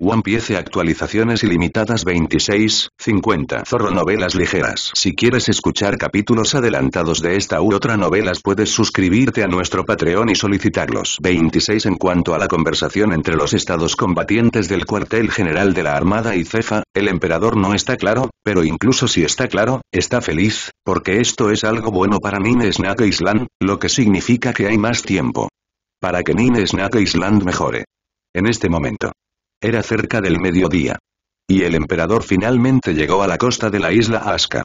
One Piece actualizaciones ilimitadas 26, 50 Zorro novelas ligeras. Si quieres escuchar capítulos adelantados de esta u otra novelas puedes suscribirte a nuestro Patreon y solicitarlos. 26 En cuanto a la conversación entre los estados combatientes del cuartel general de la Armada y Cefa, el emperador no está claro, pero incluso si está claro, está feliz, porque esto es algo bueno para Nine Snake Island, lo que significa que hay más tiempo. Para que Nine Snake Island mejore. En este momento. Era cerca del mediodía. Y el emperador finalmente llegó a la costa de la isla Aska.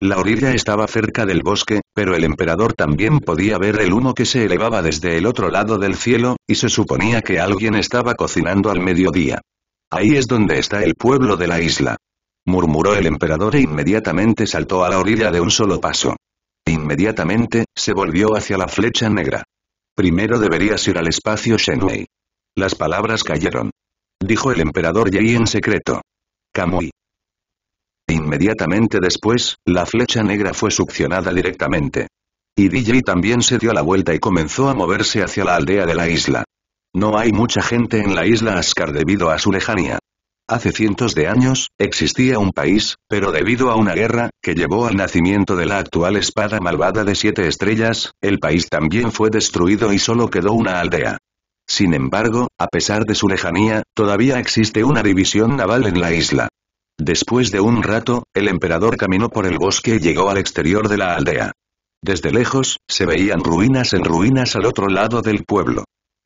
La orilla estaba cerca del bosque, pero el emperador también podía ver el humo que se elevaba desde el otro lado del cielo, y se suponía que alguien estaba cocinando al mediodía. Ahí es donde está el pueblo de la isla. Murmuró el emperador e inmediatamente saltó a la orilla de un solo paso. Inmediatamente, se volvió hacia la flecha negra. Primero deberías ir al espacio Shenwei. Las palabras cayeron. Dijo el emperador Yi en secreto. Kamui. Inmediatamente después, la flecha negra fue succionada directamente. Y DJ también se dio la vuelta y comenzó a moverse hacia la aldea de la isla. No hay mucha gente en la isla Ascar debido a su lejanía. Hace cientos de años, existía un país, pero debido a una guerra, que llevó al nacimiento de la actual espada malvada de siete estrellas, el país también fue destruido y solo quedó una aldea. Sin embargo, a pesar de su lejanía, todavía existe una división naval en la isla. Después de un rato, el emperador caminó por el bosque y llegó al exterior de la aldea. Desde lejos, se veían ruinas en ruinas al otro lado del pueblo.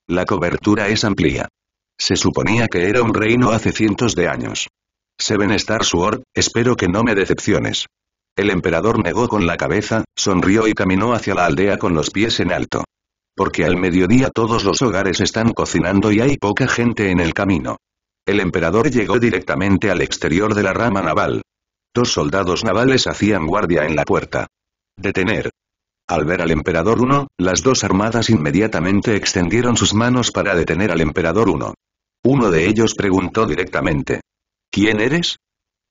La cobertura es amplia. Se suponía que era un reino hace cientos de años. Seven Star Sword, espero que no me decepciones. El emperador negó con la cabeza, sonrió y caminó hacia la aldea con los pies en alto. Porque al mediodía todos los hogares están cocinando y hay poca gente en el camino. El emperador llegó directamente al exterior de la rama naval. Dos soldados navales hacían guardia en la puerta. Detener. Al ver al emperador 1, las dos armadas inmediatamente extendieron sus manos para detener al emperador 1. Uno de ellos preguntó directamente. ¿Quién eres?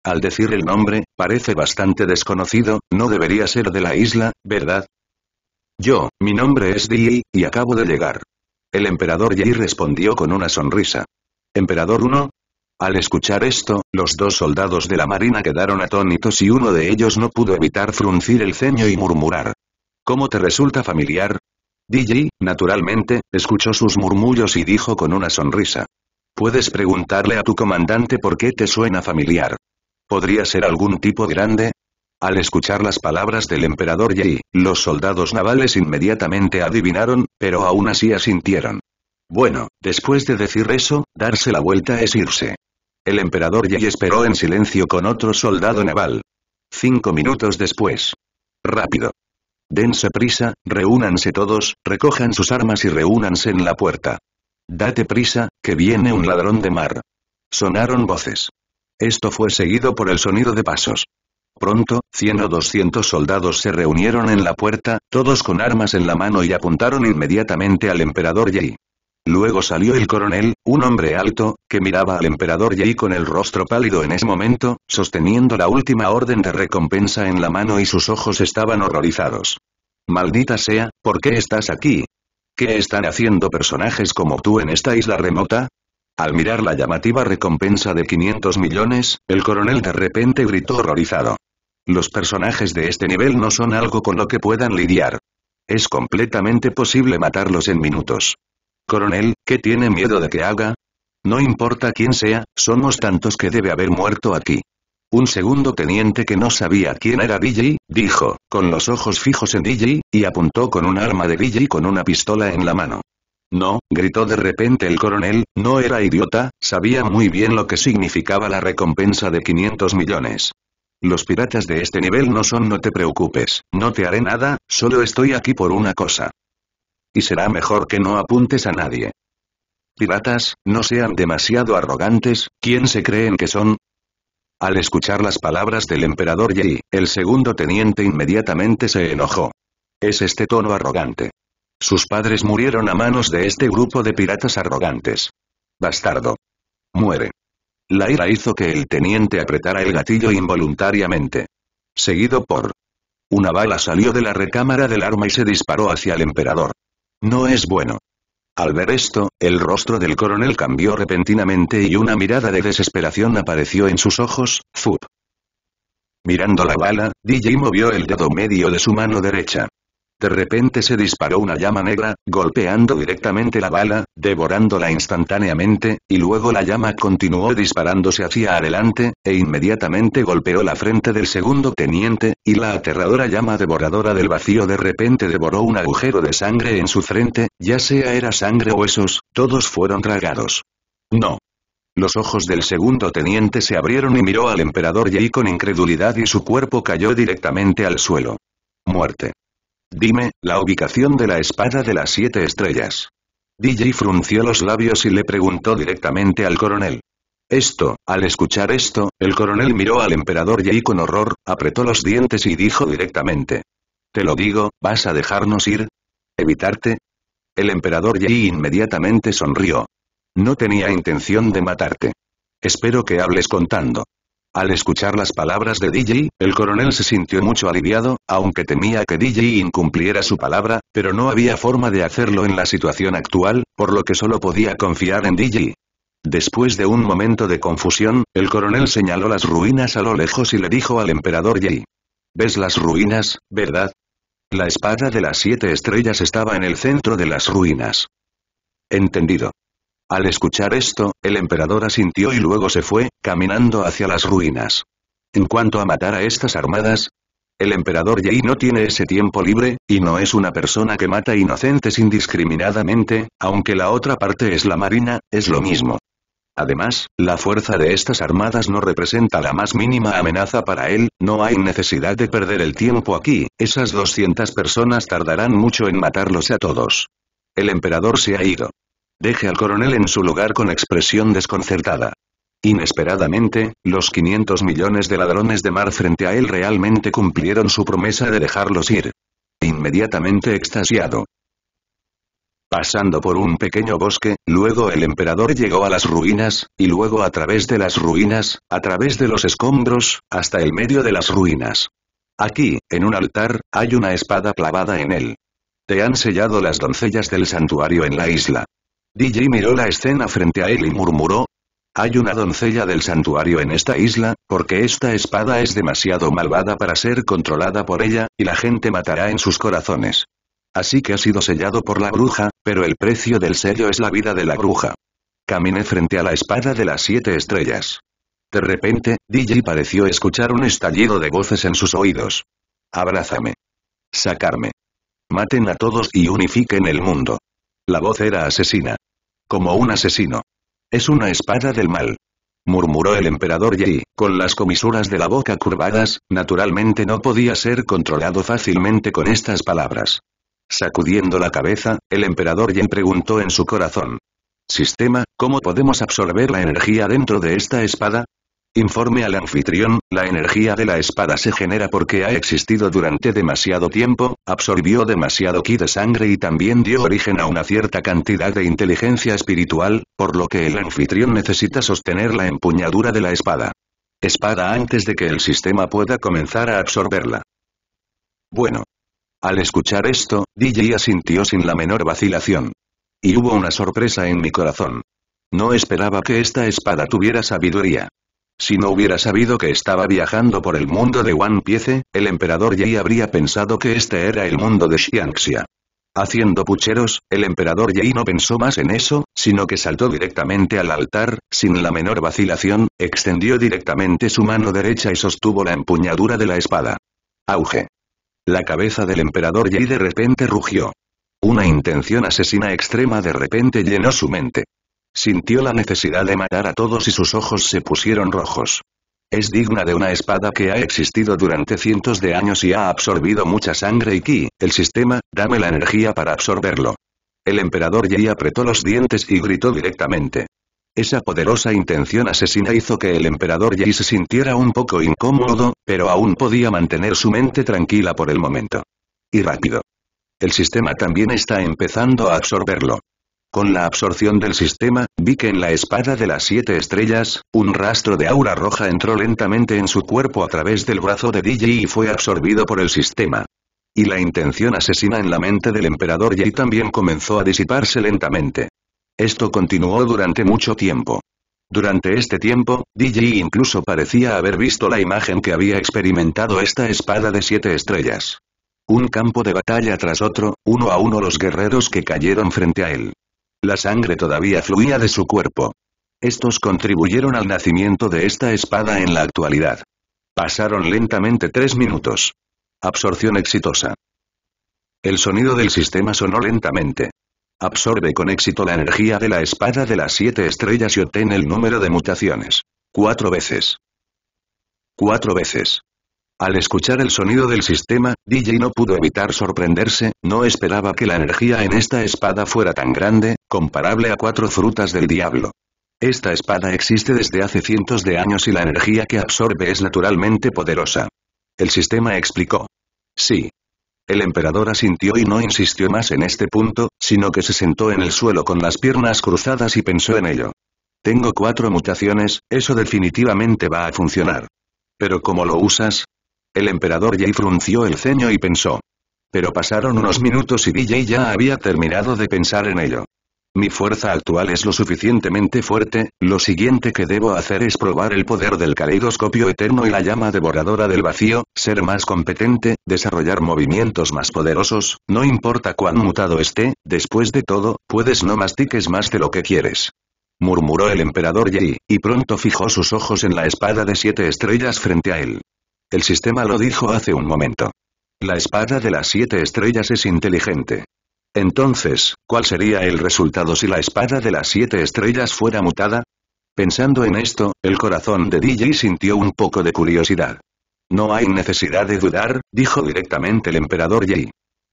Al decir el nombre, parece bastante desconocido, no debería ser de la isla, ¿verdad? Yo, mi nombre es Di, y acabo de llegar. El emperador Yi respondió con una sonrisa. ¿Emperador 1? Al escuchar esto, los dos soldados de la marina quedaron atónitos y uno de ellos no pudo evitar fruncir el ceño y murmurar. ¿Cómo te resulta familiar? DJ, naturalmente, escuchó sus murmullos y dijo con una sonrisa. Puedes preguntarle a tu comandante por qué te suena familiar. ¿Podría ser algún tipo grande? Al escuchar las palabras del emperador Yi, los soldados navales inmediatamente adivinaron, pero aún así asintieron. Bueno, después de decir eso, darse la vuelta es irse. El emperador Yi esperó en silencio con otro soldado naval. Cinco minutos después. Rápido. Dense prisa, reúnanse todos, recojan sus armas y reúnanse en la puerta. Date prisa, que viene un ladrón de mar. Sonaron voces. Esto fue seguido por el sonido de pasos. Pronto, cien o doscientos soldados se reunieron en la puerta, todos con armas en la mano y apuntaron inmediatamente al emperador Yi. Luego salió el coronel, un hombre alto, que miraba al emperador Yi con el rostro pálido en ese momento, sosteniendo la última orden de recompensa en la mano y sus ojos estaban horrorizados. Maldita sea, ¿por qué estás aquí? ¿Qué están haciendo personajes como tú en esta isla remota? Al mirar la llamativa recompensa de 500 millones, el coronel de repente gritó horrorizado. Los personajes de este nivel no son algo con lo que puedan lidiar. Es completamente posible matarlos en minutos. Coronel, ¿qué tiene miedo de que haga? No importa quién sea, somos tantos que debe haber muerto aquí. Un segundo teniente que no sabía quién era DJ, dijo, con los ojos fijos en DJ, y apuntó con un arma de DJ con una pistola en la mano. No, gritó de repente el coronel, no era idiota, sabía muy bien lo que significaba la recompensa de 500 millones. Los piratas de este nivel no son no te preocupes, no te haré nada, solo estoy aquí por una cosa. Y será mejor que no apuntes a nadie. Piratas, no sean demasiado arrogantes, ¿quién se creen que son? Al escuchar las palabras del emperador Yi, el segundo teniente inmediatamente se enojó. Es este tono arrogante. Sus padres murieron a manos de este grupo de piratas arrogantes. Bastardo. Muere. La ira hizo que el teniente apretara el gatillo involuntariamente. Seguido por... Una bala salió de la recámara del arma y se disparó hacia el emperador. No es bueno. Al ver esto, el rostro del coronel cambió repentinamente y una mirada de desesperación apareció en sus ojos, Zup. Mirando la bala, DJ movió el dedo medio de su mano derecha. De repente se disparó una llama negra, golpeando directamente la bala, devorándola instantáneamente, y luego la llama continuó disparándose hacia adelante, e inmediatamente golpeó la frente del segundo teniente, y la aterradora llama devoradora del vacío de repente devoró un agujero de sangre en su frente, ya sea era sangre o huesos, todos fueron tragados. No. Los ojos del segundo teniente se abrieron y miró al emperador Yi con incredulidad y su cuerpo cayó directamente al suelo. Muerte. Dime, la ubicación de la espada de las siete estrellas. DJ frunció los labios y le preguntó directamente al coronel. Esto, al escuchar esto, el coronel miró al emperador Yi con horror, apretó los dientes y dijo directamente. Te lo digo, ¿vas a dejarnos ir? ¿Evitarte? El emperador Yi inmediatamente sonrió. No tenía intención de matarte. Espero que hables contando. Al escuchar las palabras de DJ, el coronel se sintió mucho aliviado, aunque temía que DJ incumpliera su palabra, pero no había forma de hacerlo en la situación actual, por lo que solo podía confiar en DJ. Después de un momento de confusión, el coronel señaló las ruinas a lo lejos y le dijo al emperador Yi. ¿Ves las ruinas, verdad? La espada de las siete estrellas estaba en el centro de las ruinas. Entendido. Al escuchar esto, el emperador asintió y luego se fue, caminando hacia las ruinas. En cuanto a matar a estas armadas, el emperador Yi no tiene ese tiempo libre, y no es una persona que mata inocentes indiscriminadamente, aunque la otra parte es la marina, es lo mismo. Además, la fuerza de estas armadas no representa la más mínima amenaza para él, no hay necesidad de perder el tiempo aquí, esas 200 personas tardarán mucho en matarlos a todos. El emperador se ha ido. Deje al coronel en su lugar con expresión desconcertada. Inesperadamente, los 500 millones de ladrones de mar frente a él realmente cumplieron su promesa de dejarlos ir. Inmediatamente extasiado. Pasando por un pequeño bosque, luego el emperador llegó a las ruinas, y luego a través de las ruinas, a través de los escombros, hasta el medio de las ruinas. Aquí, en un altar, hay una espada clavada en él. Te han sellado las doncellas del santuario en la isla. DJ miró la escena frente a él y murmuró. Hay una doncella del santuario en esta isla, porque esta espada es demasiado malvada para ser controlada por ella, y la gente matará en sus corazones. Así que ha sido sellado por la bruja, pero el precio del sello es la vida de la bruja. Caminé frente a la espada de las siete estrellas. De repente, DJ pareció escuchar un estallido de voces en sus oídos. Abrázame. Sacarme. Maten a todos y unifiquen el mundo. La voz era asesina. Como un asesino. Es una espada del mal. Murmuró el emperador Yi, con las comisuras de la boca curvadas, naturalmente no podía ser controlado fácilmente con estas palabras. Sacudiendo la cabeza, el emperador Yi preguntó en su corazón. Sistema, ¿cómo podemos absorber la energía dentro de esta espada? Informe al anfitrión, la energía de la espada se genera porque ha existido durante demasiado tiempo, absorbió demasiado ki de sangre y también dio origen a una cierta cantidad de inteligencia espiritual, por lo que el anfitrión necesita sostener la empuñadura de la espada. Espada antes de que el sistema pueda comenzar a absorberla. Bueno. Al escuchar esto, DJ asintió sin la menor vacilación. Y hubo una sorpresa en mi corazón. No esperaba que esta espada tuviera sabiduría. Si no hubiera sabido que estaba viajando por el mundo de One Piece, el emperador Yi habría pensado que este era el mundo de Xianxia. Haciendo pucheros, el emperador Yi no pensó más en eso, sino que saltó directamente al altar, sin la menor vacilación, extendió directamente su mano derecha y sostuvo la empuñadura de la espada. Auge. La cabeza del emperador Yi de repente rugió. Una intención asesina extrema de repente llenó su mente. Sintió la necesidad de matar a todos y sus ojos se pusieron rojos. Es digna de una espada que ha existido durante cientos de años y ha absorbido mucha sangre y ki, el sistema, dame la energía para absorberlo. El emperador Yi apretó los dientes y gritó directamente. Esa poderosa intención asesina hizo que el emperador Yi se sintiera un poco incómodo, pero aún podía mantener su mente tranquila por el momento. Y rápido. El sistema también está empezando a absorberlo. Con la absorción del sistema, vi que en la espada de las siete estrellas, un rastro de aura roja entró lentamente en su cuerpo a través del brazo de DJ y fue absorbido por el sistema. y la intención asesina en la mente del emperador Yi también comenzó a disiparse lentamente. Esto continuó durante mucho tiempo. Durante este tiempo, DJ incluso parecía haber visto la imagen que había experimentado esta espada de siete estrellas. Un campo de batalla tras otro, uno a uno los guerreros que cayeron frente a él. La sangre todavía fluía de su cuerpo. Estos contribuyeron al nacimiento de esta espada en la actualidad. Pasaron lentamente tres minutos. Absorción exitosa. El sonido del sistema sonó lentamente. Absorbe con éxito la energía de la espada de las siete estrellas y obtén el número de mutaciones. Cuatro veces. Cuatro veces. Al escuchar el sonido del sistema, DJ no pudo evitar sorprenderse, no esperaba que la energía en esta espada fuera tan grande, comparable a cuatro frutas del diablo. Esta espada existe desde hace cientos de años y la energía que absorbe es naturalmente poderosa. El sistema explicó. Sí, el emperador asintió y no insistió más en este punto, sino que se sentó en el suelo con las piernas cruzadas y pensó en ello. Tengo cuatro mutaciones, eso definitivamente va a funcionar. ¿Pero cómo lo usas? El emperador Jay frunció el ceño y pensó. Pero pasaron unos minutos y DJ ya había terminado de pensar en ello. Mi fuerza actual es lo suficientemente fuerte, lo siguiente que debo hacer es probar el poder del caleidoscopio eterno y la llama devoradora del vacío, ser más competente, desarrollar movimientos más poderosos, no importa cuán mutado esté, después de todo, puedes no mastiques más de lo que quieres. Murmuró el emperador Yi, y pronto fijó sus ojos en la espada de siete estrellas frente a él. El sistema lo dijo hace un momento. La espada de las siete estrellas es inteligente. Entonces, ¿cuál sería el resultado si la espada de las siete estrellas fuera mutada? Pensando en esto, el corazón de DJ sintió un poco de curiosidad. No hay necesidad de dudar, dijo directamente el emperador Yi.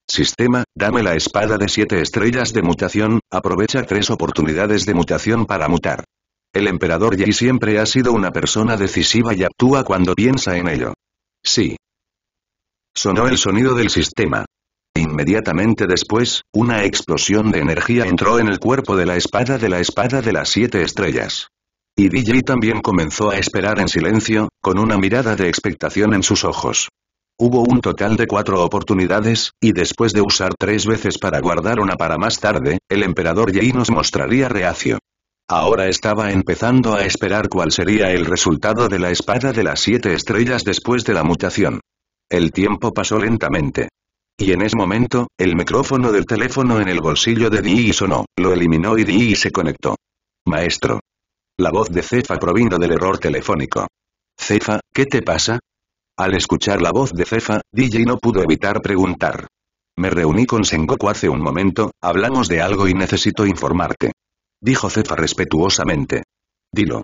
Sistema, dame la espada de siete estrellas de mutación, aprovecha tres oportunidades de mutación para mutar. El emperador Yi siempre ha sido una persona decisiva y actúa cuando piensa en ello. Sí. Sonó el sonido del sistema. Inmediatamente después, una explosión de energía entró en el cuerpo de la espada de la espada de las siete estrellas. Y DJ también comenzó a esperar en silencio, con una mirada de expectación en sus ojos. Hubo un total de cuatro oportunidades, y después de usar tres veces para guardar una para más tarde, el emperador Yi nos mostraría reacio. Ahora estaba empezando a esperar cuál sería el resultado de la espada de las siete estrellas después de la mutación. El tiempo pasó lentamente. Y en ese momento, el micrófono del teléfono en el bolsillo de Dee sonó, lo eliminó y Dee se conectó. Maestro. La voz de Cefa provino del error telefónico. Cefa, ¿qué te pasa? Al escuchar la voz de Cefa, DJ no pudo evitar preguntar. Me reuní con Sengoku hace un momento, hablamos de algo y necesito informarte. Dijo Cefa respetuosamente. Dilo.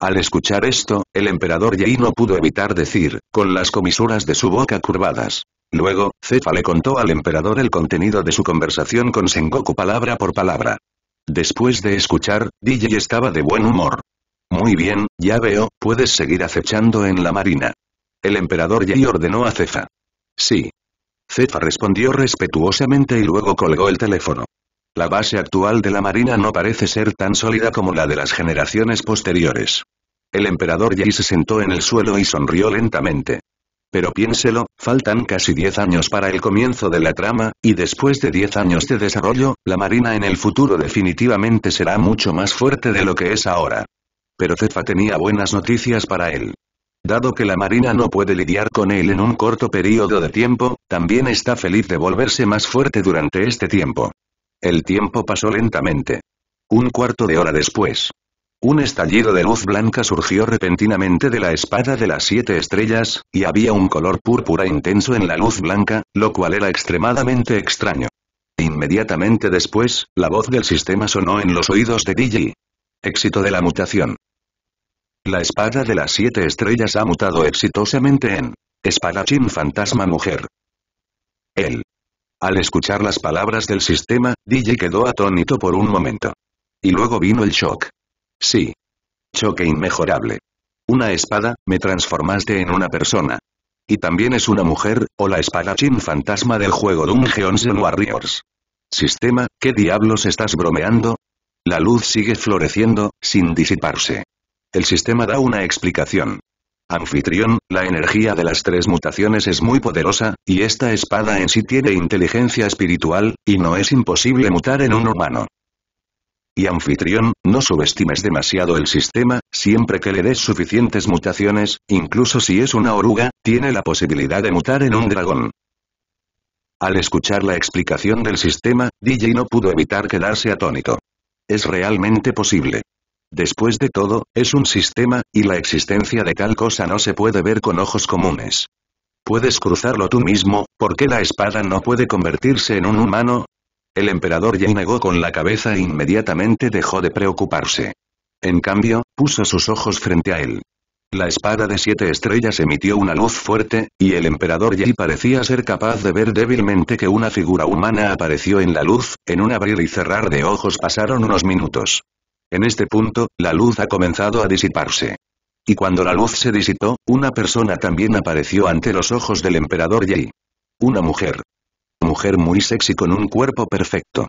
Al escuchar esto, el emperador Yei no pudo evitar decir, con las comisuras de su boca curvadas. Luego, Cefa le contó al emperador el contenido de su conversación con Sengoku palabra por palabra. Después de escuchar, DJ estaba de buen humor. Muy bien, ya veo, puedes seguir acechando en la marina. El emperador Yi ordenó a Cefa. Sí. Cefa respondió respetuosamente y luego colgó el teléfono. La base actual de la marina no parece ser tan sólida como la de las generaciones posteriores. El emperador Yi se sentó en el suelo y sonrió lentamente. Pero piénselo, faltan casi 10 años para el comienzo de la trama, y después de 10 años de desarrollo, la Marina en el futuro definitivamente será mucho más fuerte de lo que es ahora. Pero Cefa tenía buenas noticias para él. Dado que la Marina no puede lidiar con él en un corto periodo de tiempo, también está feliz de volverse más fuerte durante este tiempo. El tiempo pasó lentamente. Un cuarto de hora después. Un estallido de luz blanca surgió repentinamente de la espada de las siete estrellas, y había un color púrpura intenso en la luz blanca, lo cual era extremadamente extraño. Inmediatamente después, la voz del sistema sonó en los oídos de DJ. Éxito de la mutación. La espada de las siete estrellas ha mutado exitosamente en Espadachín Fantasma Mujer. Él. Al escuchar las palabras del sistema, DJ quedó atónito por un momento. Y luego vino el shock. Sí. Choque inmejorable. Una espada, me transformaste en una persona. Y también es una mujer, o la espadachín fantasma del juego Dungeons Warriors. Sistema, ¿qué diablos estás bromeando? La luz sigue floreciendo, sin disiparse. El sistema da una explicación. Anfitrión, la energía de las tres mutaciones es muy poderosa, y esta espada en sí tiene inteligencia espiritual, y no es imposible mutar en un humano. Y anfitrión, no subestimes demasiado el sistema, siempre que le des suficientes mutaciones, incluso si es una oruga, tiene la posibilidad de mutar en un dragón. Al escuchar la explicación del sistema, DJ no pudo evitar quedarse atónito. Es realmente posible. Después de todo, es un sistema, y la existencia de tal cosa no se puede ver con ojos comunes. Puedes cruzarlo tú mismo, ¿por qué la espada no puede convertirse en un humano? El emperador ya negó con la cabeza e inmediatamente dejó de preocuparse. En cambio, puso sus ojos frente a él. La espada de siete estrellas emitió una luz fuerte, y el emperador Yi parecía ser capaz de ver débilmente que una figura humana apareció en la luz, en un abrir y cerrar de ojos pasaron unos minutos. En este punto, la luz ha comenzado a disiparse. Y cuando la luz se disipó, una persona también apareció ante los ojos del emperador Yi. Una mujer. Mujer muy sexy con un cuerpo perfecto.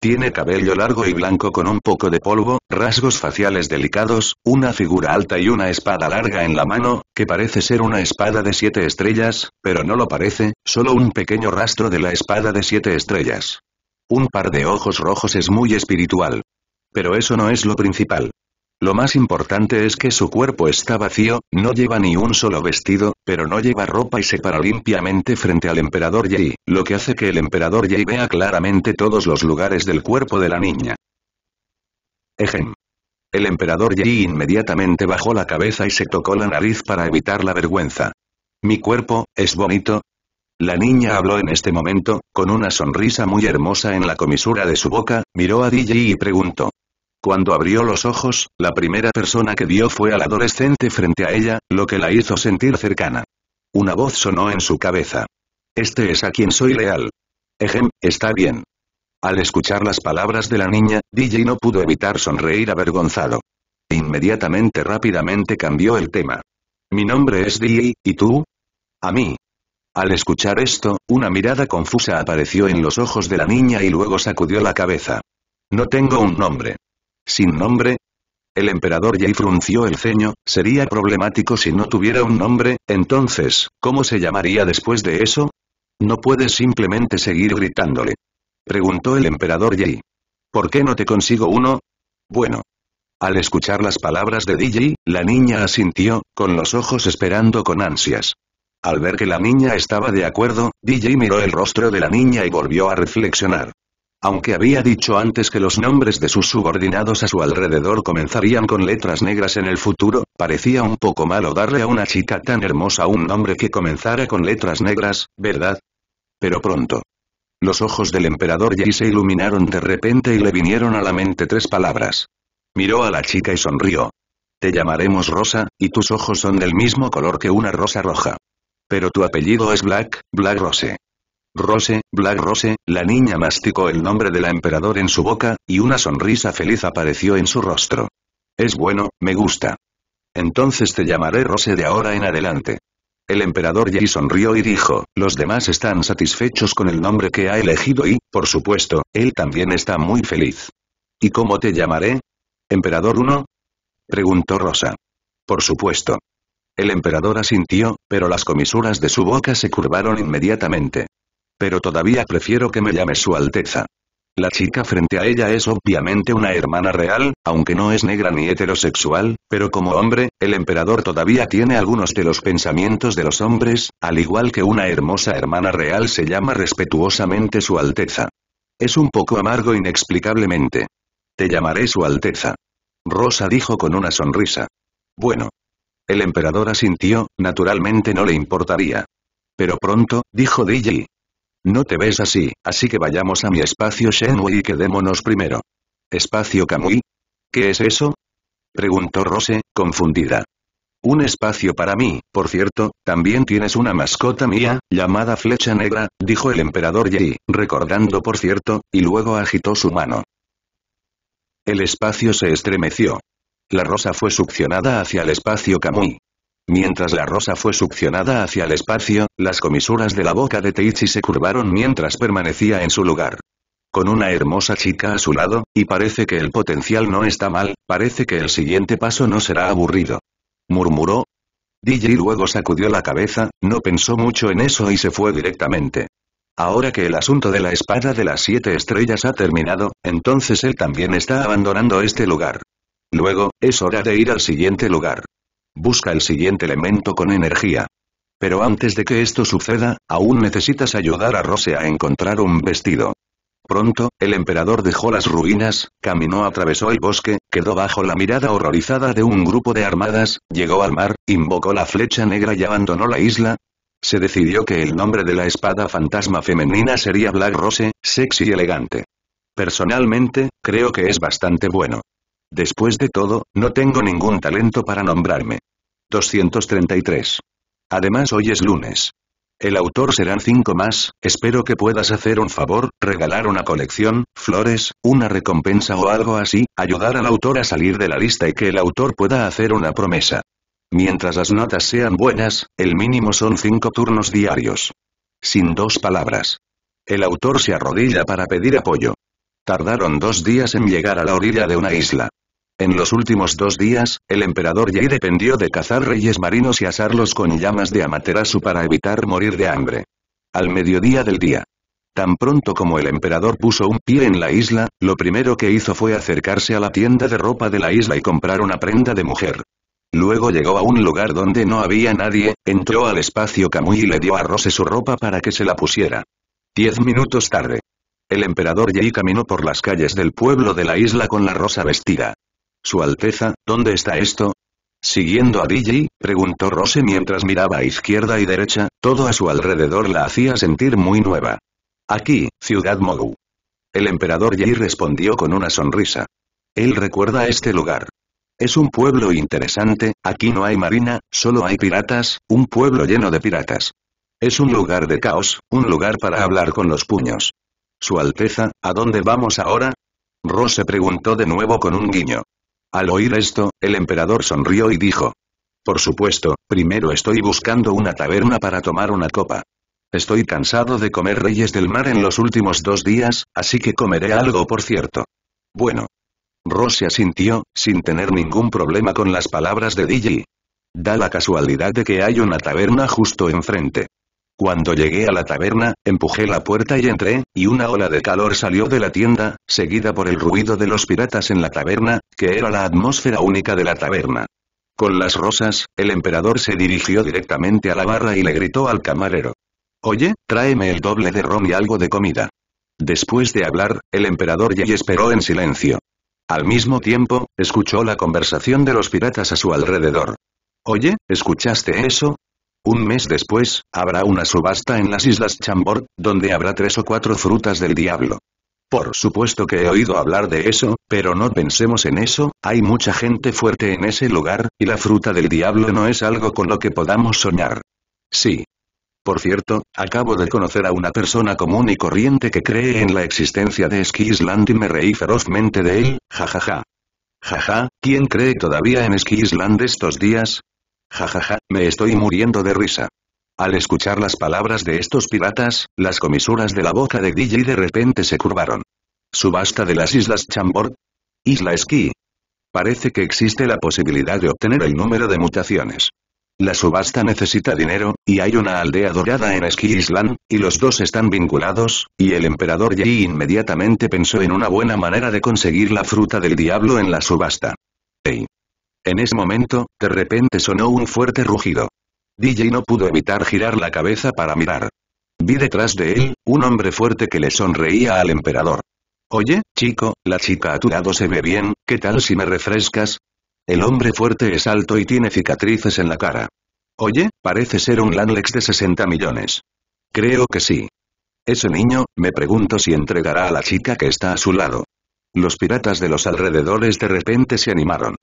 Tiene cabello largo y blanco con un poco de polvo, rasgos faciales delicados, una figura alta y una espada larga en la mano, que parece ser una espada de siete estrellas, pero no lo parece, solo un pequeño rastro de la espada de siete estrellas. Un par de ojos rojos es muy espiritual. Pero eso no es lo principal. Lo más importante es que su cuerpo está vacío, no lleva ni un solo vestido, pero no lleva ropa y se para limpiamente frente al emperador Yi, lo que hace que el emperador Yi vea claramente todos los lugares del cuerpo de la niña. Ejem. El emperador Yi inmediatamente bajó la cabeza y se tocó la nariz para evitar la vergüenza. Mi cuerpo, ¿es bonito? La niña habló en este momento, con una sonrisa muy hermosa en la comisura de su boca, miró a DJ y preguntó. Cuando abrió los ojos, la primera persona que vio fue al adolescente frente a ella, lo que la hizo sentir cercana. Una voz sonó en su cabeza. Este es a quien soy leal. Ejem, está bien. Al escuchar las palabras de la niña, DJ no pudo evitar sonreír avergonzado. Inmediatamente rápidamente cambió el tema. Mi nombre es DJ, ¿y tú? A mí. Al escuchar esto, una mirada confusa apareció en los ojos de la niña y luego sacudió la cabeza. No tengo un nombre. ¿Sin nombre? El emperador Yi frunció el ceño, sería problemático si no tuviera un nombre, entonces, ¿cómo se llamaría después de eso? No puedes simplemente seguir gritándole. Preguntó el emperador Yi. ¿Por qué no te consigo uno? Bueno. Al escuchar las palabras de DJ, la niña asintió, con los ojos esperando con ansias. Al ver que la niña estaba de acuerdo, DJ miró el rostro de la niña y volvió a reflexionar. Aunque había dicho antes que los nombres de sus subordinados a su alrededor comenzarían con letras negras en el futuro, parecía un poco malo darle a una chica tan hermosa un nombre que comenzara con letras negras, ¿verdad? Pero pronto. Los ojos del emperador Yi se iluminaron de repente y le vinieron a la mente tres palabras. Miró a la chica y sonrió. Te llamaremos Rosa, y tus ojos son del mismo color que una rosa roja. Pero tu apellido es Black, Black Rose. Rose, Black Rose, la niña masticó el nombre de la emperador en su boca, y una sonrisa feliz apareció en su rostro. Es bueno, me gusta. Entonces te llamaré Rose de ahora en adelante. El emperador Yi sonrió y dijo, los demás están satisfechos con el nombre que ha elegido y, por supuesto, él también está muy feliz. ¿Y cómo te llamaré? ¿Emperador 1? Preguntó Rosa. Por supuesto. El emperador asintió, pero las comisuras de su boca se curvaron inmediatamente. Pero todavía prefiero que me llame su Alteza. La chica frente a ella es obviamente una hermana real, aunque no es negra ni heterosexual, pero como hombre, el emperador todavía tiene algunos de los pensamientos de los hombres, al igual que una hermosa hermana real se llama respetuosamente su Alteza. Es un poco amargo inexplicablemente. Te llamaré su Alteza. Rosa dijo con una sonrisa. Bueno. El emperador asintió, naturalmente no le importaría. Pero pronto, dijo DJ. No te ves así, así que vayamos a mi espacio Shenwei y quedémonos primero. ¿Espacio Kamui? ¿Qué es eso? Preguntó Rose, confundida. Un espacio para mí, por cierto, también tienes una mascota mía, llamada Flecha Negra, dijo el emperador Yi, recordando por cierto, y luego agitó su mano. El espacio se estremeció. La rosa fue succionada hacia el espacio Kamui. Mientras la rosa fue succionada hacia el espacio, las comisuras de la boca de Teichi se curvaron mientras permanecía en su lugar. Con una hermosa chica a su lado, y parece que el potencial no está mal, parece que el siguiente paso no será aburrido. Murmuró. DJ luego sacudió la cabeza, no pensó mucho en eso y se fue directamente. Ahora que el asunto de la espada de las siete estrellas ha terminado, entonces él también está abandonando este lugar. Luego, es hora de ir al siguiente lugar. Busca el siguiente elemento con energía. Pero antes de que esto suceda, aún necesitas ayudar a Rose a encontrar un vestido. Pronto, el emperador dejó las ruinas, caminó atravesó el bosque, quedó bajo la mirada horrorizada de un grupo de armadas, llegó al mar, invocó la flecha negra y abandonó la isla. Se decidió que el nombre de la espada fantasma femenina sería Black Rose, sexy y elegante. Personalmente, creo que es bastante bueno. Después de todo, no tengo ningún talento para nombrarme. 233. Además hoy es lunes. El autor serán cinco más, espero que puedas hacer un favor, regalar una colección, flores, una recompensa o algo así, ayudar al autor a salir de la lista y que el autor pueda hacer una promesa. Mientras las notas sean buenas, el mínimo son cinco turnos diarios. Sin dos palabras. El autor se arrodilla para pedir apoyo. Tardaron dos días en llegar a la orilla de una isla. En los últimos dos días, el emperador Yi dependió de cazar reyes marinos y asarlos con llamas de Amaterasu para evitar morir de hambre. Al mediodía del día. Tan pronto como el emperador puso un pie en la isla, lo primero que hizo fue acercarse a la tienda de ropa de la isla y comprar una prenda de mujer. Luego llegó a un lugar donde no había nadie, entró al espacio Kamui y le dio a Rose su ropa para que se la pusiera. Diez minutos tarde. El emperador Yi caminó por las calles del pueblo de la isla con la rosa vestida. Su Alteza, ¿dónde está esto? Siguiendo a DJ, preguntó Rose mientras miraba a izquierda y derecha, todo a su alrededor la hacía sentir muy nueva. Aquí, Ciudad Mogu. El emperador Yi respondió con una sonrisa. Él recuerda este lugar. Es un pueblo interesante, aquí no hay marina, solo hay piratas, un pueblo lleno de piratas. Es un lugar de caos, un lugar para hablar con los puños. Su Alteza, ¿a dónde vamos ahora? Rose preguntó de nuevo con un guiño. Al oír esto, el emperador sonrió y dijo. Por supuesto, primero estoy buscando una taberna para tomar una copa. Estoy cansado de comer reyes del mar en los últimos dos días, así que comeré algo por cierto. Bueno. Rose asintió, sin tener ningún problema con las palabras de DJ. Da la casualidad de que hay una taberna justo enfrente. Cuando llegué a la taberna, empujé la puerta y entré, y una ola de calor salió de la tienda, seguida por el ruido de los piratas en la taberna, que era la atmósfera única de la taberna. Con las rosas, el emperador se dirigió directamente a la barra y le gritó al camarero. Oye, tráeme el doble de ron y algo de comida. Después de hablar, el emperador ya esperó en silencio. Al mismo tiempo, escuchó la conversación de los piratas a su alrededor. Oye, ¿escuchaste eso? Un mes después, habrá una subasta en las Islas Chambord, donde habrá tres o cuatro frutas del diablo. Por supuesto que he oído hablar de eso, pero no pensemos en eso, hay mucha gente fuerte en ese lugar, y la fruta del diablo no es algo con lo que podamos soñar. Sí. Por cierto, acabo de conocer a una persona común y corriente que cree en la existencia de Ski Island y me reí ferozmente de él, jajaja. Jaja, ¿quién cree todavía en Ski Island estos días? Jajaja, me estoy muriendo de risa. Al escuchar las palabras de estos piratas, las comisuras de la boca de DJ de repente se curvaron. ¿Subasta de las Islas Chambord? Isla Esquí. Parece que existe la posibilidad de obtener el número de mutaciones. La subasta necesita dinero, y hay una aldea dorada en Ski Island, y los dos están vinculados, y el emperador Yi inmediatamente pensó en una buena manera de conseguir la fruta del diablo en la subasta. Hey. En ese momento, de repente sonó un fuerte rugido. DJ no pudo evitar girar la cabeza para mirar. Vi detrás de él, un hombre fuerte que le sonreía al emperador. Oye, chico, la chica a tu lado se ve bien, ¿qué tal si me refrescas? El hombre fuerte es alto y tiene cicatrices en la cara. Oye, parece ser un Landlex de 60 millones. Creo que sí. Ese niño, me pregunto si entregará a la chica que está a su lado. Los piratas de los alrededores de repente se animaron.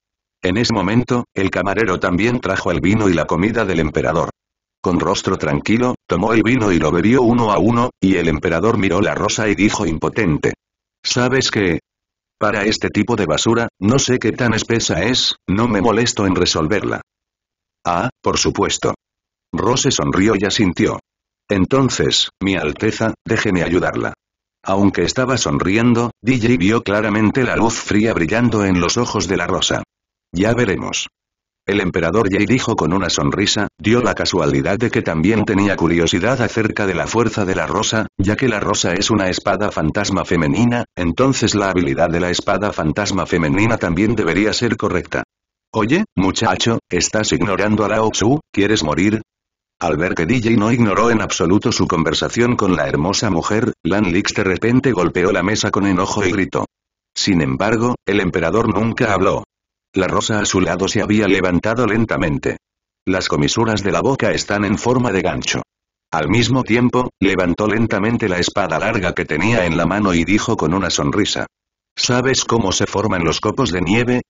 En ese momento, el camarero también trajo el vino y la comida del emperador. Con rostro tranquilo, tomó el vino y lo bebió uno a uno, y el emperador miró la rosa y dijo impotente. ¿Sabes qué? Para este tipo de basura, no sé qué tan espesa es, no me molesto en resolverla. Ah, por supuesto. Rose sonrió y asintió. Entonces, mi Alteza, déjeme ayudarla. Aunque estaba sonriendo, DJ vio claramente la luz fría brillando en los ojos de la rosa. Ya veremos. El emperador Yi dijo con una sonrisa, dio la casualidad de que también tenía curiosidad acerca de la fuerza de la rosa, ya que la rosa es una espada fantasma femenina, entonces la habilidad de la espada fantasma femenina también debería ser correcta. Oye, muchacho, ¿estás ignorando a Lao Tzu? ¿Quieres morir? Al ver que DJ no ignoró en absoluto su conversación con la hermosa mujer, Lan Lix de repente golpeó la mesa con enojo y gritó. Sin embargo, el emperador nunca habló. La rosa a su lado se había levantado lentamente. Las comisuras de la boca están en forma de gancho. Al mismo tiempo, levantó lentamente la espada larga que tenía en la mano y dijo con una sonrisa. ¿Sabes cómo se forman los copos de nieve?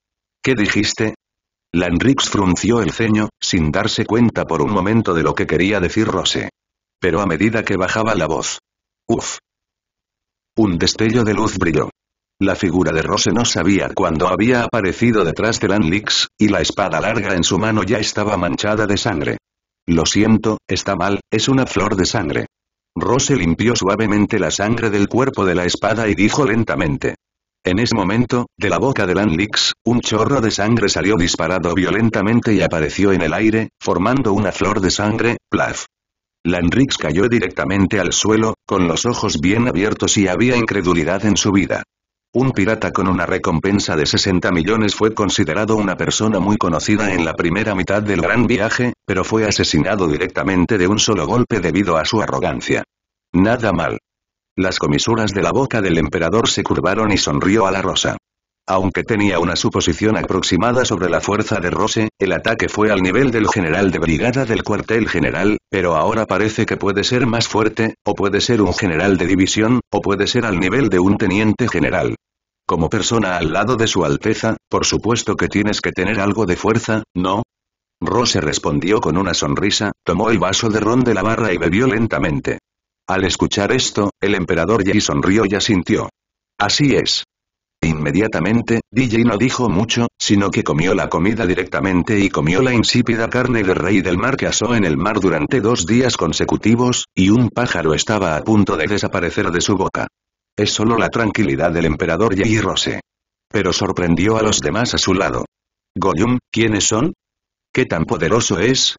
¿Qué dijiste? Lanrix frunció el ceño, sin darse cuenta por un momento de lo que quería decir Rose. Pero a medida que bajaba la voz. Uf. Un destello de luz brilló. La figura de Rose no sabía cuándo había aparecido detrás de Lanlix, y la espada larga en su mano ya estaba manchada de sangre. Lo siento, está mal, es una flor de sangre. Rose limpió suavemente la sangre del cuerpo de la espada y dijo lentamente. En ese momento, de la boca de Lanlix, un chorro de sangre salió disparado violentamente y apareció en el aire, formando una flor de sangre, plaf. Lanrix cayó directamente al suelo, con los ojos bien abiertos y había incredulidad en su vida. Un pirata con una recompensa de 60 millones fue considerado una persona muy conocida en la primera mitad del gran viaje, pero fue asesinado directamente de un solo golpe debido a su arrogancia. Nada mal. Las comisuras de la boca del emperador se curvaron y sonrió a la rosa. Aunque tenía una suposición aproximada sobre la fuerza de Rose, el ataque fue al nivel del general de brigada del cuartel general, pero ahora parece que puede ser más fuerte, o puede ser un general de división, o puede ser al nivel de un teniente general. Como persona al lado de su Alteza, por supuesto que tienes que tener algo de fuerza, ¿no? Rose respondió con una sonrisa, tomó el vaso de ron de la barra y bebió lentamente. Al escuchar esto, el emperador Yi sonrió y asintió. Así es. Inmediatamente, DJ no dijo mucho, sino que comió la comida directamente y comió la insípida carne de rey del mar que asó en el mar durante dos días consecutivos, y un pájaro estaba a punto de desaparecer de su boca. Es solo la tranquilidad del emperador Yi Rose. Pero sorprendió a los demás a su lado. Goyum, ¿quiénes son? ¿Qué tan poderoso es?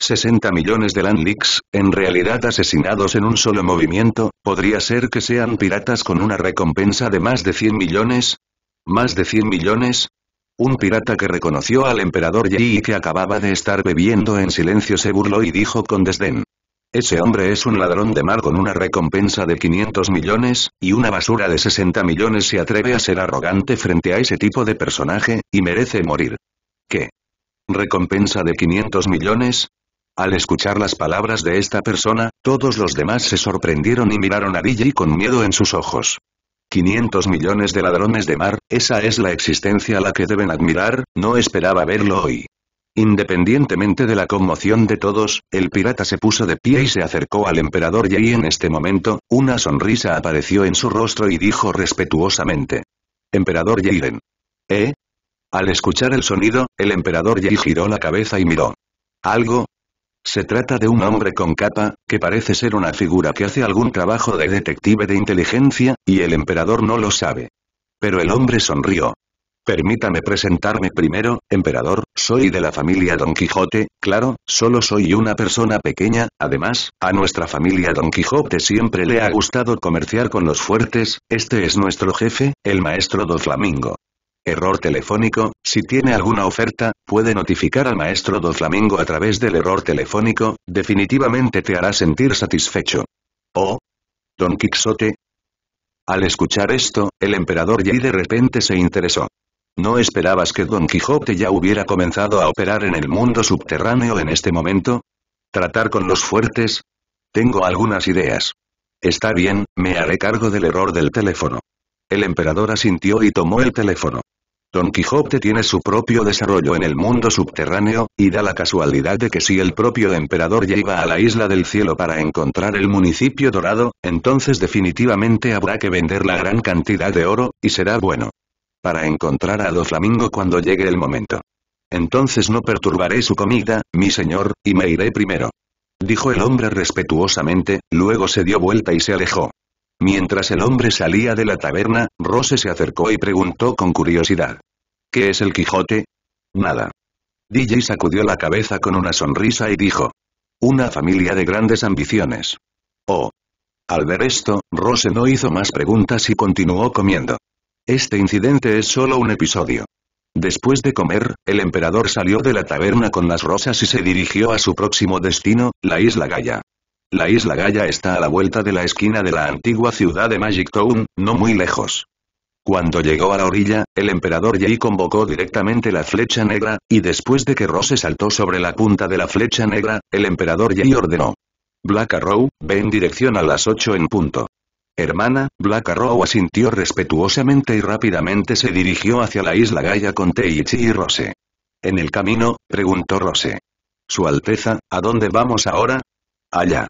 60 millones de Landlix, en realidad asesinados en un solo movimiento, ¿podría ser que sean piratas con una recompensa de más de 100 millones? ¿Más de 100 millones? Un pirata que reconoció al emperador Yi y que acababa de estar bebiendo en silencio se burló y dijo con desdén. Ese hombre es un ladrón de mar con una recompensa de 500 millones, y una basura de 60 millones se atreve a ser arrogante frente a ese tipo de personaje, y merece morir. ¿Qué? ¿Recompensa de 500 millones? Al escuchar las palabras de esta persona, todos los demás se sorprendieron y miraron a DJ con miedo en sus ojos. 500 millones de ladrones de mar, esa es la existencia a la que deben admirar, no esperaba verlo hoy. Independientemente de la conmoción de todos, el pirata se puso de pie y se acercó al emperador Yi en este momento, una sonrisa apareció en su rostro y dijo respetuosamente. Emperador Yiren. ¿Eh? Al escuchar el sonido, el emperador Yi giró la cabeza y miró. ¿Algo? Se trata de un hombre con capa, que parece ser una figura que hace algún trabajo de detective de inteligencia, y el emperador no lo sabe. Pero el hombre sonrió. Permítame presentarme primero, emperador, soy de la familia Don Quijote, claro, solo soy una persona pequeña, además, a nuestra familia Don Quijote siempre le ha gustado comerciar con los fuertes, este es nuestro jefe, el maestro Do Flamingo. Error telefónico, si tiene alguna oferta, puede notificar al maestro Do Flamingo a través del error telefónico, definitivamente te hará sentir satisfecho. Oh. Don Quixote. Al escuchar esto, el emperador Yi de repente se interesó. ¿No esperabas que Don Quijote ya hubiera comenzado a operar en el mundo subterráneo en este momento? ¿Tratar con los fuertes? Tengo algunas ideas. Está bien, me haré cargo del error del teléfono. El emperador asintió y tomó el teléfono. Don Quijote tiene su propio desarrollo en el mundo subterráneo, y da la casualidad de que si el propio emperador iba a la isla del cielo para encontrar el municipio dorado, entonces definitivamente habrá que vender la gran cantidad de oro, y será bueno para encontrar a Flamingo cuando llegue el momento. Entonces no perturbaré su comida, mi señor, y me iré primero. Dijo el hombre respetuosamente, luego se dio vuelta y se alejó. Mientras el hombre salía de la taberna, Rose se acercó y preguntó con curiosidad. ¿Qué es el Quijote? Nada. DJ sacudió la cabeza con una sonrisa y dijo. Una familia de grandes ambiciones. Oh. Al ver esto, Rose no hizo más preguntas y continuó comiendo. Este incidente es solo un episodio. Después de comer, el emperador salió de la taberna con las rosas y se dirigió a su próximo destino, la isla Gaia. La isla Gaia está a la vuelta de la esquina de la antigua ciudad de Magic Town, no muy lejos. Cuando llegó a la orilla, el emperador Yi convocó directamente la flecha negra, y después de que Rose saltó sobre la punta de la flecha negra, el emperador Yi ordenó. Black Arrow, ve en dirección a las 8 en punto. Hermana, Black Arrow asintió respetuosamente y rápidamente se dirigió hacia la isla Gaia con Teichi y Rose. En el camino, preguntó Rose. Su Alteza, ¿a dónde vamos ahora? Allá.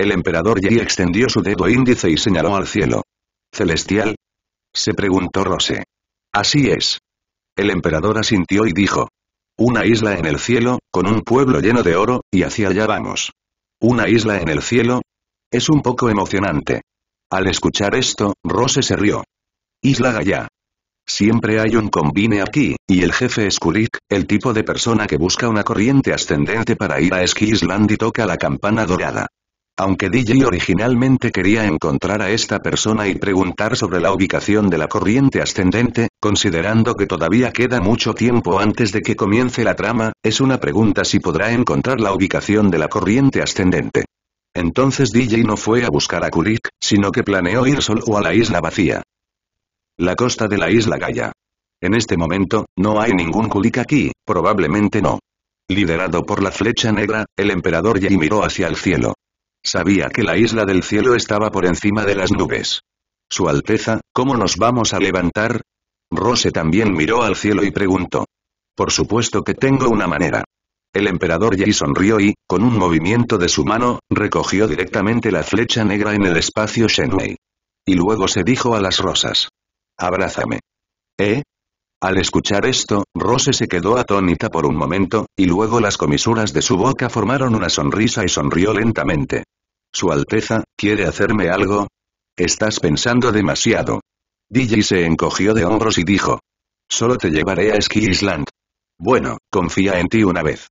El emperador Yi extendió su dedo índice y señaló al cielo. Celestial, se preguntó Rose. Así es. El emperador asintió y dijo. Una isla en el cielo, con un pueblo lleno de oro, y hacia allá vamos. ¿Una isla en el cielo? Es un poco emocionante. Al escuchar esto, Rose se rió. Isla Gaya. Siempre hay un combine aquí, y el jefe es el tipo de persona que busca una corriente ascendente para ir a Ski Island y toca la campana dorada. Aunque DJ originalmente quería encontrar a esta persona y preguntar sobre la ubicación de la corriente ascendente, considerando que todavía queda mucho tiempo antes de que comience la trama, es una pregunta si podrá encontrar la ubicación de la corriente ascendente. Entonces DJ no fue a buscar a Kurik, sino que planeó ir solo a la isla vacía. La costa de la isla Gaia. En este momento, no hay ningún Kurik aquí, probablemente no. Liderado por la flecha negra, el emperador Yi miró hacia el cielo. Sabía que la isla del cielo estaba por encima de las nubes. Su Alteza, ¿cómo nos vamos a levantar? Rose también miró al cielo y preguntó. Por supuesto que tengo una manera. El emperador Yi sonrió y, con un movimiento de su mano, recogió directamente la flecha negra en el espacio Shenmei. Y luego se dijo a las rosas. Abrázame. ¿Eh? Al escuchar esto, Rose se quedó atónita por un momento, y luego las comisuras de su boca formaron una sonrisa y sonrió lentamente. Su Alteza, ¿quiere hacerme algo? Estás pensando demasiado. DJ se encogió de hombros y dijo. Solo te llevaré a Ski Island. Bueno, confía en ti una vez.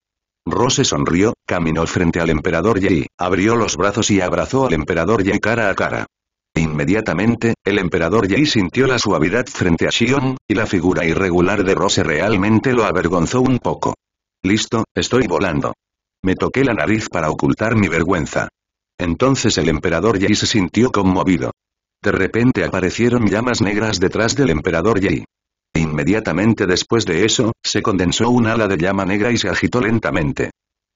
Rose sonrió, caminó frente al emperador Yi, abrió los brazos y abrazó al emperador Yi cara a cara. Inmediatamente, el emperador Yi sintió la suavidad frente a Xion, y la figura irregular de Rose realmente lo avergonzó un poco. Listo, estoy volando. Me toqué la nariz para ocultar mi vergüenza. Entonces el emperador Yi se sintió conmovido. De repente aparecieron llamas negras detrás del emperador Yi. Inmediatamente después de eso, se condensó un ala de llama negra y se agitó lentamente.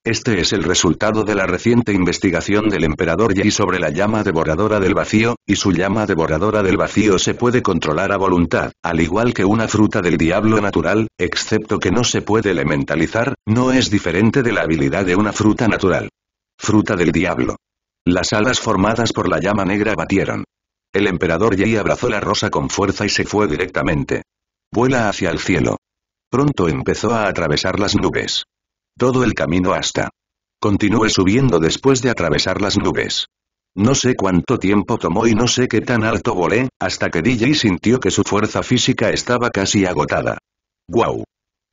Este es el resultado de la reciente investigación del emperador Yi sobre la llama devoradora del vacío, y su llama devoradora del vacío se puede controlar a voluntad, al igual que una fruta del diablo natural, excepto que no se puede elementalizar, no es diferente de la habilidad de una fruta natural. Fruta del diablo. Las alas formadas por la llama negra batieron. El emperador Yi abrazó la rosa con fuerza y se fue directamente. Vuela hacia el cielo. Pronto empezó a atravesar las nubes. Todo el camino hasta. Continúe subiendo después de atravesar las nubes. No sé cuánto tiempo tomó y no sé qué tan alto volé, hasta que DJ sintió que su fuerza física estaba casi agotada. ¡Guau!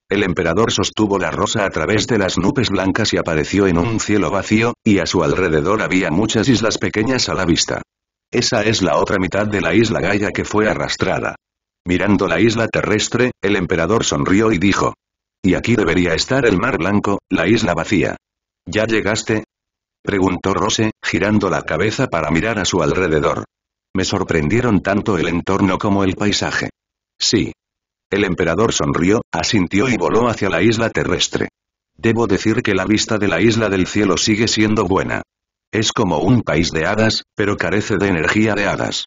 El emperador sostuvo la rosa a través de las nubes blancas y apareció en un cielo vacío, y a su alrededor había muchas islas pequeñas a la vista. Esa es la otra mitad de la isla Gaia que fue arrastrada. Mirando la isla terrestre, el emperador sonrió y dijo, y aquí debería estar el mar blanco, la isla vacía. ¿Ya llegaste? Preguntó Rose, girando la cabeza para mirar a su alrededor. Me sorprendieron tanto el entorno como el paisaje. Sí. El emperador sonrió, asintió y voló hacia la isla terrestre. Debo decir que la vista de la isla del cielo sigue siendo buena. Es como un país de hadas, pero carece de energía de hadas.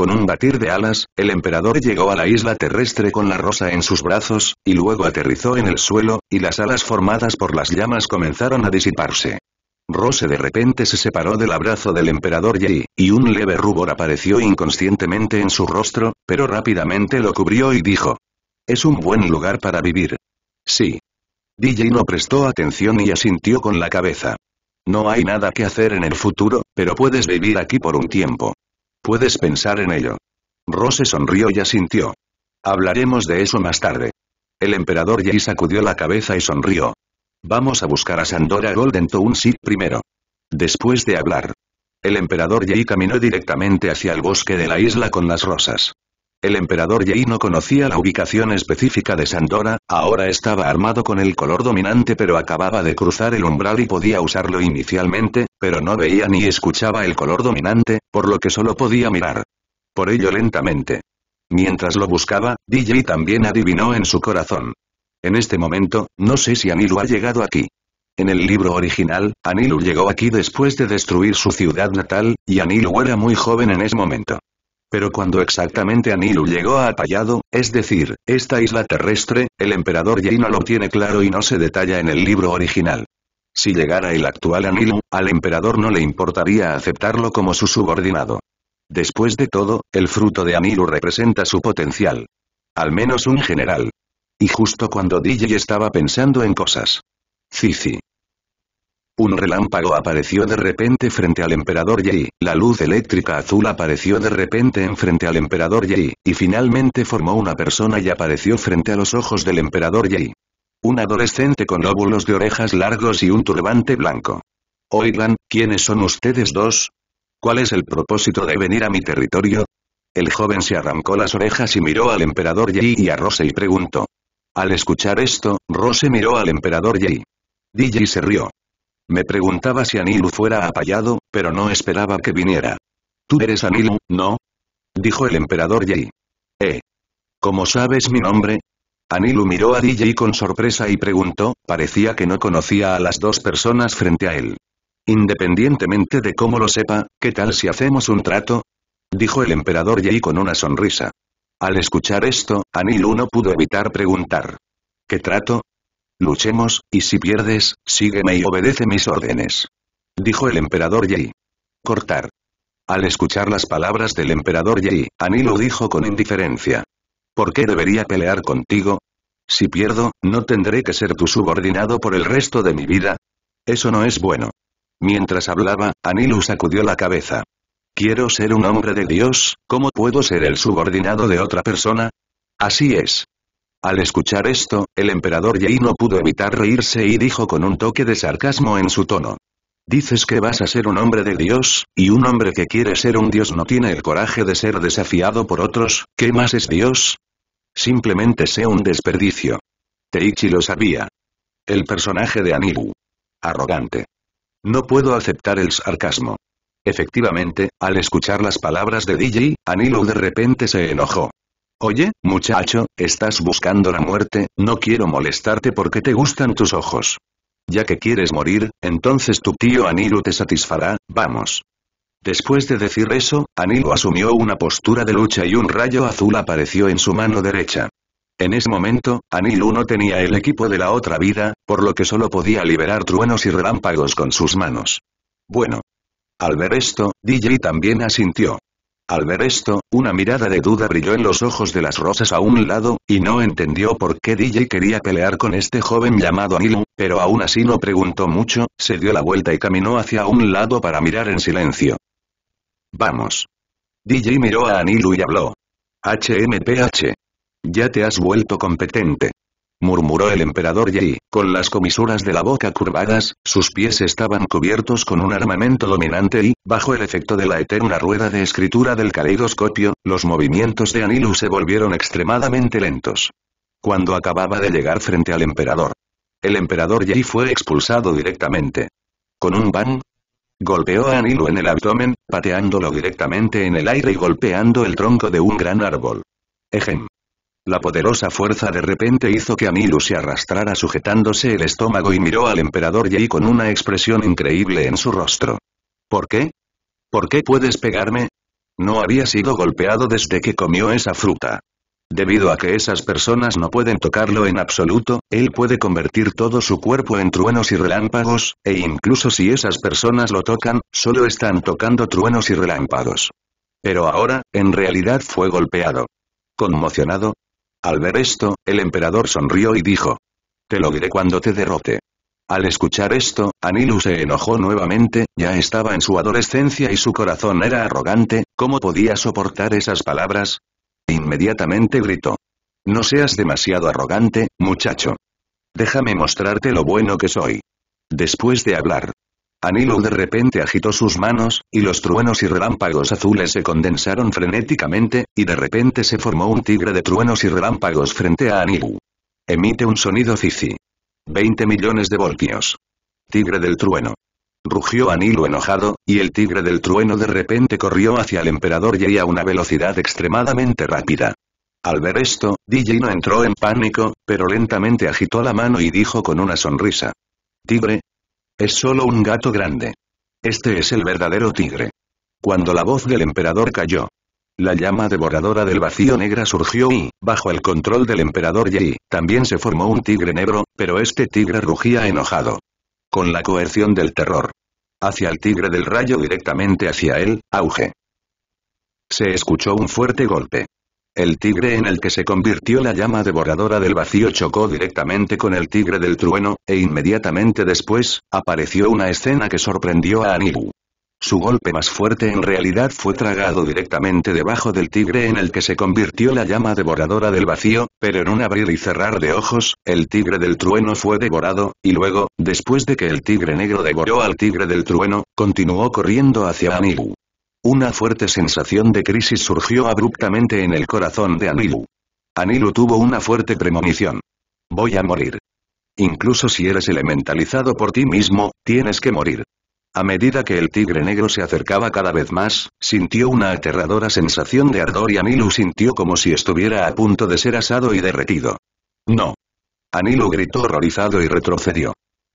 Con un batir de alas, el emperador llegó a la isla terrestre con la rosa en sus brazos, y luego aterrizó en el suelo, y las alas formadas por las llamas comenzaron a disiparse. Rose de repente se separó del abrazo del emperador Yi, y un leve rubor apareció inconscientemente en su rostro, pero rápidamente lo cubrió y dijo. Es un buen lugar para vivir. Sí. DJ no prestó atención y asintió con la cabeza. No hay nada que hacer en el futuro, pero puedes vivir aquí por un tiempo. Puedes pensar en ello. Rose sonrió y asintió. Hablaremos de eso más tarde. El emperador Yi sacudió la cabeza y sonrió. Vamos a buscar a Sandora Golden Township primero. Después de hablar. El emperador Yi caminó directamente hacia el bosque de la isla con las rosas. El emperador Yi no conocía la ubicación específica de Sandora, ahora estaba armado con el color dominante pero acababa de cruzar el umbral y podía usarlo inicialmente, pero no veía ni escuchaba el color dominante, por lo que solo podía mirar. Por ello lentamente. Mientras lo buscaba, DJ también adivinó en su corazón. En este momento, no sé si Anilu ha llegado aquí. En el libro original, Anilu llegó aquí después de destruir su ciudad natal, y Anilu era muy joven en ese momento. Pero cuando exactamente Anilu llegó a Apayado, es decir, esta isla terrestre, el emperador no lo tiene claro y no se detalla en el libro original. Si llegara el actual Anilu, al emperador no le importaría aceptarlo como su subordinado. Después de todo, el fruto de Anilu representa su potencial. Al menos un general. Y justo cuando DJ estaba pensando en cosas. Cici. Un relámpago apareció de repente frente al emperador Yi, la luz eléctrica azul apareció de repente enfrente al emperador Yi, y finalmente formó una persona y apareció frente a los ojos del emperador Yi. Un adolescente con lóbulos de orejas largos y un turbante blanco. Oigan, ¿quiénes son ustedes dos? ¿Cuál es el propósito de venir a mi territorio? El joven se arrancó las orejas y miró al emperador Yi y a Rose y preguntó. Al escuchar esto, Rose miró al emperador Yi. DJ se rió. Me preguntaba si Anilu fuera apallado, pero no esperaba que viniera. ¿Tú eres Anilu, no? Dijo el emperador Yi. Eh. ¿Cómo sabes mi nombre? Anilu miró a DJ con sorpresa y preguntó, parecía que no conocía a las dos personas frente a él. Independientemente de cómo lo sepa, ¿qué tal si hacemos un trato? Dijo el emperador Yi con una sonrisa. Al escuchar esto, Anilu no pudo evitar preguntar. ¿Qué trato? Luchemos, y si pierdes, sígueme y obedece mis órdenes. Dijo el emperador Yi. Cortar. Al escuchar las palabras del emperador Yi, Anilu dijo con indiferencia. ¿Por qué debería pelear contigo? Si pierdo, ¿no tendré que ser tu subordinado por el resto de mi vida? Eso no es bueno. Mientras hablaba, Anilu sacudió la cabeza. Quiero ser un hombre de Dios, ¿cómo puedo ser el subordinado de otra persona? Así es. Al escuchar esto, el emperador Yi no pudo evitar reírse y dijo con un toque de sarcasmo en su tono. Dices que vas a ser un hombre de Dios, y un hombre que quiere ser un Dios no tiene el coraje de ser desafiado por otros, ¿qué más es Dios? Simplemente sé un desperdicio. Teichi lo sabía. El personaje de Anilu. Arrogante. No puedo aceptar el sarcasmo. Efectivamente, al escuchar las palabras de DJ, Anilu de repente se enojó. Oye, muchacho, estás buscando la muerte, no quiero molestarte porque te gustan tus ojos. Ya que quieres morir, entonces tu tío Anilu te satisfará, vamos. Después de decir eso, Anilu asumió una postura de lucha y un rayo azul apareció en su mano derecha. En ese momento, Anilu no tenía el equipo de la otra vida, por lo que solo podía liberar truenos y relámpagos con sus manos. Bueno. Al ver esto, DJ también asintió. Al ver esto, una mirada de duda brilló en los ojos de las rosas a un lado, y no entendió por qué DJ quería pelear con este joven llamado Anilu, pero aún así no preguntó mucho, se dio la vuelta y caminó hacia un lado para mirar en silencio. Vamos. DJ miró a Anilu y habló. HMPH. Ya te has vuelto competente. Murmuró el emperador Yi, con las comisuras de la boca curvadas, sus pies estaban cubiertos con un armamento dominante y, bajo el efecto de la eterna rueda de escritura del caleidoscopio, los movimientos de Anilu se volvieron extremadamente lentos. Cuando acababa de llegar frente al emperador. El emperador Yi fue expulsado directamente. Con un bang, Golpeó a Anilu en el abdomen, pateándolo directamente en el aire y golpeando el tronco de un gran árbol. Ejem. La poderosa fuerza de repente hizo que Anilu se arrastrara sujetándose el estómago y miró al emperador Yi con una expresión increíble en su rostro. ¿Por qué? ¿Por qué puedes pegarme? No había sido golpeado desde que comió esa fruta. Debido a que esas personas no pueden tocarlo en absoluto, él puede convertir todo su cuerpo en truenos y relámpagos, e incluso si esas personas lo tocan, solo están tocando truenos y relámpagos. Pero ahora, en realidad fue golpeado. Conmocionado, al ver esto, el emperador sonrió y dijo. Te lo diré cuando te derrote. Al escuchar esto, Anilu se enojó nuevamente, ya estaba en su adolescencia y su corazón era arrogante, ¿cómo podía soportar esas palabras? Inmediatamente gritó. No seas demasiado arrogante, muchacho. Déjame mostrarte lo bueno que soy. Después de hablar, Anilu de repente agitó sus manos, y los truenos y relámpagos azules se condensaron frenéticamente, y de repente se formó un tigre de truenos y relámpagos frente a Anilu. Emite un sonido cici. 20 millones de voltios. Tigre del trueno. Rugió Anilu enojado, y el tigre del trueno de repente corrió hacia el emperador Yi a una velocidad extremadamente rápida. Al ver esto, DJ no entró en pánico, pero lentamente agitó la mano y dijo con una sonrisa. Tigre. Es solo un gato grande. Este es el verdadero tigre. Cuando la voz del emperador cayó, la llama devoradora del vacío negra surgió y, bajo el control del emperador Yi, también se formó un tigre negro, pero este tigre rugía enojado. Con la coerción del terror. Hacia el tigre del rayo directamente hacia él, auge. Se escuchó un fuerte golpe. El tigre en el que se convirtió la llama devoradora del vacío chocó directamente con el tigre del trueno, e inmediatamente después, apareció una escena que sorprendió a Anibu. Su golpe más fuerte en realidad fue tragado directamente debajo del tigre en el que se convirtió la llama devoradora del vacío, pero en un abrir y cerrar de ojos, el tigre del trueno fue devorado, y luego, después de que el tigre negro devoró al tigre del trueno, continuó corriendo hacia Anibu. Una fuerte sensación de crisis surgió abruptamente en el corazón de Anilu. Anilu tuvo una fuerte premonición. Voy a morir. Incluso si eres elementalizado por ti mismo, tienes que morir. A medida que el tigre negro se acercaba cada vez más, sintió una aterradora sensación de ardor y Anilu sintió como si estuviera a punto de ser asado y derretido. No. Anilu gritó horrorizado y retrocedió.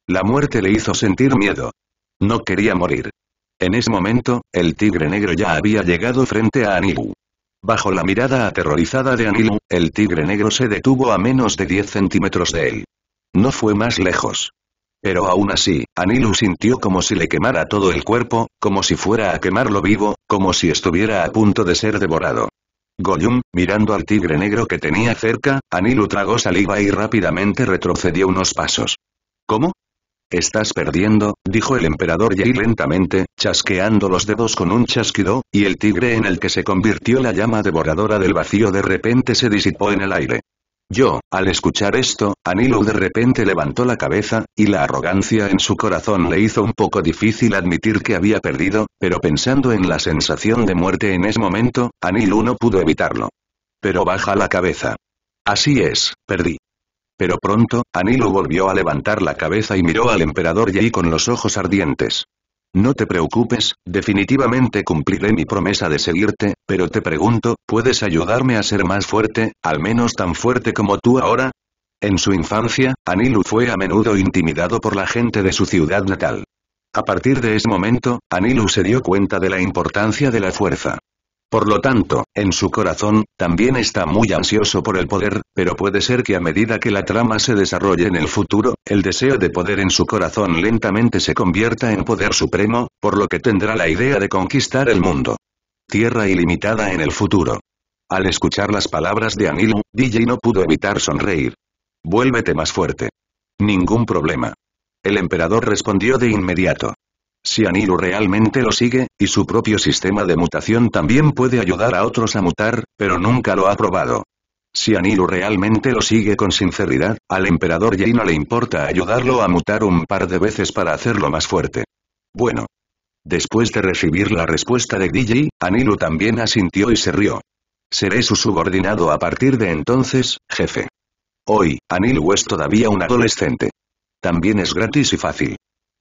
La muerte le hizo sentir miedo. No quería morir. En ese momento, el tigre negro ya había llegado frente a Anilu. Bajo la mirada aterrorizada de Anilu, el tigre negro se detuvo a menos de 10 centímetros de él. No fue más lejos. Pero aún así, Anilu sintió como si le quemara todo el cuerpo, como si fuera a quemarlo vivo, como si estuviera a punto de ser devorado. Goyum, mirando al tigre negro que tenía cerca, Anilu tragó saliva y rápidamente retrocedió unos pasos. ¿Cómo? Estás perdiendo, dijo el emperador Yi lentamente, chasqueando los dedos con un chasquido, y el tigre en el que se convirtió la llama devoradora del vacío de repente se disipó en el aire. Yo, al escuchar esto, Anilu de repente levantó la cabeza, y la arrogancia en su corazón le hizo un poco difícil admitir que había perdido, pero pensando en la sensación de muerte en ese momento, Anilu no pudo evitarlo. Pero baja la cabeza. Así es, perdí. Pero pronto, Anilu volvió a levantar la cabeza y miró al emperador Yi con los ojos ardientes. No te preocupes, definitivamente cumpliré mi promesa de seguirte, pero te pregunto, ¿puedes ayudarme a ser más fuerte, al menos tan fuerte como tú ahora? En su infancia, Anilu fue a menudo intimidado por la gente de su ciudad natal. A partir de ese momento, Anilu se dio cuenta de la importancia de la fuerza. Por lo tanto, en su corazón, también está muy ansioso por el poder, pero puede ser que a medida que la trama se desarrolle en el futuro, el deseo de poder en su corazón lentamente se convierta en poder supremo, por lo que tendrá la idea de conquistar el mundo. Tierra ilimitada en el futuro. Al escuchar las palabras de Anilu, DJ no pudo evitar sonreír. Vuélvete más fuerte. Ningún problema. El emperador respondió de inmediato. Si Anilu realmente lo sigue, y su propio sistema de mutación también puede ayudar a otros a mutar, pero nunca lo ha probado. Si Anilu realmente lo sigue con sinceridad, al emperador Yi no le importa ayudarlo a mutar un par de veces para hacerlo más fuerte. Bueno. Después de recibir la respuesta de DJ, Anilu también asintió y se rió. Seré su subordinado a partir de entonces, jefe. Hoy, Anilu es todavía un adolescente. También es gratis y fácil.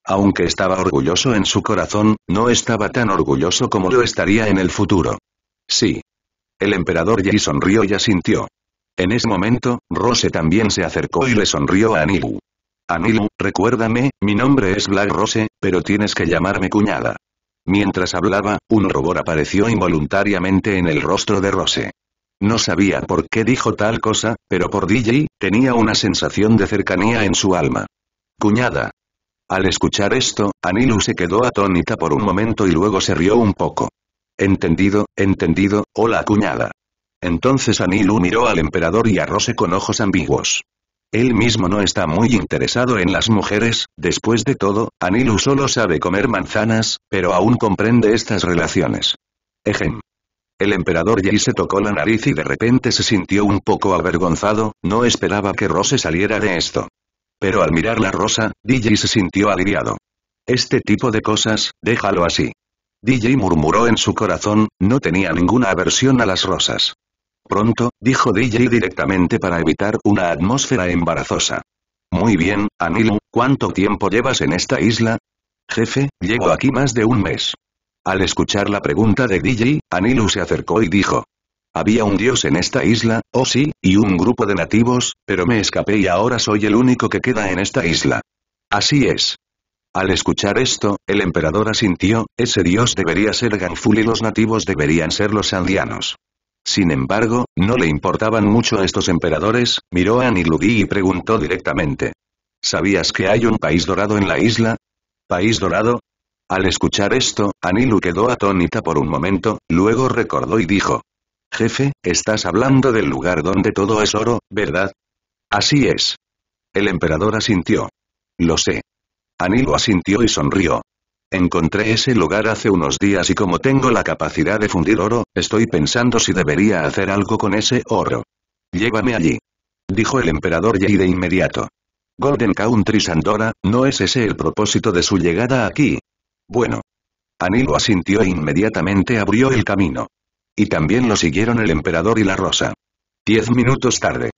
Aunque estaba orgulloso en su corazón, no estaba tan orgulloso como lo estaría en el futuro. Sí. El emperador Yi sonrió y asintió. En ese momento, Rose también se acercó y le sonrió a Anilu. Anilu, recuérdame, mi nombre es Black Rose, pero tienes que llamarme cuñada. Mientras hablaba, un rubor apareció involuntariamente en el rostro de Rose. No sabía por qué dijo tal cosa, pero por DJ, tenía una sensación de cercanía en su alma. Cuñada, al escuchar esto, Anilu se quedó atónita por un momento y luego se rió un poco. Entendido, entendido, hola cuñada. Entonces Anilu miró al emperador y a Rose con ojos ambiguos. Él mismo no está muy interesado en las mujeres, después de todo, Anilu solo sabe comer manzanas, pero aún comprende estas relaciones. Ejem. El emperador Yi se tocó la nariz y de repente se sintió un poco avergonzado, no esperaba que Rose saliera de esto. Pero al mirar la rosa, DJ se sintió aliviado. Este tipo de cosas, déjalo así. DJ murmuró en su corazón, no tenía ninguna aversión a las rosas. Pronto, dijo DJ directamente para evitar una atmósfera embarazosa. Muy bien, Anilu, ¿cuánto tiempo llevas en esta isla? Jefe, llevo aquí más de un mes. Al escuchar la pregunta de DJ, Anilu se acercó y dijo. Había un dios en esta isla, oh sí, y un grupo de nativos, pero me escapé y ahora soy el único que queda en esta isla. Así es. Al escuchar esto, el emperador asintió, ese dios debería ser Gangful y los nativos deberían ser los andianos. Sin embargo, no le importaban mucho a estos emperadores, miró a Aniludi y preguntó directamente. ¿Sabías que hay un país dorado en la isla? ¿País dorado? Al escuchar esto, Anilu quedó atónita por un momento, luego recordó y dijo. Jefe, estás hablando del lugar donde todo es oro, ¿verdad? Así es. El emperador asintió. Lo sé. Anilu asintió y sonrió. Encontré ese lugar hace unos días y como tengo la capacidad de fundir oro, estoy pensando si debería hacer algo con ese oro. Llévame allí. Dijo el emperador y de inmediato. Golden Country Sandora, ¿no es ese el propósito de su llegada aquí? Bueno. Anilo asintió e inmediatamente abrió el camino. Y también lo siguieron el emperador y la rosa. Diez minutos tarde.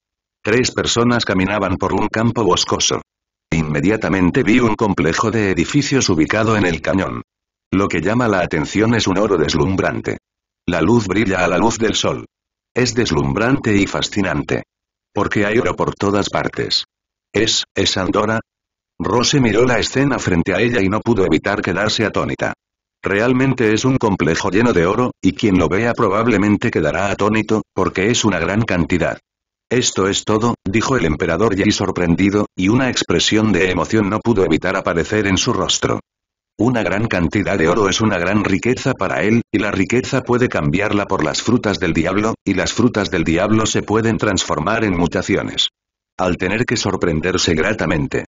Tres personas caminaban por un campo boscoso. Inmediatamente vi un complejo de edificios ubicado en el cañón. Lo que llama la atención es un oro deslumbrante. La luz brilla a la luz del sol. Es deslumbrante y fascinante. Porque hay oro por todas partes. ¿Es, es Andorra? Rose miró la escena frente a ella y no pudo evitar quedarse atónita. Realmente es un complejo lleno de oro, y quien lo vea probablemente quedará atónito, porque es una gran cantidad. Esto es todo, dijo el emperador Yi sorprendido, y una expresión de emoción no pudo evitar aparecer en su rostro. Una gran cantidad de oro es una gran riqueza para él, y la riqueza puede cambiarla por las frutas del diablo, y las frutas del diablo se pueden transformar en mutaciones. Al tener que sorprenderse gratamente,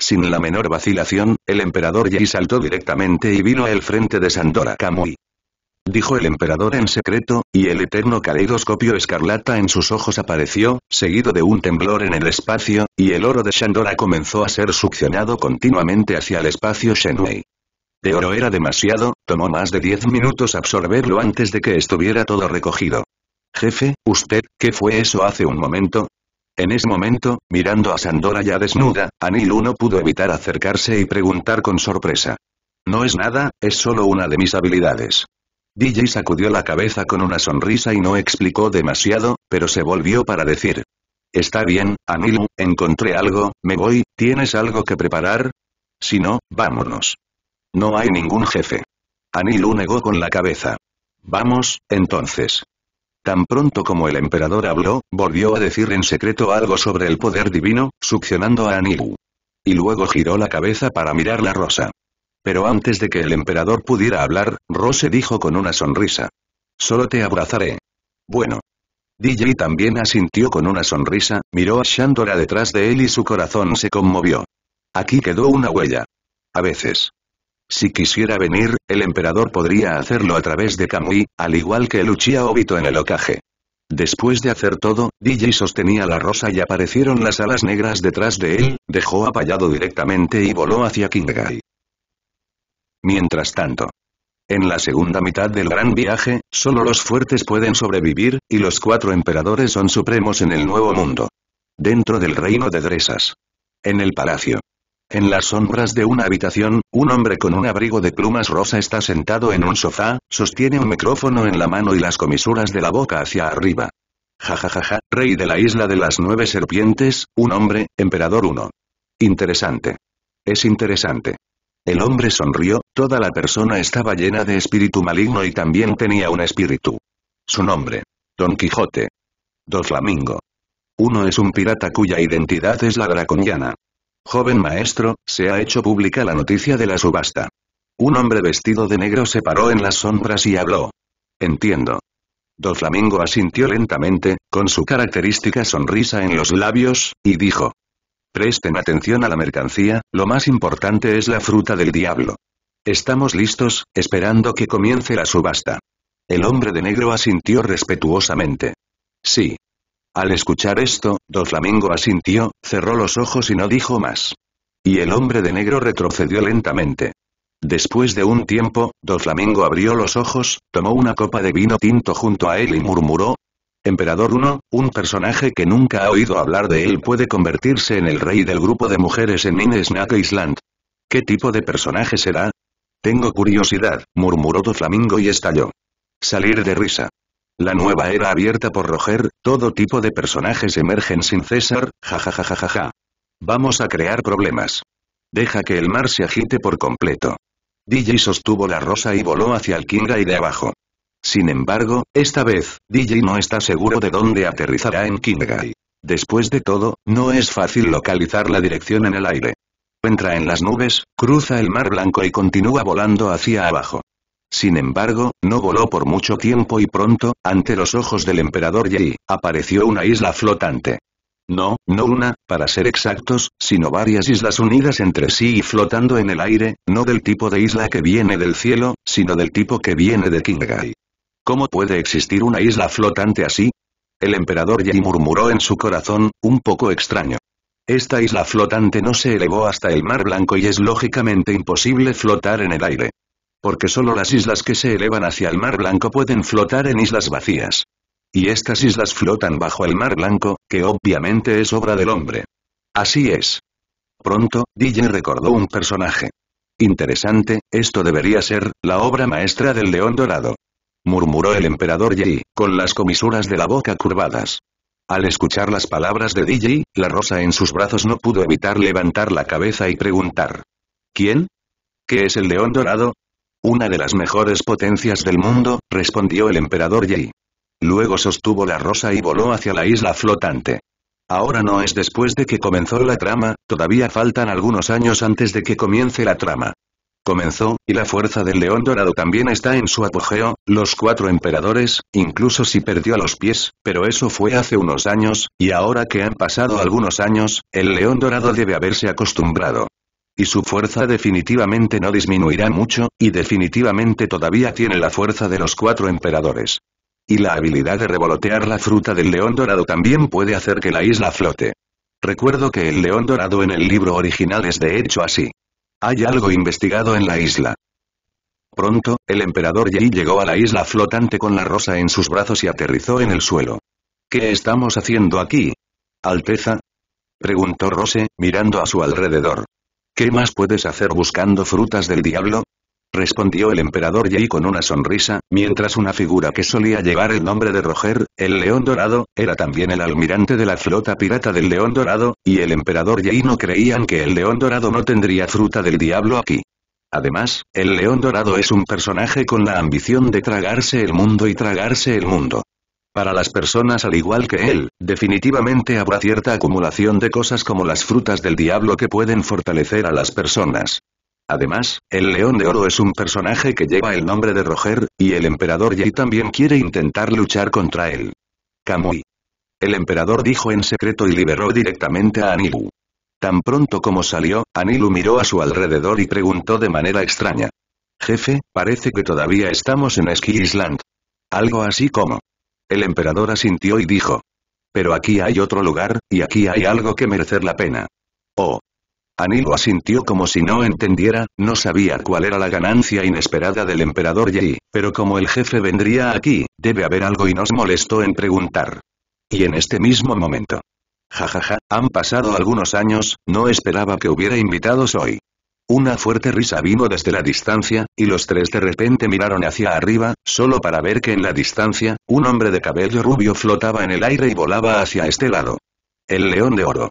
sin la menor vacilación, el emperador Yi saltó directamente y vino al frente de Sandora Kamui. Dijo el emperador en secreto, y el eterno caleidoscopio escarlata en sus ojos apareció, seguido de un temblor en el espacio, y el oro de Sandora comenzó a ser succionado continuamente hacia el espacio Shenwei. De oro era demasiado, tomó más de diez minutos absorberlo antes de que estuviera todo recogido. Jefe, ¿usted, qué fue eso hace un momento? En ese momento, mirando a Sandora ya desnuda, Anilu no pudo evitar acercarse y preguntar con sorpresa. No es nada, es solo una de mis habilidades. DJ sacudió la cabeza con una sonrisa y no explicó demasiado, pero se volvió para decir. Está bien, Anilu, encontré algo, me voy, ¿tienes algo que preparar? Si no, vámonos. No hay ningún jefe. Anilu negó con la cabeza. Vamos, entonces. Tan pronto como el emperador habló, volvió a decir en secreto algo sobre el poder divino, succionando a Anilu. Y luego giró la cabeza para mirar la rosa. Pero antes de que el emperador pudiera hablar, Rose dijo con una sonrisa. Solo te abrazaré. Bueno. DJ también asintió con una sonrisa, miró a Shandora detrás de él y su corazón se conmovió. Aquí quedó una huella. A veces. Si quisiera venir, el emperador podría hacerlo a través de Kamui, al igual que el Uchiha Obito en el Okage. Después de hacer todo, DJ sostenía la rosa y aparecieron las alas negras detrás de él, dejó apallado directamente y voló hacia Kingai. Mientras tanto, en la segunda mitad del gran viaje, solo los fuertes pueden sobrevivir, y los cuatro emperadores son supremos en el nuevo mundo. Dentro del reino de Dresas. En el palacio. En las sombras de una habitación, un hombre con un abrigo de plumas rosa está sentado en un sofá, sostiene un micrófono en la mano y las comisuras de la boca hacia arriba. Jajajaja, rey de la isla de las nueve serpientes, un hombre, emperador 1. Interesante. Es interesante. El hombre sonrió, toda la persona estaba llena de espíritu maligno y también tenía un espíritu. Su nombre. Don Quijote. Do Flamingo. Uno es un pirata cuya identidad es la draconiana. Joven maestro, se ha hecho pública la noticia de la subasta. Un hombre vestido de negro se paró en las sombras y habló. Entiendo. Do Flamingo asintió lentamente, con su característica sonrisa en los labios, y dijo. Presten atención a la mercancía, lo más importante es la fruta del diablo. Estamos listos, esperando que comience la subasta. El hombre de negro asintió respetuosamente. Sí. Al escuchar esto, Doflamingo asintió, cerró los ojos y no dijo más. Y el hombre de negro retrocedió lentamente. Después de un tiempo, Doflamingo abrió los ojos, tomó una copa de vino tinto junto a él y murmuró. Emperador 1, un personaje que nunca ha oído hablar de él puede convertirse en el rey del grupo de mujeres en Mine Snake Island. ¿Qué tipo de personaje será? Tengo curiosidad, murmuró Doflamingo y estalló. Salir de risa. La nueva era abierta por Roger, todo tipo de personajes emergen sin César, jajajajaja. Vamos a crear problemas. Deja que el mar se agite por completo. DJ sostuvo la rosa y voló hacia el Kingai de abajo. Sin embargo, esta vez, DJ no está seguro de dónde aterrizará en Kingai. Después de todo, no es fácil localizar la dirección en el aire. Entra en las nubes, cruza el mar blanco y continúa volando hacia abajo. Sin embargo, no voló por mucho tiempo y pronto, ante los ojos del emperador Yi, apareció una isla flotante. No, no una, para ser exactos, sino varias islas unidas entre sí y flotando en el aire, no del tipo de isla que viene del cielo, sino del tipo que viene de Kingai. ¿Cómo puede existir una isla flotante así? El emperador Yi murmuró en su corazón, un poco extraño. Esta isla flotante no se elevó hasta el mar blanco y es lógicamente imposible flotar en el aire. Porque solo las islas que se elevan hacia el mar blanco pueden flotar en islas vacías. Y estas islas flotan bajo el mar blanco, que obviamente es obra del hombre. Así es. Pronto, DJ recordó un personaje. Interesante, esto debería ser, la obra maestra del león dorado. Murmuró el emperador Yi, con las comisuras de la boca curvadas. Al escuchar las palabras de DJ, la rosa en sus brazos no pudo evitar levantar la cabeza y preguntar. ¿Quién? ¿Qué es el león dorado? Una de las mejores potencias del mundo, respondió el emperador Yi. Luego sostuvo la rosa y voló hacia la isla flotante. Ahora no es después de que comenzó la trama, todavía faltan algunos años antes de que comience la trama. Comenzó, y la fuerza del león dorado también está en su apogeo, los cuatro emperadores, incluso si perdió a los pies, pero eso fue hace unos años, y ahora que han pasado algunos años, el león dorado debe haberse acostumbrado. Y su fuerza definitivamente no disminuirá mucho, y definitivamente todavía tiene la fuerza de los cuatro emperadores. Y la habilidad de revolotear la fruta del león dorado también puede hacer que la isla flote. Recuerdo que el león dorado en el libro original es de hecho así. Hay algo investigado en la isla. Pronto, el emperador Yi llegó a la isla flotante con la rosa en sus brazos y aterrizó en el suelo. ¿Qué estamos haciendo aquí? Alteza? Preguntó Rose, mirando a su alrededor. ¿Qué más puedes hacer buscando frutas del diablo? Respondió el emperador Yi con una sonrisa, mientras una figura que solía llevar el nombre de Roger, el león dorado, era también el almirante de la flota pirata del león dorado, y el emperador Yi no creían que el león dorado no tendría fruta del diablo aquí. Además, el león dorado es un personaje con la ambición de tragarse el mundo y tragarse el mundo. Para las personas al igual que él, definitivamente habrá cierta acumulación de cosas como las frutas del diablo que pueden fortalecer a las personas. Además, el León de Oro es un personaje que lleva el nombre de Roger, y el Emperador Yi también quiere intentar luchar contra él. Kamui. El Emperador dijo en secreto y liberó directamente a Anilu. Tan pronto como salió, Anilu miró a su alrededor y preguntó de manera extraña. Jefe, parece que todavía estamos en Ski Island. Algo así como. El emperador asintió y dijo. Pero aquí hay otro lugar, y aquí hay algo que merecer la pena. Oh. Anilo asintió como si no entendiera, no sabía cuál era la ganancia inesperada del emperador Yi, pero como el jefe vendría aquí, debe haber algo y nos molestó en preguntar. Y en este mismo momento. Jajaja, han pasado algunos años, no esperaba que hubiera invitados hoy. Una fuerte risa vino desde la distancia, y los tres de repente miraron hacia arriba, solo para ver que en la distancia, un hombre de cabello rubio flotaba en el aire y volaba hacia este lado. El león de oro.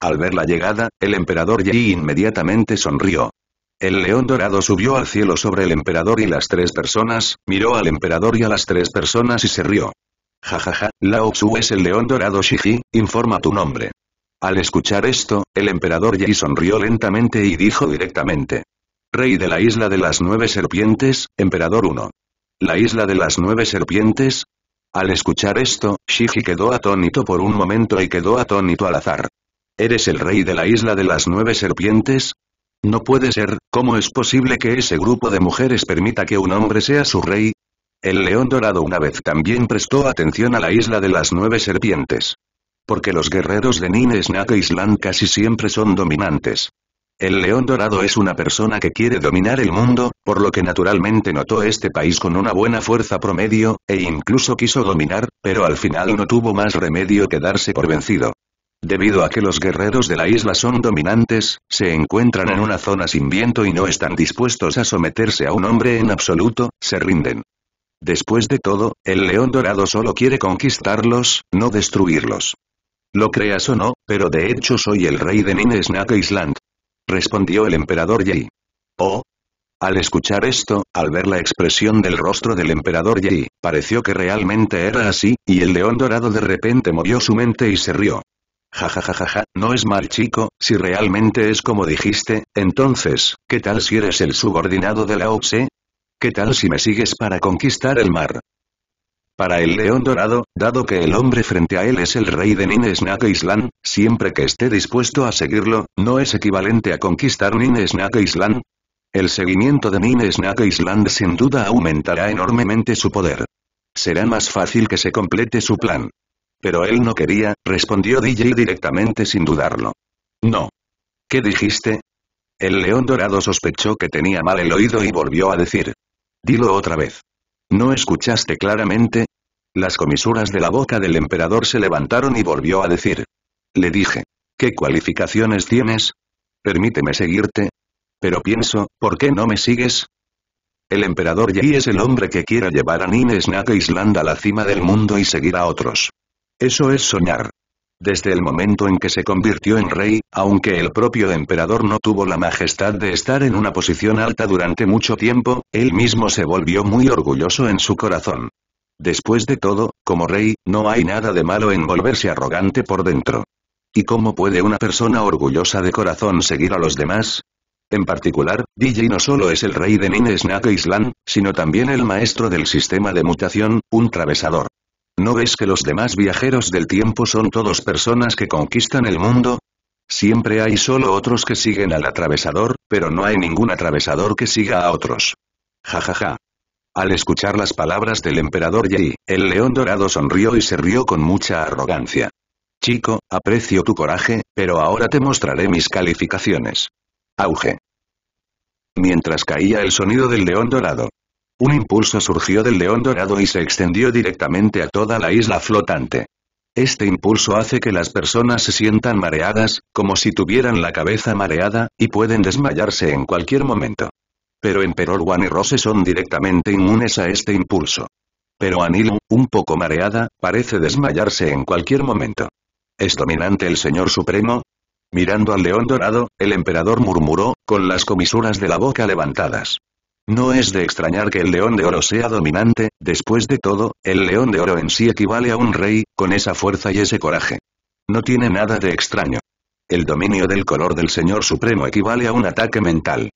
Al ver la llegada, el emperador Yi inmediatamente sonrió. El león dorado subió al cielo sobre el emperador y las tres personas, miró al emperador y a las tres personas y se rió. Jajaja, Lao Tzu es el león dorado Shiji, informa tu nombre. Al escuchar esto, el emperador Yi sonrió lentamente y dijo directamente. Rey de la isla de las nueve serpientes, emperador 1. ¿La isla de las nueve serpientes? Al escuchar esto, Shiji quedó atónito por un momento y quedó atónito al azar. ¿Eres el rey de la isla de las nueve serpientes? No puede ser, ¿cómo es posible que ese grupo de mujeres permita que un hombre sea su rey? El león dorado una vez también prestó atención a la isla de las nueve serpientes. Porque los guerreros de Nine Snake Island casi siempre son dominantes. El león dorado es una persona que quiere dominar el mundo, por lo que naturalmente notó este país con una buena fuerza promedio, e incluso quiso dominar, pero al final no tuvo más remedio que darse por vencido. Debido a que los guerreros de la isla son dominantes, se encuentran en una zona sin viento y no están dispuestos a someterse a un hombre en absoluto, se rinden. Después de todo, el león dorado solo quiere conquistarlos, no destruirlos. Lo creas o no, pero de hecho soy el rey de Nine Island. Respondió el emperador Yi. Oh. Al escuchar esto, al ver la expresión del rostro del emperador Yi, pareció que realmente era así, y el león dorado de repente movió su mente y se rió. Jajajajaja, no es mal chico, si realmente es como dijiste, entonces, ¿qué tal si eres el subordinado de la Tse? ¿Qué tal si me sigues para conquistar el mar? Para el león dorado, dado que el hombre frente a él es el rey de Nine Snake Island, siempre que esté dispuesto a seguirlo, ¿no es equivalente a conquistar Nine Snake Island? El seguimiento de Nine Snake Island sin duda aumentará enormemente su poder. Será más fácil que se complete su plan. Pero él no quería, respondió DJ directamente sin dudarlo. No. ¿Qué dijiste? El león dorado sospechó que tenía mal el oído y volvió a decir. Dilo otra vez. ¿No escuchaste claramente? Las comisuras de la boca del emperador se levantaron y volvió a decir. Le dije. ¿Qué cualificaciones tienes? Permíteme seguirte. Pero pienso, ¿por qué no me sigues? El emperador Yi es el hombre que quiere llevar a Nine Snake Island a la cima del mundo y seguir a otros. Eso es soñar. Desde el momento en que se convirtió en rey, aunque el propio emperador no tuvo la majestad de estar en una posición alta durante mucho tiempo, él mismo se volvió muy orgulloso en su corazón. Después de todo, como rey, no hay nada de malo en volverse arrogante por dentro. ¿Y cómo puede una persona orgullosa de corazón seguir a los demás? En particular, DJ no solo es el rey de Nine Snake Island, sino también el maestro del sistema de mutación, un travesador. ¿No ves que los demás viajeros del tiempo son todos personas que conquistan el mundo? Siempre hay solo otros que siguen al atravesador, pero no hay ningún atravesador que siga a otros. Ja ja ja. Al escuchar las palabras del emperador Yi, el león dorado sonrió y se rió con mucha arrogancia. Chico, aprecio tu coraje, pero ahora te mostraré mis calificaciones. Auge. Mientras caía el sonido del león dorado, un impulso surgió del león dorado y se extendió directamente a toda la isla flotante. Este impulso hace que las personas se sientan mareadas, como si tuvieran la cabeza mareada, y pueden desmayarse en cualquier momento. Pero Emperor One y Rose son directamente inmunes a este impulso. Pero Anilu, un poco mareada, parece desmayarse en cualquier momento. ¿Es dominante el Señor Supremo? Mirando al león dorado, el emperador murmuró, con las comisuras de la boca levantadas. No es de extrañar que el león de oro sea dominante, después de todo, el león de oro en sí equivale a un rey, con esa fuerza y ese coraje. No tiene nada de extraño. El dominio del color del Señor Supremo equivale a un ataque mental.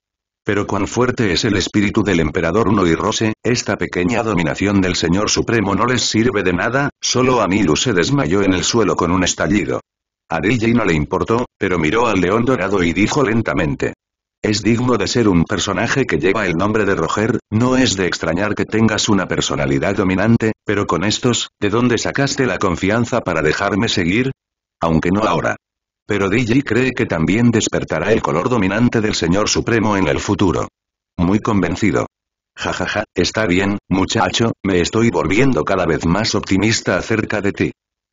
Pero cuán fuerte es el espíritu del emperador Uno y Rose, esta pequeña dominación del Señor Supremo no les sirve de nada, solo Amilu se desmayó en el suelo con un estallido. A DJ no le importó, pero miró al león dorado y dijo lentamente. Es digno de ser un personaje que lleva el nombre de Roger, no es de extrañar que tengas una personalidad dominante, pero con estos, ¿de dónde sacaste la confianza para dejarme seguir? Aunque no ahora. Pero DJ cree que también despertará el color dominante del Señor Supremo en el futuro. Muy convencido. Jajaja, está bien, muchacho, me estoy volviendo cada vez más optimista acerca de ti.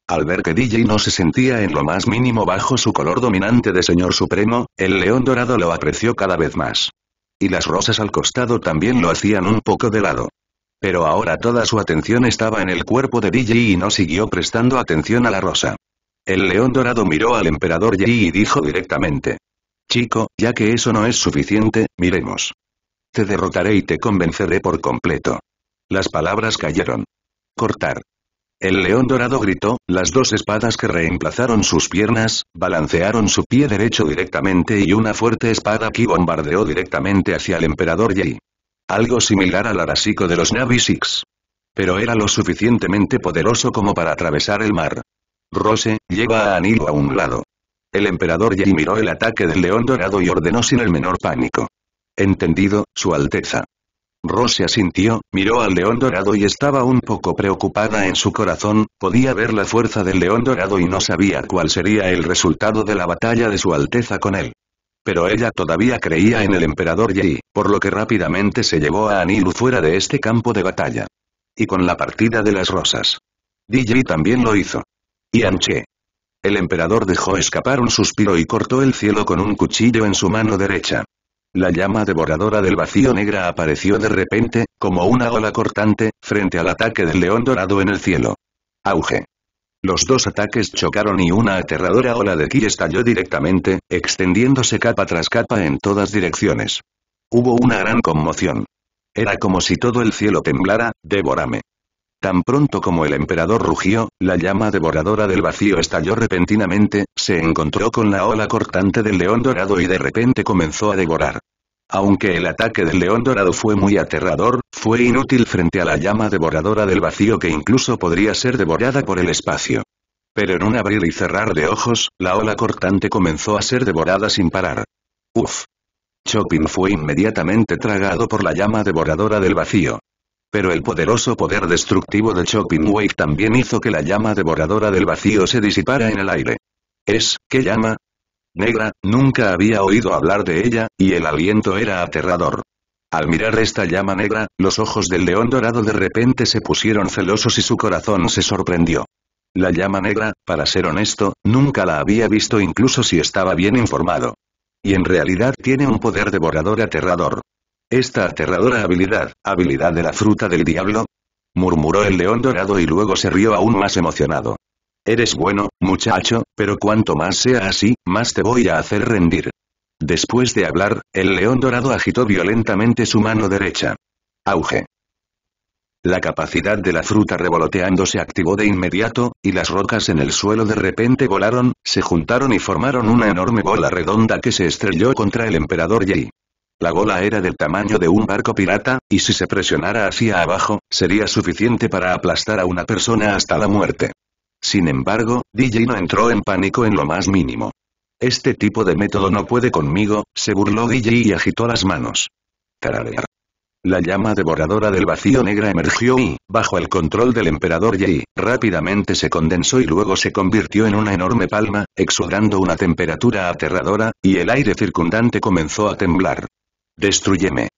Al ver que DJ no se sentía en lo más mínimo bajo su color dominante de Señor Supremo, el león dorado lo apreció cada vez más. Y las rosas al costado también lo hacían un poco de lado. Pero ahora toda su atención estaba en el cuerpo de DJ y no siguió prestando atención a la rosa. El león dorado miró al emperador Yi y dijo directamente. Chico, ya que eso no es suficiente, miremos. Te derrotaré y te convenceré por completo. Las palabras cayeron. Cortar. El león dorado gritó, las dos espadas que reemplazaron sus piernas, balancearon su pie derecho directamente y una fuerte espada ki bombardeó directamente hacia el emperador Yi. Algo similar al arasico de los Navy Six. Pero era lo suficientemente poderoso como para atravesar el mar. Rose, lleva a Anilo a un lado. El emperador Yi miró el ataque del león dorado y ordenó sin el menor pánico. Entendido, su alteza. Rose asintió, miró al león dorado y estaba un poco preocupada en su corazón, podía ver la fuerza del león dorado y no sabía cuál sería el resultado de la batalla de su Alteza con él. Pero ella todavía creía en el emperador Yi, por lo que rápidamente se llevó a Anilu fuera de este campo de batalla. Y con la partida de las rosas. DJ también lo hizo. Y Anche. El emperador dejó escapar un suspiro y cortó el cielo con un cuchillo en su mano derecha. La llama devoradora del vacío negra apareció de repente, como una ola cortante, frente al ataque del león dorado en el cielo. Auge. Los dos ataques chocaron y una aterradora ola de ki estalló directamente, extendiéndose capa tras capa en todas direcciones. Hubo una gran conmoción. Era como si todo el cielo temblara, devórame. Tan pronto como el emperador rugió, la llama devoradora del vacío estalló repentinamente, se encontró con la ola cortante del león dorado y de repente comenzó a devorar. Aunque el ataque del león dorado fue muy aterrador, fue inútil frente a la llama devoradora del vacío que incluso podría ser devorada por el espacio. Pero en un abrir y cerrar de ojos, la ola cortante comenzó a ser devorada sin parar. Uf. Chopin fue inmediatamente tragado por la llama devoradora del vacío. Pero el poderoso poder destructivo de Chopin Wave también hizo que la llama devoradora del vacío se disipara en el aire. ¿Es, qué llama? Negra, nunca había oído hablar de ella, y el aliento era aterrador. Al mirar esta llama negra, los ojos del león dorado de repente se pusieron celosos y su corazón se sorprendió. La llama negra, para ser honesto, nunca la había visto incluso si estaba bien informado. Y en realidad tiene un poder devorador aterrador. Esta aterradora habilidad, habilidad de la fruta del diablo, murmuró el león dorado y luego se rió aún más emocionado. Eres bueno, muchacho, pero cuanto más sea así, más te voy a hacer rendir. Después de hablar, el león dorado agitó violentamente su mano derecha. Auge. La capacidad de la fruta revoloteando se activó de inmediato, y las rocas en el suelo de repente volaron, se juntaron y formaron una enorme bola redonda que se estrelló contra el emperador Yi. La bola era del tamaño de un barco pirata, y si se presionara hacia abajo, sería suficiente para aplastar a una persona hasta la muerte. Sin embargo, DJ no entró en pánico en lo más mínimo. Este tipo de método no puede conmigo, se burló DJ y agitó las manos. Tararear. La llama devoradora del vacío negra emergió y, bajo el control del emperador Yi, rápidamente se condensó y luego se convirtió en una enorme palma, exudando una temperatura aterradora, y el aire circundante comenzó a temblar. Destruyeme.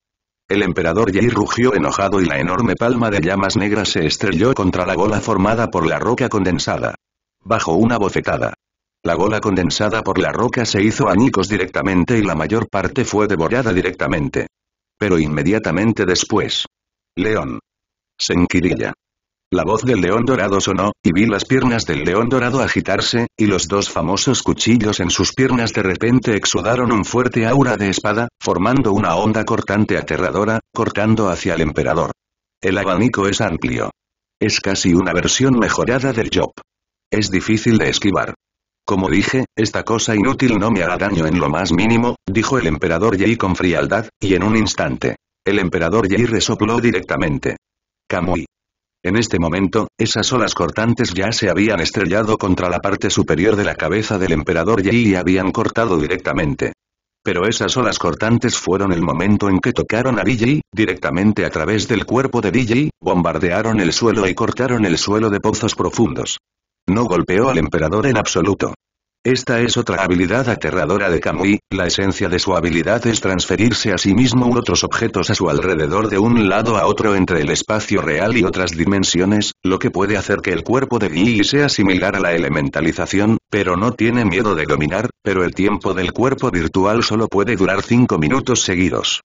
El emperador Yi rugió enojado y la enorme palma de llamas negras se estrelló contra la bola formada por la roca condensada. Bajo una bofetada. La bola condensada por la roca se hizo añicos directamente y la mayor parte fue devorada directamente. Pero inmediatamente después. León. Senquirilla. La voz del león dorado sonó, y vi las piernas del león dorado agitarse, y los dos famosos cuchillos en sus piernas de repente exudaron un fuerte aura de espada, formando una onda cortante aterradora, cortando hacia el emperador. El abanico es amplio. Es casi una versión mejorada del Job. Es difícil de esquivar. Como dije, esta cosa inútil no me hará daño en lo más mínimo, dijo el emperador Yi con frialdad, y en un instante. El emperador Yi resopló directamente. Kamui. En este momento, esas olas cortantes ya se habían estrellado contra la parte superior de la cabeza del emperador Yi y habían cortado directamente. Pero esas olas cortantes fueron el momento en que tocaron a DJ, directamente a través del cuerpo de DJ, bombardearon el suelo y cortaron el suelo de pozos profundos. No golpeó al emperador en absoluto. Esta es otra habilidad aterradora de Kamui, la esencia de su habilidad es transferirse a sí mismo u otros objetos a su alrededor de un lado a otro entre el espacio real y otras dimensiones, lo que puede hacer que el cuerpo de Yi sea similar a la elementalización, pero no tiene miedo de dominar, pero el tiempo del cuerpo virtual solo puede durar 5 minutos seguidos.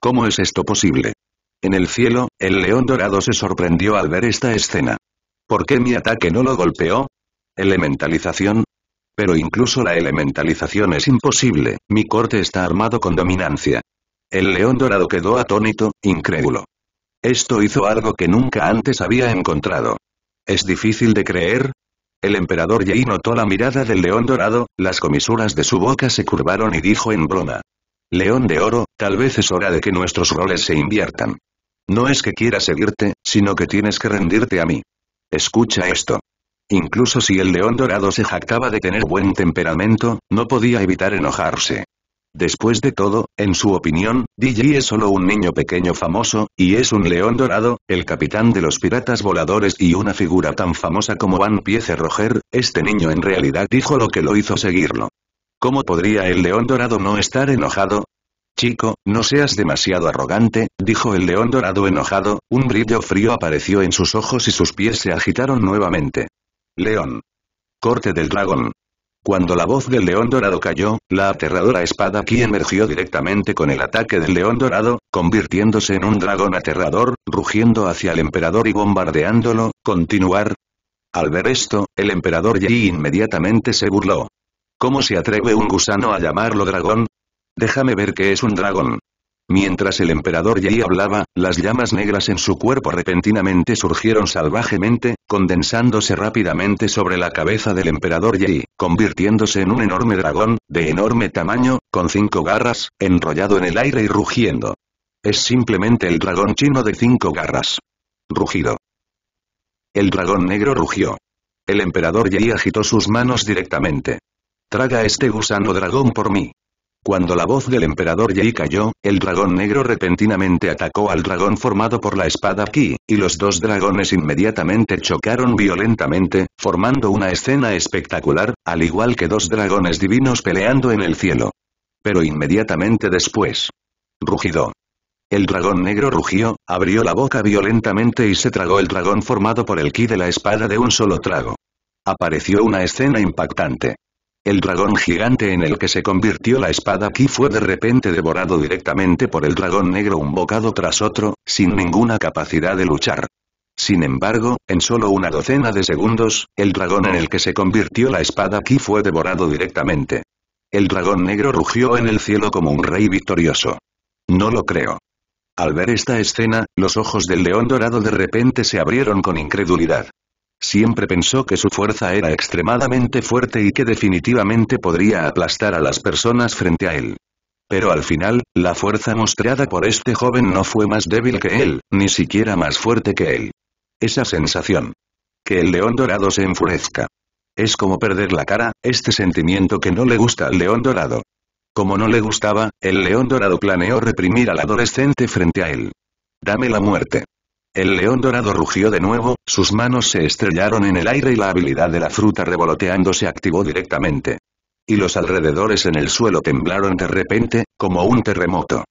¿Cómo es esto posible? En el cielo, el león dorado se sorprendió al ver esta escena. ¿Por qué mi ataque no lo golpeó? Elementalización, pero incluso la elementalización es imposible, mi corte está armado con dominancia. El león dorado quedó atónito, incrédulo. Esto hizo algo que nunca antes había encontrado. ¿Es difícil de creer? El emperador Yi notó la mirada del león dorado, las comisuras de su boca se curvaron y dijo en broma. León de oro, tal vez es hora de que nuestros roles se inviertan. No es que quiera seguirte, sino que tienes que rendirte a mí. Escucha esto. Incluso si el león dorado se jactaba de tener buen temperamento, no podía evitar enojarse. Después de todo, en su opinión, DJ es solo un niño pequeño famoso, y es un león dorado, el capitán de los piratas voladores y una figura tan famosa como Van Piece Roger, este niño en realidad dijo lo que lo hizo seguirlo. ¿Cómo podría el león dorado no estar enojado? Chico, no seas demasiado arrogante, dijo el león dorado enojado, un brillo frío apareció en sus ojos y sus pies se agitaron nuevamente. León. Corte del dragón. Cuando la voz del león dorado cayó, la aterradora espada Ki emergió directamente con el ataque del león dorado, convirtiéndose en un dragón aterrador, rugiendo hacia el emperador y bombardeándolo, continuar. Al ver esto, el emperador Yi inmediatamente se burló. ¿Cómo se atreve un gusano a llamarlo dragón? Déjame ver que es un dragón. Mientras el emperador Yi hablaba, las llamas negras en su cuerpo repentinamente surgieron salvajemente, condensándose rápidamente sobre la cabeza del emperador Yi, convirtiéndose en un enorme dragón, de enorme tamaño, con cinco garras, enrollado en el aire y rugiendo. Es simplemente el dragón chino de cinco garras. Rugido. El dragón negro rugió. El emperador Yi agitó sus manos directamente. Traga este gusano dragón por mí. Cuando la voz del emperador Yi cayó, el dragón negro repentinamente atacó al dragón formado por la espada Ki, y los dos dragones inmediatamente chocaron violentamente, formando una escena espectacular, al igual que dos dragones divinos peleando en el cielo. Pero inmediatamente después. Rugido. El dragón negro rugió, abrió la boca violentamente y se tragó el dragón formado por el ki de la espada de un solo trago. Apareció una escena impactante. El dragón gigante en el que se convirtió la espada Ki fue de repente devorado directamente por el dragón negro un bocado tras otro, sin ninguna capacidad de luchar. Sin embargo, en solo una docena de segundos, el dragón en el que se convirtió la espada Ki fue devorado directamente. El dragón negro rugió en el cielo como un rey victorioso. No lo creo. Al ver esta escena, los ojos del león dorado de repente se abrieron con incredulidad. Siempre pensó que su fuerza era extremadamente fuerte y que definitivamente podría aplastar a las personas frente a él. Pero al final, la fuerza mostrada por este joven no fue más débil que él, ni siquiera más fuerte que él. Esa sensación. Que el león dorado se enfurezca. Es como perder la cara, este sentimiento que no le gusta al león dorado. Como no le gustaba, el león dorado planeó reprimir al adolescente frente a él. Dame la muerte. El león dorado rugió de nuevo, sus manos se estrellaron en el aire y la habilidad de la fruta revoloteando se activó directamente. Y los alrededores en el suelo temblaron de repente, como un terremoto.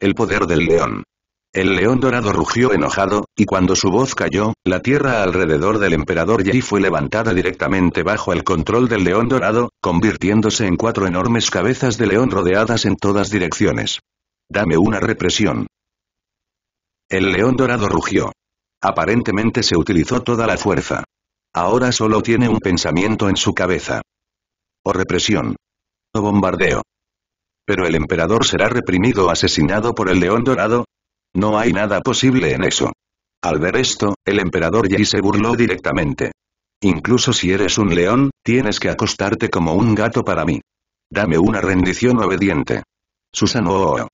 El poder del león. El león dorado rugió enojado, y cuando su voz cayó, la tierra alrededor del emperador Yi fue levantada directamente bajo el control del león dorado, convirtiéndose en cuatro enormes cabezas de león rodeadas en todas direcciones. Dame una represión. El león dorado rugió. Aparentemente se utilizó toda la fuerza. Ahora solo tiene un pensamiento en su cabeza. O represión. O bombardeo. Pero el emperador será reprimido o asesinado por el león dorado. No hay nada posible en eso. Al ver esto, el emperador Yi se burló directamente. Incluso si eres un león, tienes que acostarte como un gato para mí. Dame una rendición obediente. Susano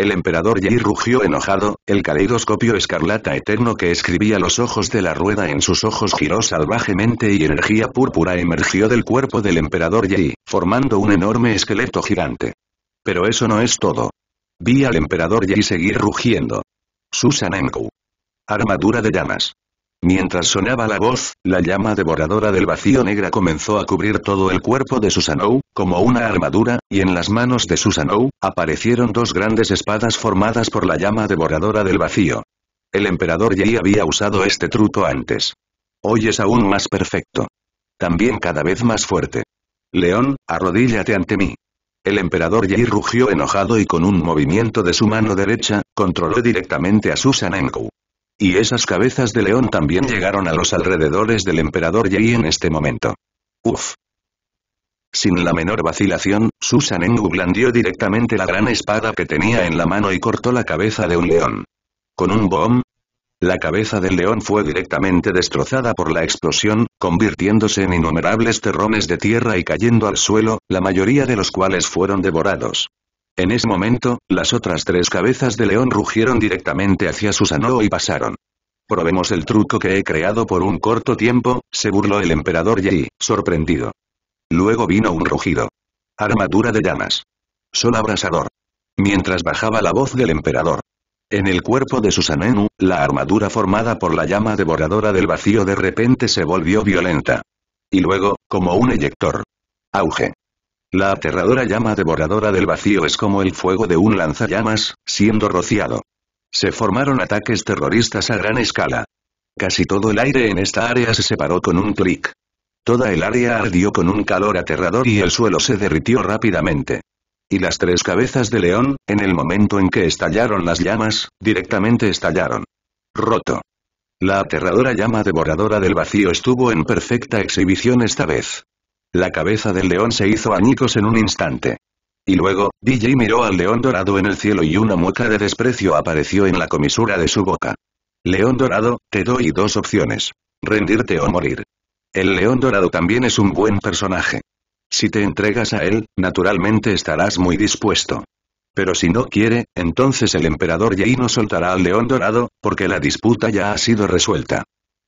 el emperador Yi rugió enojado, el caleidoscopio escarlata eterno que escribía los ojos de la rueda en sus ojos giró salvajemente y energía púrpura emergió del cuerpo del emperador Yi, formando un enorme esqueleto gigante. Pero eso no es todo. Vi al emperador Yi seguir rugiendo. Susan Enku. Armadura de llamas. Mientras sonaba la voz, la llama devoradora del vacío negra comenzó a cubrir todo el cuerpo de Susanou, como una armadura, y en las manos de Susanou, aparecieron dos grandes espadas formadas por la llama devoradora del vacío. El emperador Yi había usado este truco antes. Hoy es aún más perfecto. También cada vez más fuerte. León, arrodíllate ante mí. El emperador Yi rugió enojado y con un movimiento de su mano derecha, controló directamente a Susan Enku. Y esas cabezas de león también llegaron a los alrededores del emperador Yi en este momento. Uf. Sin la menor vacilación, Susan Engu blandió directamente la gran espada que tenía en la mano y cortó la cabeza de un león. Con un boom, la cabeza del león fue directamente destrozada por la explosión, convirtiéndose en innumerables terrones de tierra y cayendo al suelo, la mayoría de los cuales fueron devorados. En ese momento, las otras tres cabezas de león rugieron directamente hacia Susanoo y pasaron. Probemos el truco que he creado por un corto tiempo, se burló el emperador Yi, sorprendido. Luego vino un rugido. Armadura de llamas. Sol abrasador. Mientras bajaba la voz del emperador. En el cuerpo de Susanenu, la armadura formada por la llama devoradora del vacío de repente se volvió violenta. Y luego, como un eyector. Auge. La aterradora llama devoradora del vacío es como el fuego de un lanzallamas, siendo rociado. Se formaron ataques terroristas a gran escala. Casi todo el aire en esta área se separó con un clic. Toda el área ardió con un calor aterrador y el suelo se derritió rápidamente. Y las tres cabezas de león, en el momento en que estallaron las llamas, directamente estallaron. Roto. La aterradora llama devoradora del vacío estuvo en perfecta exhibición esta vez. La cabeza del león se hizo añicos en un instante. Y luego, DJ miró al león dorado en el cielo y una mueca de desprecio apareció en la comisura de su boca. León dorado, te doy dos opciones. Rendirte o morir. El león dorado también es un buen personaje. Si te entregas a él, naturalmente estarás muy dispuesto. Pero si no quiere, entonces el emperador Yi no soltará al león dorado, porque la disputa ya ha sido resuelta.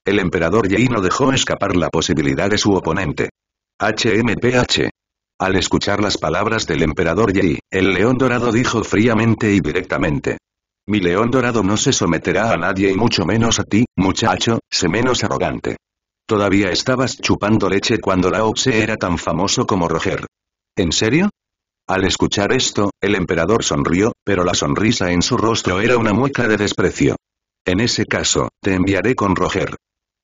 El emperador Yi no dejó escapar la posibilidad de su oponente. HMPH. Al escuchar las palabras del emperador Yi, el león dorado dijo fríamente y directamente. Mi león dorado no se someterá a nadie y mucho menos a ti, muchacho, sé menos arrogante. Todavía estabas chupando leche cuando Lao Tse era tan famoso como Roger. ¿En serio? Al escuchar esto, el emperador sonrió, pero la sonrisa en su rostro era una mueca de desprecio. En ese caso, te enviaré con Roger.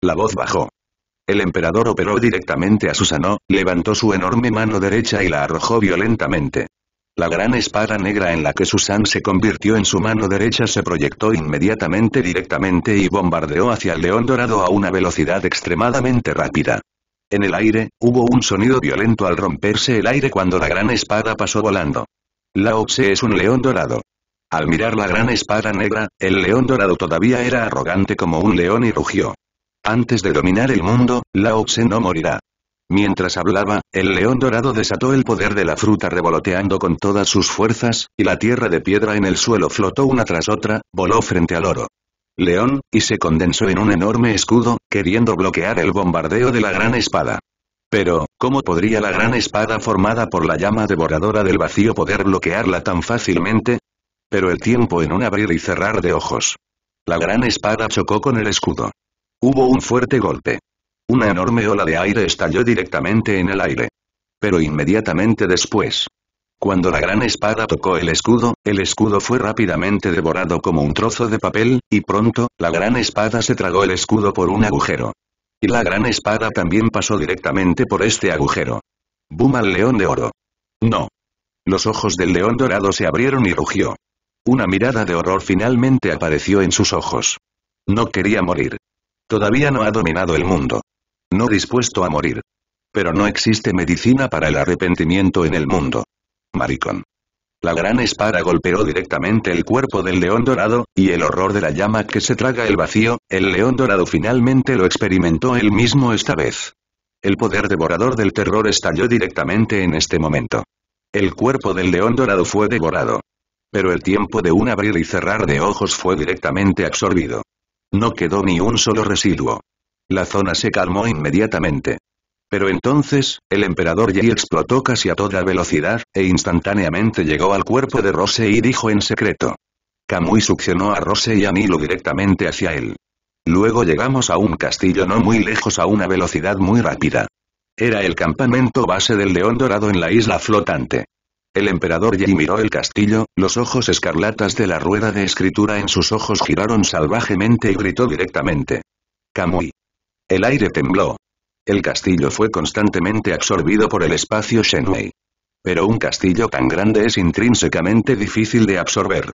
La voz bajó. El emperador operó directamente a Susanoo, levantó su enorme mano derecha y la arrojó violentamente. La gran espada negra en la que Susan se convirtió en su mano derecha se proyectó inmediatamente directamente y bombardeó hacia el león dorado a una velocidad extremadamente rápida. En el aire, hubo un sonido violento al romperse el aire cuando la gran espada pasó volando. Lao Tse es un león dorado. Al mirar la gran espada negra, el león dorado todavía era arrogante como un león y rugió. Antes de dominar el mundo, Lao Tse no morirá. Mientras hablaba, el león dorado desató el poder de la fruta revoloteando con todas sus fuerzas, y la tierra de piedra en el suelo flotó una tras otra, voló frente al oro. León, y se condensó en un enorme escudo, queriendo bloquear el bombardeo de la gran espada. Pero, ¿cómo podría la gran espada formada por la llama devoradora del vacío poder bloquearla tan fácilmente? Pero el tiempo en un abrir y cerrar de ojos. La gran espada chocó con el escudo. Hubo un fuerte golpe. Una enorme ola de aire estalló directamente en el aire. Pero inmediatamente después. Cuando la gran espada tocó el escudo, el escudo fue rápidamente devorado como un trozo de papel, y pronto, la gran espada se tragó el escudo por un agujero. Y la gran espada también pasó directamente por este agujero. ¡Bum al león de oro! No. Los ojos del león dorado se abrieron y rugió. Una mirada de horror finalmente apareció en sus ojos. No quería morir. Todavía no ha dominado el mundo. No dispuesto a morir. Pero no existe medicina para el arrepentimiento en el mundo. Maricón. La gran espada golpeó directamente el cuerpo del león dorado, y el horror de la llama que se traga el vacío, el león dorado finalmente lo experimentó él mismo esta vez. El poder devorador del terror estalló directamente en este momento. El cuerpo del león dorado fue devorado. Pero el tiempo de un abrir y cerrar de ojos fue directamente absorbido. No quedó ni un solo residuo. La zona se calmó inmediatamente. Pero entonces, el emperador Yi explotó casi a toda velocidad, e instantáneamente llegó al cuerpo de Rose y dijo en secreto. Kamui succionó a Rose y a Nilo directamente hacia él. Luego llegamos a un castillo no muy lejos a una velocidad muy rápida. Era el campamento base del león dorado en la isla flotante. El emperador Yi miró el castillo, los ojos escarlatas de la rueda de escritura en sus ojos giraron salvajemente y gritó directamente. Kamui. El aire tembló. El castillo fue constantemente absorbido por el espacio Shenwei. Pero un castillo tan grande es intrínsecamente difícil de absorber.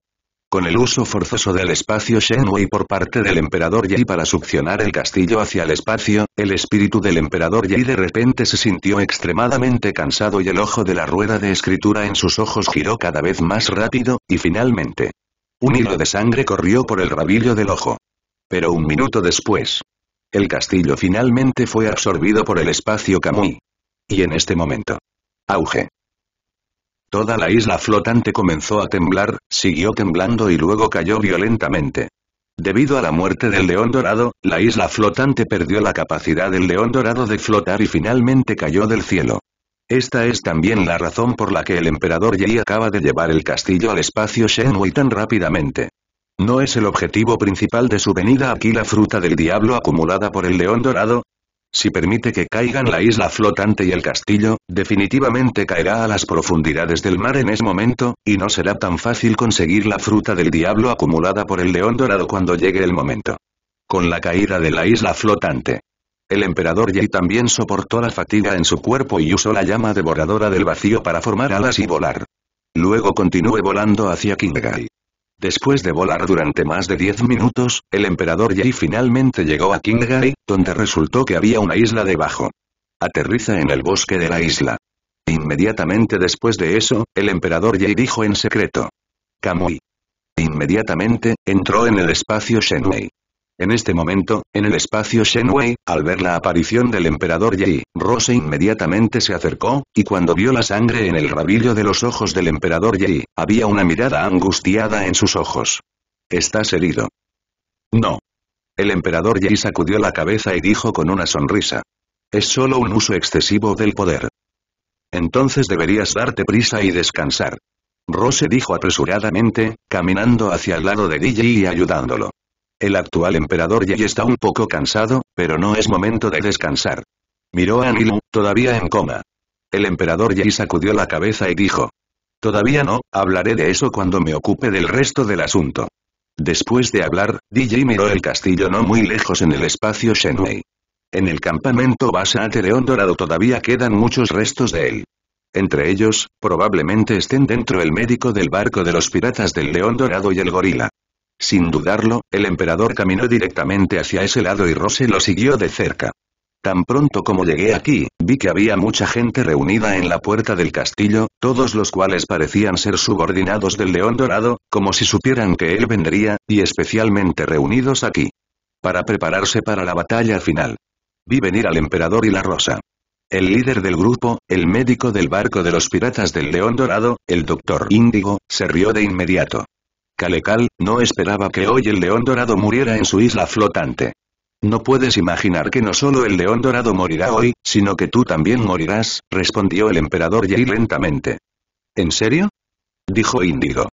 Con el uso forzoso del espacio Shenwei por parte del emperador Yi para succionar el castillo hacia el espacio, el espíritu del emperador Yi de repente se sintió extremadamente cansado y el ojo de la rueda de escritura en sus ojos giró cada vez más rápido, y finalmente. Un hilo de sangre corrió por el rabillo del ojo. Pero un minuto después. El castillo finalmente fue absorbido por el espacio Kamui. Y en este momento. Auge. Toda la isla flotante comenzó a temblar, siguió temblando y luego cayó violentamente. Debido a la muerte del león dorado, la isla flotante perdió la capacidad del león dorado de flotar y finalmente cayó del cielo. Esta es también la razón por la que el emperador Yi acaba de llevar el castillo al espacio Shenwei tan rápidamente. ¿No es el objetivo principal de su venida aquí la fruta del diablo acumulada por el león dorado? Si permite que caigan la isla flotante y el castillo, definitivamente caerá a las profundidades del mar en ese momento, y no será tan fácil conseguir la fruta del diablo acumulada por el león dorado cuando llegue el momento. Con la caída de la isla flotante. El emperador Yi también soportó la fatiga en su cuerpo y usó la llama devoradora del vacío para formar alas y volar. Luego continuó volando hacia Qinghai. Después de volar durante más de 10 minutos, el emperador Yi finalmente llegó a Qinghai, donde resultó que había una isla debajo. Aterriza en el bosque de la isla. Inmediatamente después de eso, el emperador Yi dijo en secreto. Kamui. Inmediatamente, entró en el espacio Shenwei. En este momento, en el espacio Shenwei, al ver la aparición del emperador Yi, Rose inmediatamente se acercó, y cuando vio la sangre en el rabillo de los ojos del emperador Yi, había una mirada angustiada en sus ojos. ¿Estás herido? No. El emperador Yi sacudió la cabeza y dijo con una sonrisa. Es solo un uso excesivo del poder. Entonces deberías darte prisa y descansar. Rose dijo apresuradamente, caminando hacia el lado de Yi y ayudándolo. El actual emperador Yi está un poco cansado, pero no es momento de descansar. Miró a Nilu, todavía en coma. El emperador Yi sacudió la cabeza y dijo. Todavía no, hablaré de eso cuando me ocupe del resto del asunto. Después de hablar, DJ miró el castillo no muy lejos en el espacio Shenwei. En el campamento Basa León Dorado todavía quedan muchos restos de él. Entre ellos, probablemente estén dentro el médico del barco de los piratas del León Dorado y el gorila. Sin dudarlo, el emperador caminó directamente hacia ese lado y Rose lo siguió de cerca. Tan pronto como llegué aquí, vi que había mucha gente reunida en la puerta del castillo, todos los cuales parecían ser subordinados del león dorado, como si supieran que él vendría, y especialmente reunidos aquí. Para prepararse para la batalla final. Vi venir al emperador y la rosa. El líder del grupo, el médico del barco de los piratas del león dorado, el doctor Índigo, se rió de inmediato. Calecal, no esperaba que hoy el león dorado muriera en su isla flotante. No puedes imaginar que no solo el león dorado morirá hoy, sino que tú también morirás, respondió el emperador Yi lentamente. ¿En serio? Dijo Índigo.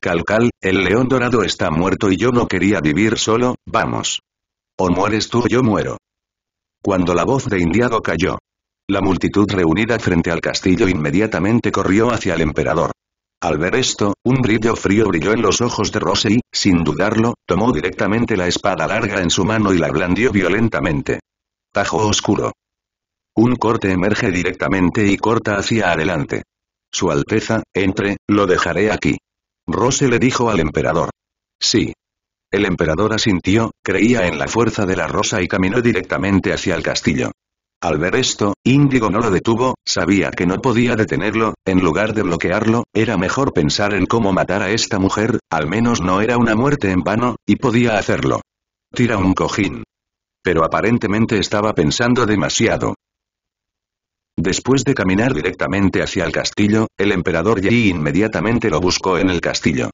Calcal, el león dorado está muerto y yo no quería vivir solo, vamos. O mueres tú o yo muero. Cuando la voz de Indiado cayó. La multitud reunida frente al castillo inmediatamente corrió hacia el emperador. Al ver esto, un brillo frío brilló en los ojos de Rose y, sin dudarlo, tomó directamente la espada larga en su mano y la blandió violentamente. Tajo oscuro. Un corte emerge directamente y corta hacia adelante. Su Alteza, entre, lo dejaré aquí. Rose le dijo al emperador. Sí. El emperador asintió, creía en la fuerza de la rosa y caminó directamente hacia el castillo. Al ver esto, Índigo no lo detuvo, sabía que no podía detenerlo, en lugar de bloquearlo, era mejor pensar en cómo matar a esta mujer, al menos no era una muerte en vano, y podía hacerlo. Tira un cojín. Pero aparentemente estaba pensando demasiado. Después de caminar directamente hacia el castillo, el emperador Yi inmediatamente lo buscó en el castillo.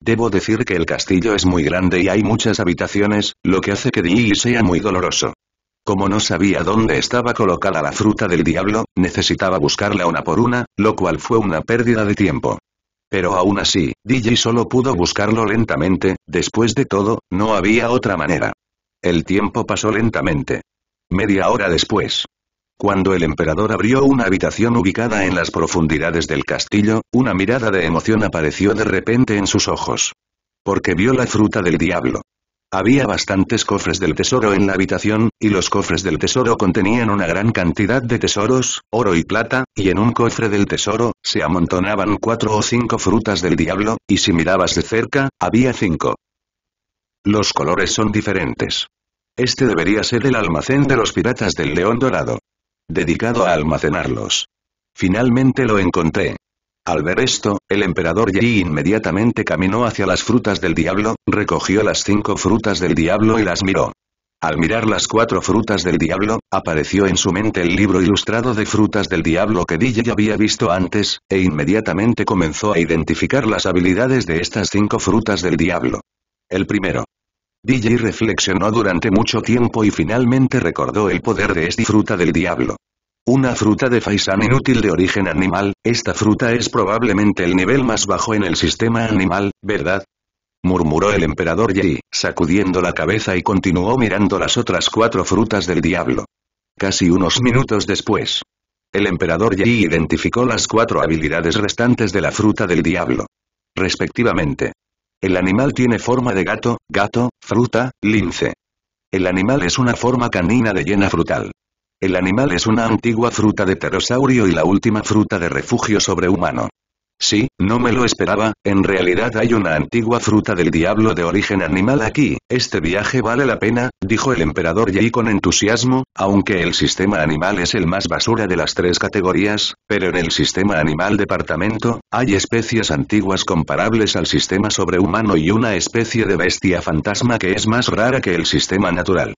Debo decir que el castillo es muy grande y hay muchas habitaciones, lo que hace que Yi sea muy doloroso. Como no sabía dónde estaba colocada la fruta del diablo, necesitaba buscarla una por una, lo cual fue una pérdida de tiempo. Pero aún así, DJ solo pudo buscarlo lentamente, después de todo, no había otra manera. El tiempo pasó lentamente. Media hora después. Cuando el emperador abrió una habitación ubicada en las profundidades del castillo, una mirada de emoción apareció de repente en sus ojos. Porque vio la fruta del diablo. Había bastantes cofres del tesoro en la habitación, y los cofres del tesoro contenían una gran cantidad de tesoros, oro y plata, y en un cofre del tesoro, se amontonaban cuatro o cinco frutas del diablo, y si mirabas de cerca, había cinco. Los colores son diferentes. Este debería ser el almacén de los piratas del león dorado. Dedicado a almacenarlos. Finalmente lo encontré. Al ver esto, el emperador Yi inmediatamente caminó hacia las frutas del diablo, recogió las cinco frutas del diablo y las miró. Al mirar las cuatro frutas del diablo, apareció en su mente el libro ilustrado de frutas del diablo que DJ había visto antes, e inmediatamente comenzó a identificar las habilidades de estas cinco frutas del diablo. El primero. DJ reflexionó durante mucho tiempo y finalmente recordó el poder de esta fruta del diablo. Una fruta de faisán inútil de origen animal, esta fruta es probablemente el nivel más bajo en el sistema animal, ¿verdad? murmuró el emperador Yi, sacudiendo la cabeza y continuó mirando las otras cuatro frutas del diablo. Casi unos minutos después. El emperador Yi identificó las cuatro habilidades restantes de la fruta del diablo. Respectivamente. El animal tiene forma de gato, gato, fruta, lince. El animal es una forma canina de llena frutal. El animal es una antigua fruta de pterosaurio y la última fruta de refugio sobrehumano. Sí, no me lo esperaba, en realidad hay una antigua fruta del diablo de origen animal aquí, este viaje vale la pena, dijo el emperador Yi con entusiasmo, aunque el sistema animal es el más basura de las tres categorías, pero en el sistema animal departamento, hay especies antiguas comparables al sistema sobrehumano y una especie de bestia fantasma que es más rara que el sistema natural.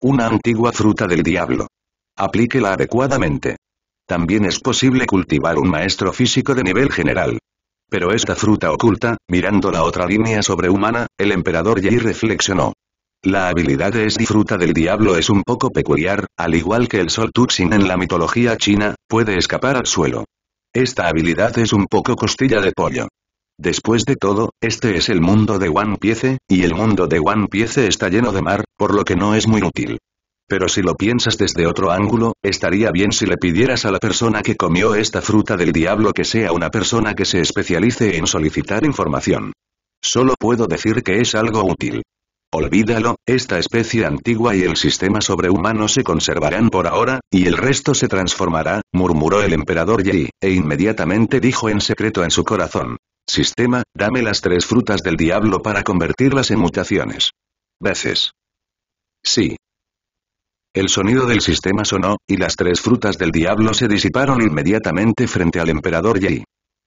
Una antigua fruta del diablo. Aplíquela adecuadamente. También es posible cultivar un maestro físico de nivel general. Pero esta fruta oculta, mirando la otra línea sobrehumana, el emperador Yi reflexionó. La habilidad de esta fruta del diablo es un poco peculiar, al igual que el Sol Tuxin en la mitología china, puede escapar al suelo. Esta habilidad es un poco costilla de pollo. Después de todo, este es el mundo de One Piece, y el mundo de One Piece está lleno de mar, por lo que no es muy útil. Pero si lo piensas desde otro ángulo, estaría bien si le pidieras a la persona que comió esta fruta del diablo que sea una persona que se especialice en solicitar información. Solo puedo decir que es algo útil. Olvídalo, esta especie antigua y el sistema sobrehumano se conservarán por ahora, y el resto se transformará, murmuró el emperador Yi, e inmediatamente dijo en secreto en su corazón. Sistema, dame las tres frutas del diablo para convertirlas en mutaciones. Veces. Sí, el sonido del sistema sonó, y las tres frutas del diablo se disiparon inmediatamente frente al emperador Yi.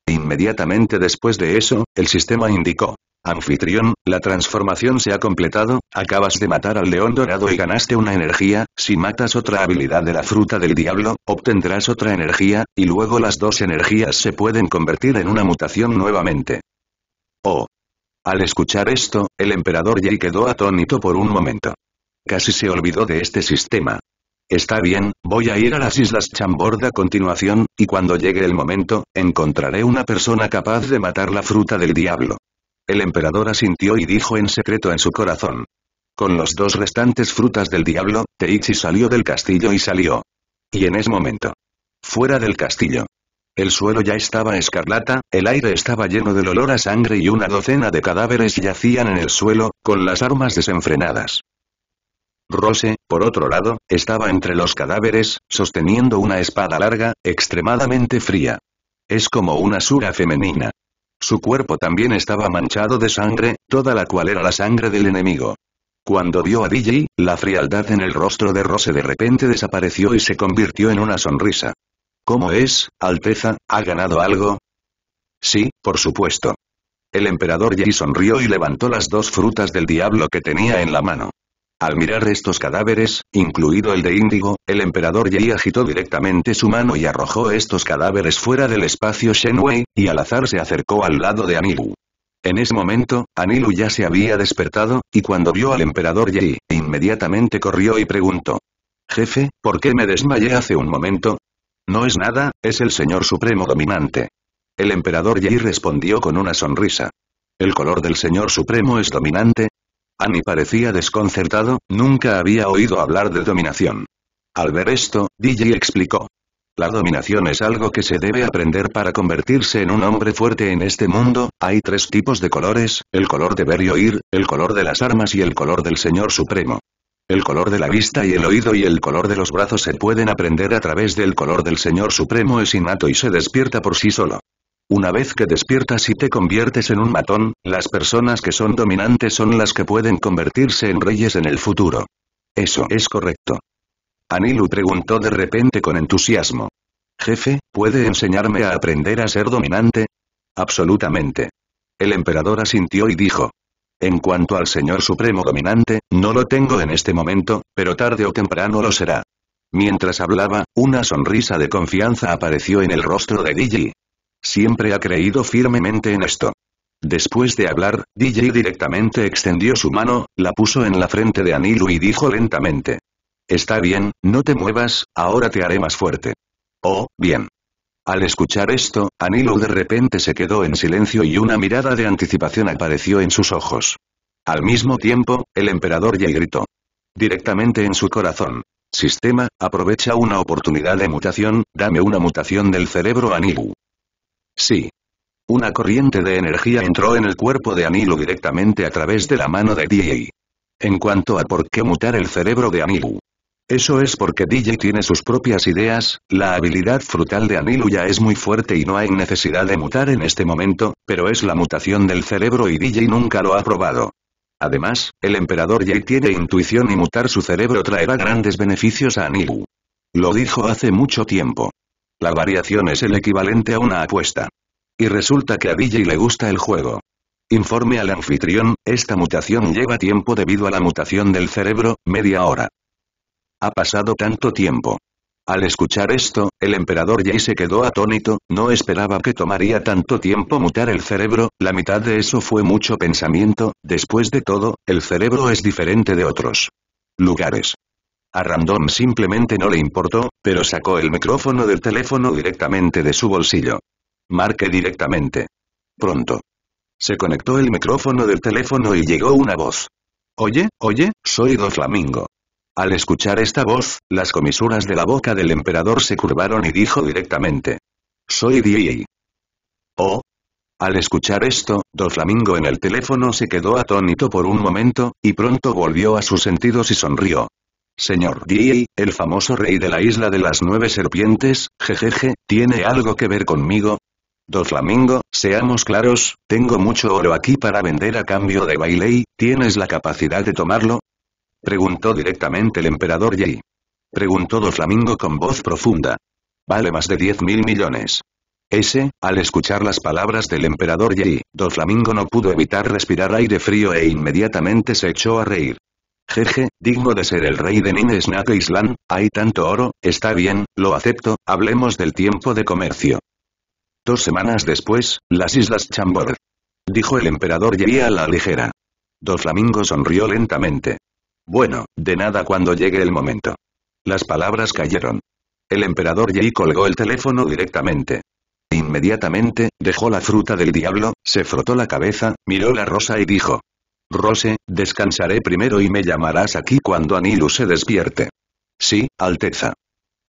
Inmediatamente después de eso, el sistema indicó. Anfitrión, la transformación se ha completado, acabas de matar al león dorado y ganaste una energía, si matas otra habilidad de la fruta del diablo, obtendrás otra energía, y luego las dos energías se pueden convertir en una mutación nuevamente. Oh. Al escuchar esto, el emperador Yi quedó atónito por un momento. Casi se olvidó de este sistema. Está bien, voy a ir a las Islas Chambord a continuación, y cuando llegue el momento, encontraré una persona capaz de matar la fruta del diablo. El emperador asintió y dijo en secreto en su corazón. Con los dos restantes frutas del diablo, Teichi salió del castillo y salió. Y en ese momento. Fuera del castillo. El suelo ya estaba escarlata, el aire estaba lleno del olor a sangre y una docena de cadáveres yacían en el suelo, con las armas desenfrenadas. Rose, por otro lado, estaba entre los cadáveres, sosteniendo una espada larga, extremadamente fría. Es como una sura femenina. Su cuerpo también estaba manchado de sangre, toda la cual era la sangre del enemigo. Cuando vio a DJ, la frialdad en el rostro de Rose de repente desapareció y se convirtió en una sonrisa. ¿Cómo es, Alteza, ha ganado algo? Sí, por supuesto. El emperador Yi sonrió y levantó las dos frutas del diablo que tenía en la mano. Al mirar estos cadáveres, incluido el de Índigo, el emperador Yi agitó directamente su mano y arrojó estos cadáveres fuera del espacio Shenwei, y al azar se acercó al lado de Anilu. En ese momento, Anilu ya se había despertado, y cuando vio al emperador Yi, inmediatamente corrió y preguntó. Jefe, ¿por qué me desmayé hace un momento? No es nada, es el señor supremo dominante. El emperador Yi respondió con una sonrisa. ¿El color del señor supremo es dominante? Annie parecía desconcertado, nunca había oído hablar de dominación. Al ver esto, DJ explicó. La dominación es algo que se debe aprender para convertirse en un hombre fuerte en este mundo, hay tres tipos de colores, el color de ver y oír, el color de las armas y el color del Señor Supremo. El color de la vista y el oído y el color de los brazos se pueden aprender a través del color del Señor Supremo es innato y se despierta por sí solo. Una vez que despiertas y te conviertes en un matón, las personas que son dominantes son las que pueden convertirse en reyes en el futuro. Eso es correcto. Anilu preguntó de repente con entusiasmo. Jefe, ¿puede enseñarme a aprender a ser dominante? Absolutamente. El emperador asintió y dijo. En cuanto al señor supremo dominante, no lo tengo en este momento, pero tarde o temprano lo será. Mientras hablaba, una sonrisa de confianza apareció en el rostro de Digi. Siempre ha creído firmemente en esto. Después de hablar, DJ directamente extendió su mano, la puso en la frente de Anilu y dijo lentamente. Está bien, no te muevas, ahora te haré más fuerte. Oh, bien. Al escuchar esto, Anilu de repente se quedó en silencio y una mirada de anticipación apareció en sus ojos. Al mismo tiempo, el emperador ya gritó. Directamente en su corazón. Sistema, aprovecha una oportunidad de mutación, dame una mutación del cerebro Anilu. Sí. Una corriente de energía entró en el cuerpo de Anilu directamente a través de la mano de DJ. En cuanto a por qué mutar el cerebro de Anilu. Eso es porque DJ tiene sus propias ideas, la habilidad frutal de Anilu ya es muy fuerte y no hay necesidad de mutar en este momento, pero es la mutación del cerebro y DJ nunca lo ha probado. Además, el emperador Yi tiene intuición y mutar su cerebro traerá grandes beneficios a Anilu. Lo dijo hace mucho tiempo. La variación es el equivalente a una apuesta. Y resulta que a DJ le gusta el juego. Informe al anfitrión, esta mutación lleva tiempo debido a la mutación del cerebro, media hora. Ha pasado tanto tiempo. Al escuchar esto, el emperador Yi se quedó atónito, no esperaba que tomaría tanto tiempo mutar el cerebro, la mitad de eso fue mucho pensamiento, después de todo, el cerebro es diferente de otros lugares. A Random simplemente no le importó, pero sacó el micrófono del teléfono directamente de su bolsillo. Marque directamente. Pronto. Se conectó el micrófono del teléfono y llegó una voz. Oye, oye, soy Do Flamingo. Al escuchar esta voz, las comisuras de la boca del emperador se curvaron y dijo directamente. Soy DJ. Oh. Al escuchar esto, Flamingo en el teléfono se quedó atónito por un momento, y pronto volvió a sus sentidos y sonrió. Señor DJ, el famoso rey de la isla de las nueve serpientes, jejeje, ¿tiene algo que ver conmigo? Flamingo, seamos claros, tengo mucho oro aquí para vender a cambio de Bailey, ¿tienes la capacidad de tomarlo? Preguntó directamente el emperador Yi. Preguntó Do Flamingo con voz profunda. Vale más de 10 mil millones. Ese, al escuchar las palabras del emperador Yi, Do Flamingo no pudo evitar respirar aire frío e inmediatamente se echó a reír. Jeje, digno de ser el rey de Nine Snake Island, hay tanto oro, está bien, lo acepto, hablemos del tiempo de comercio. Dos semanas después, las Islas Chambord. Dijo el emperador Yi a la ligera. Do Flamingo sonrió lentamente. Bueno, de nada cuando llegue el momento. Las palabras cayeron. El emperador Yi colgó el teléfono directamente. Inmediatamente, dejó la fruta del diablo, se frotó la cabeza, miró la rosa y dijo. Rose, descansaré primero y me llamarás aquí cuando Anilu se despierte. Sí, Alteza.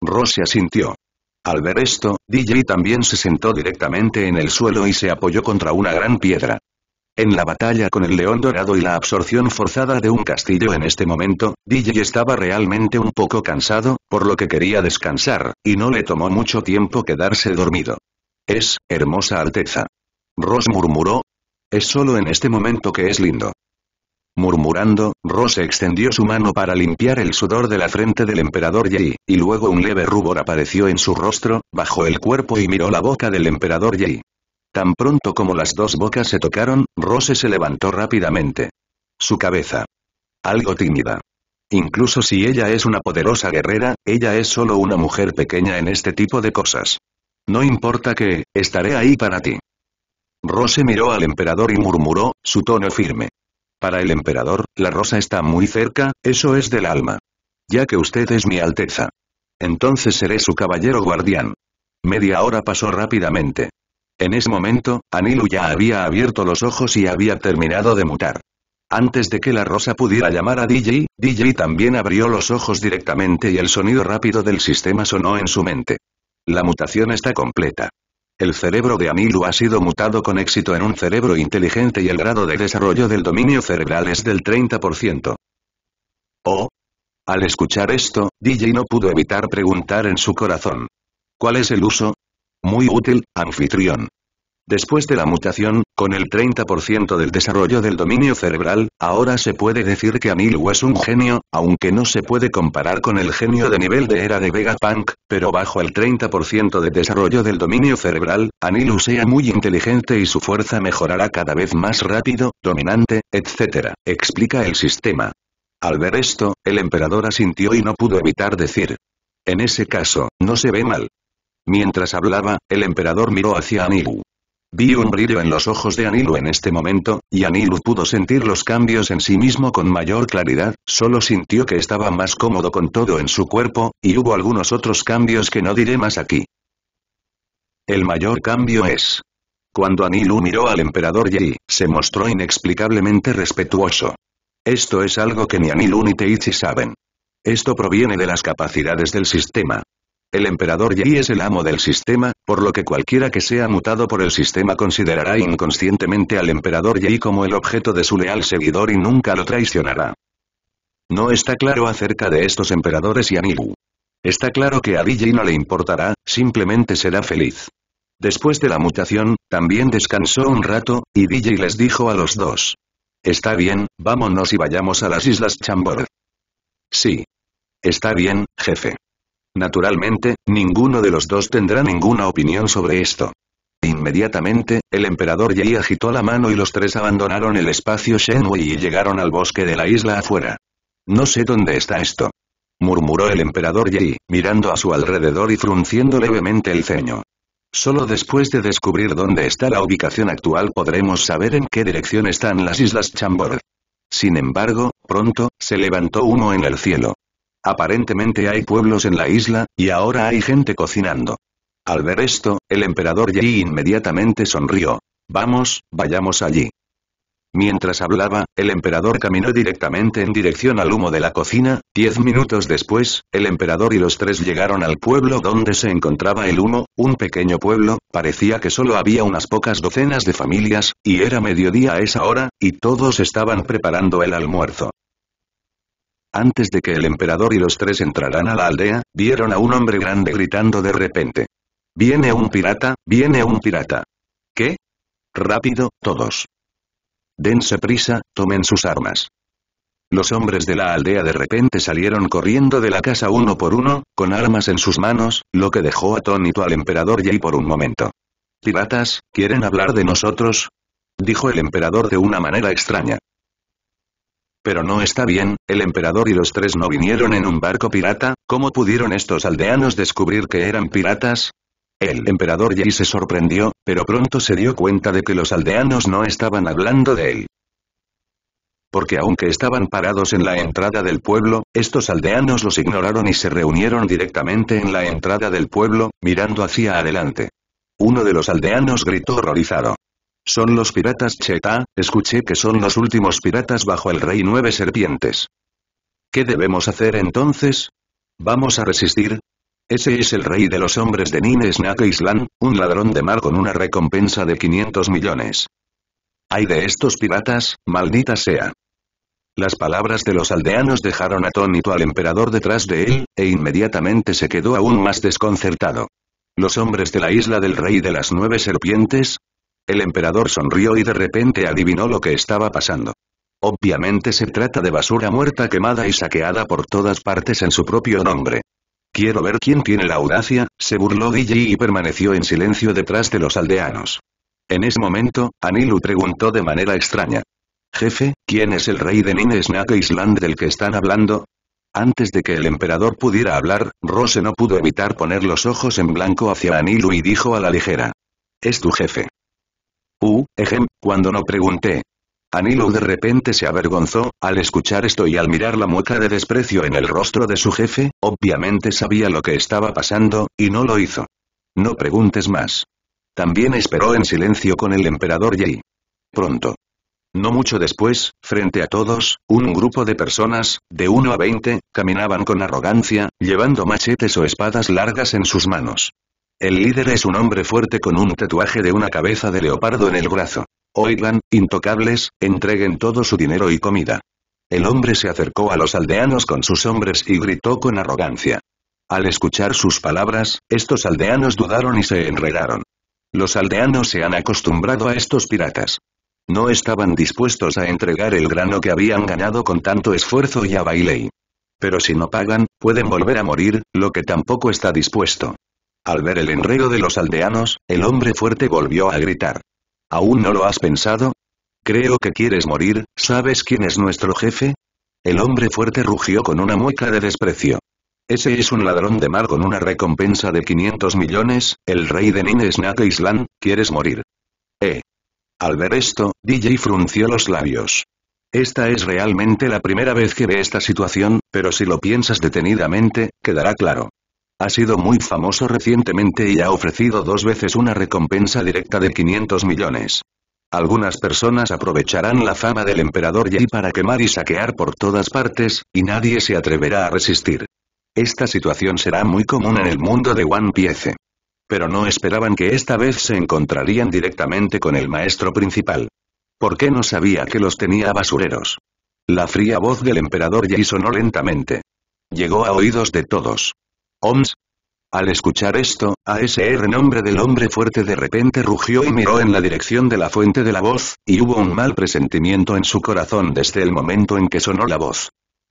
Rose asintió. Al ver esto, DJ también se sentó directamente en el suelo y se apoyó contra una gran piedra. En la batalla con el león dorado y la absorción forzada de un castillo en este momento, DJ estaba realmente un poco cansado, por lo que quería descansar, y no le tomó mucho tiempo quedarse dormido. Es, hermosa Alteza. Ross murmuró. Es solo en este momento que es lindo. Murmurando, Ross extendió su mano para limpiar el sudor de la frente del emperador Yi, y luego un leve rubor apareció en su rostro, bajó el cuerpo y miró la boca del emperador Yi. Tan pronto como las dos bocas se tocaron, Rose se levantó rápidamente. Su cabeza. Algo tímida. Incluso si ella es una poderosa guerrera, ella es solo una mujer pequeña en este tipo de cosas. No importa que, estaré ahí para ti. Rose miró al emperador y murmuró, su tono firme. Para el emperador, la rosa está muy cerca, eso es del alma. Ya que usted es mi alteza. Entonces seré su caballero guardián. Media hora pasó rápidamente. En ese momento, Anilu ya había abierto los ojos y había terminado de mutar. Antes de que la rosa pudiera llamar a DJ, DJ también abrió los ojos directamente y el sonido rápido del sistema sonó en su mente. La mutación está completa. El cerebro de Anilu ha sido mutado con éxito en un cerebro inteligente y el grado de desarrollo del dominio cerebral es del 30%. Oh. Al escuchar esto, DJ no pudo evitar preguntar en su corazón. ¿Cuál es el uso? Muy útil, anfitrión. Después de la mutación, con el 30% del desarrollo del dominio cerebral, ahora se puede decir que Anilu es un genio, aunque no se puede comparar con el genio de nivel de era de Vegapunk, pero bajo el 30% de desarrollo del dominio cerebral, Anilu sea muy inteligente y su fuerza mejorará cada vez más rápido, dominante, etc., explica el sistema. Al ver esto, el emperador asintió y no pudo evitar decir. En ese caso, no se ve mal. Mientras hablaba, el emperador miró hacia Anilu. Vi un brillo en los ojos de Anilu en este momento, y Anilu pudo sentir los cambios en sí mismo con mayor claridad, solo sintió que estaba más cómodo con todo en su cuerpo, y hubo algunos otros cambios que no diré más aquí. El mayor cambio es. Cuando Anilu miró al emperador Yi, se mostró inexplicablemente respetuoso. Esto es algo que ni Anilu ni Teichi saben. Esto proviene de las capacidades del sistema. El emperador Yi es el amo del sistema, por lo que cualquiera que sea mutado por el sistema considerará inconscientemente al emperador Yi como el objeto de su leal seguidor y nunca lo traicionará. No está claro acerca de estos emperadores y Anilu. Está claro que a DJ no le importará, simplemente será feliz. Después de la mutación, también descansó un rato, y DJ les dijo a los dos. Está bien, vámonos y vayamos a las Islas Chambord. Sí. Está bien, jefe. Naturalmente, ninguno de los dos tendrá ninguna opinión sobre esto. Inmediatamente, el emperador Yi agitó la mano y los tres abandonaron el espacio Shenwei y llegaron al bosque de la isla afuera. No sé dónde está esto. Murmuró el emperador Yi, mirando a su alrededor y frunciendo levemente el ceño. Solo después de descubrir dónde está la ubicación actual podremos saber en qué dirección están las islas Chambord. Sin embargo, pronto, se levantó uno en el cielo. Aparentemente hay pueblos en la isla, y ahora hay gente cocinando. Al ver esto, el emperador Yi inmediatamente sonrió. Vamos, vayamos allí. Mientras hablaba, el emperador caminó directamente en dirección al humo de la cocina, diez minutos después, el emperador y los tres llegaron al pueblo donde se encontraba el humo, un pequeño pueblo, parecía que solo había unas pocas docenas de familias, y era mediodía a esa hora, y todos estaban preparando el almuerzo. Antes de que el emperador y los tres entraran a la aldea, vieron a un hombre grande gritando de repente. Viene un pirata, viene un pirata. ¿Qué? Rápido, todos. Dense prisa, tomen sus armas. Los hombres de la aldea de repente salieron corriendo de la casa uno por uno, con armas en sus manos, lo que dejó atónito al emperador Yi por un momento. ¿Piratas, quieren hablar de nosotros? Dijo el emperador de una manera extraña. Pero no está bien, el emperador y los tres no vinieron en un barco pirata, ¿cómo pudieron estos aldeanos descubrir que eran piratas? El emperador Yi se sorprendió, pero pronto se dio cuenta de que los aldeanos no estaban hablando de él. Porque aunque estaban parados en la entrada del pueblo, estos aldeanos los ignoraron y se reunieron directamente en la entrada del pueblo, mirando hacia adelante. Uno de los aldeanos gritó horrorizado. Son los piratas Cheta, escuché que son los últimos piratas bajo el rey Nueve Serpientes. ¿Qué debemos hacer entonces? ¿Vamos a resistir? Ese es el rey de los hombres de Nine Snake Island, un ladrón de mar con una recompensa de 500 millones. Hay de estos piratas, maldita sea. Las palabras de los aldeanos dejaron atónito al emperador detrás de él, e inmediatamente se quedó aún más desconcertado. Los hombres de la isla del rey de las nueve serpientes, el emperador sonrió y de repente adivinó lo que estaba pasando. Obviamente se trata de basura muerta quemada y saqueada por todas partes en su propio nombre. Quiero ver quién tiene la audacia, se burló DJ y permaneció en silencio detrás de los aldeanos. En ese momento, Anilu preguntó de manera extraña. Jefe, ¿quién es el rey de Nine Island del que están hablando? Antes de que el emperador pudiera hablar, Rose no pudo evitar poner los ojos en blanco hacia Anilu y dijo a la ligera. Es tu jefe. Uh, ejem, cuando no pregunté. Anilu de repente se avergonzó, al escuchar esto y al mirar la mueca de desprecio en el rostro de su jefe, obviamente sabía lo que estaba pasando, y no lo hizo. No preguntes más. También esperó en silencio con el emperador Yi. Pronto. No mucho después, frente a todos, un grupo de personas, de 1 a 20, caminaban con arrogancia, llevando machetes o espadas largas en sus manos. El líder es un hombre fuerte con un tatuaje de una cabeza de leopardo en el brazo. Oigan, intocables, entreguen todo su dinero y comida. El hombre se acercó a los aldeanos con sus hombres y gritó con arrogancia. Al escuchar sus palabras, estos aldeanos dudaron y se enredaron. Los aldeanos se han acostumbrado a estos piratas. No estaban dispuestos a entregar el grano que habían ganado con tanto esfuerzo y a Bailey. Pero si no pagan, pueden volver a morir, lo que tampoco está dispuesto. Al ver el enredo de los aldeanos, el hombre fuerte volvió a gritar. ¿Aún no lo has pensado? Creo que quieres morir, ¿sabes quién es nuestro jefe? El hombre fuerte rugió con una mueca de desprecio. Ese es un ladrón de mar con una recompensa de 500 millones, el rey de Nine Snake Island, ¿quieres morir? Eh. Al ver esto, DJ frunció los labios. Esta es realmente la primera vez que ve esta situación, pero si lo piensas detenidamente, quedará claro. Ha sido muy famoso recientemente y ha ofrecido dos veces una recompensa directa de 500 millones. Algunas personas aprovecharán la fama del emperador Yi para quemar y saquear por todas partes, y nadie se atreverá a resistir. Esta situación será muy común en el mundo de One Piece. Pero no esperaban que esta vez se encontrarían directamente con el maestro principal. ¿Por qué no sabía que los tenía basureros? La fría voz del emperador Yi sonó lentamente. Llegó a oídos de todos. OMS. Al escuchar esto, ASR nombre del hombre fuerte de repente rugió y miró en la dirección de la fuente de la voz, y hubo un mal presentimiento en su corazón desde el momento en que sonó la voz.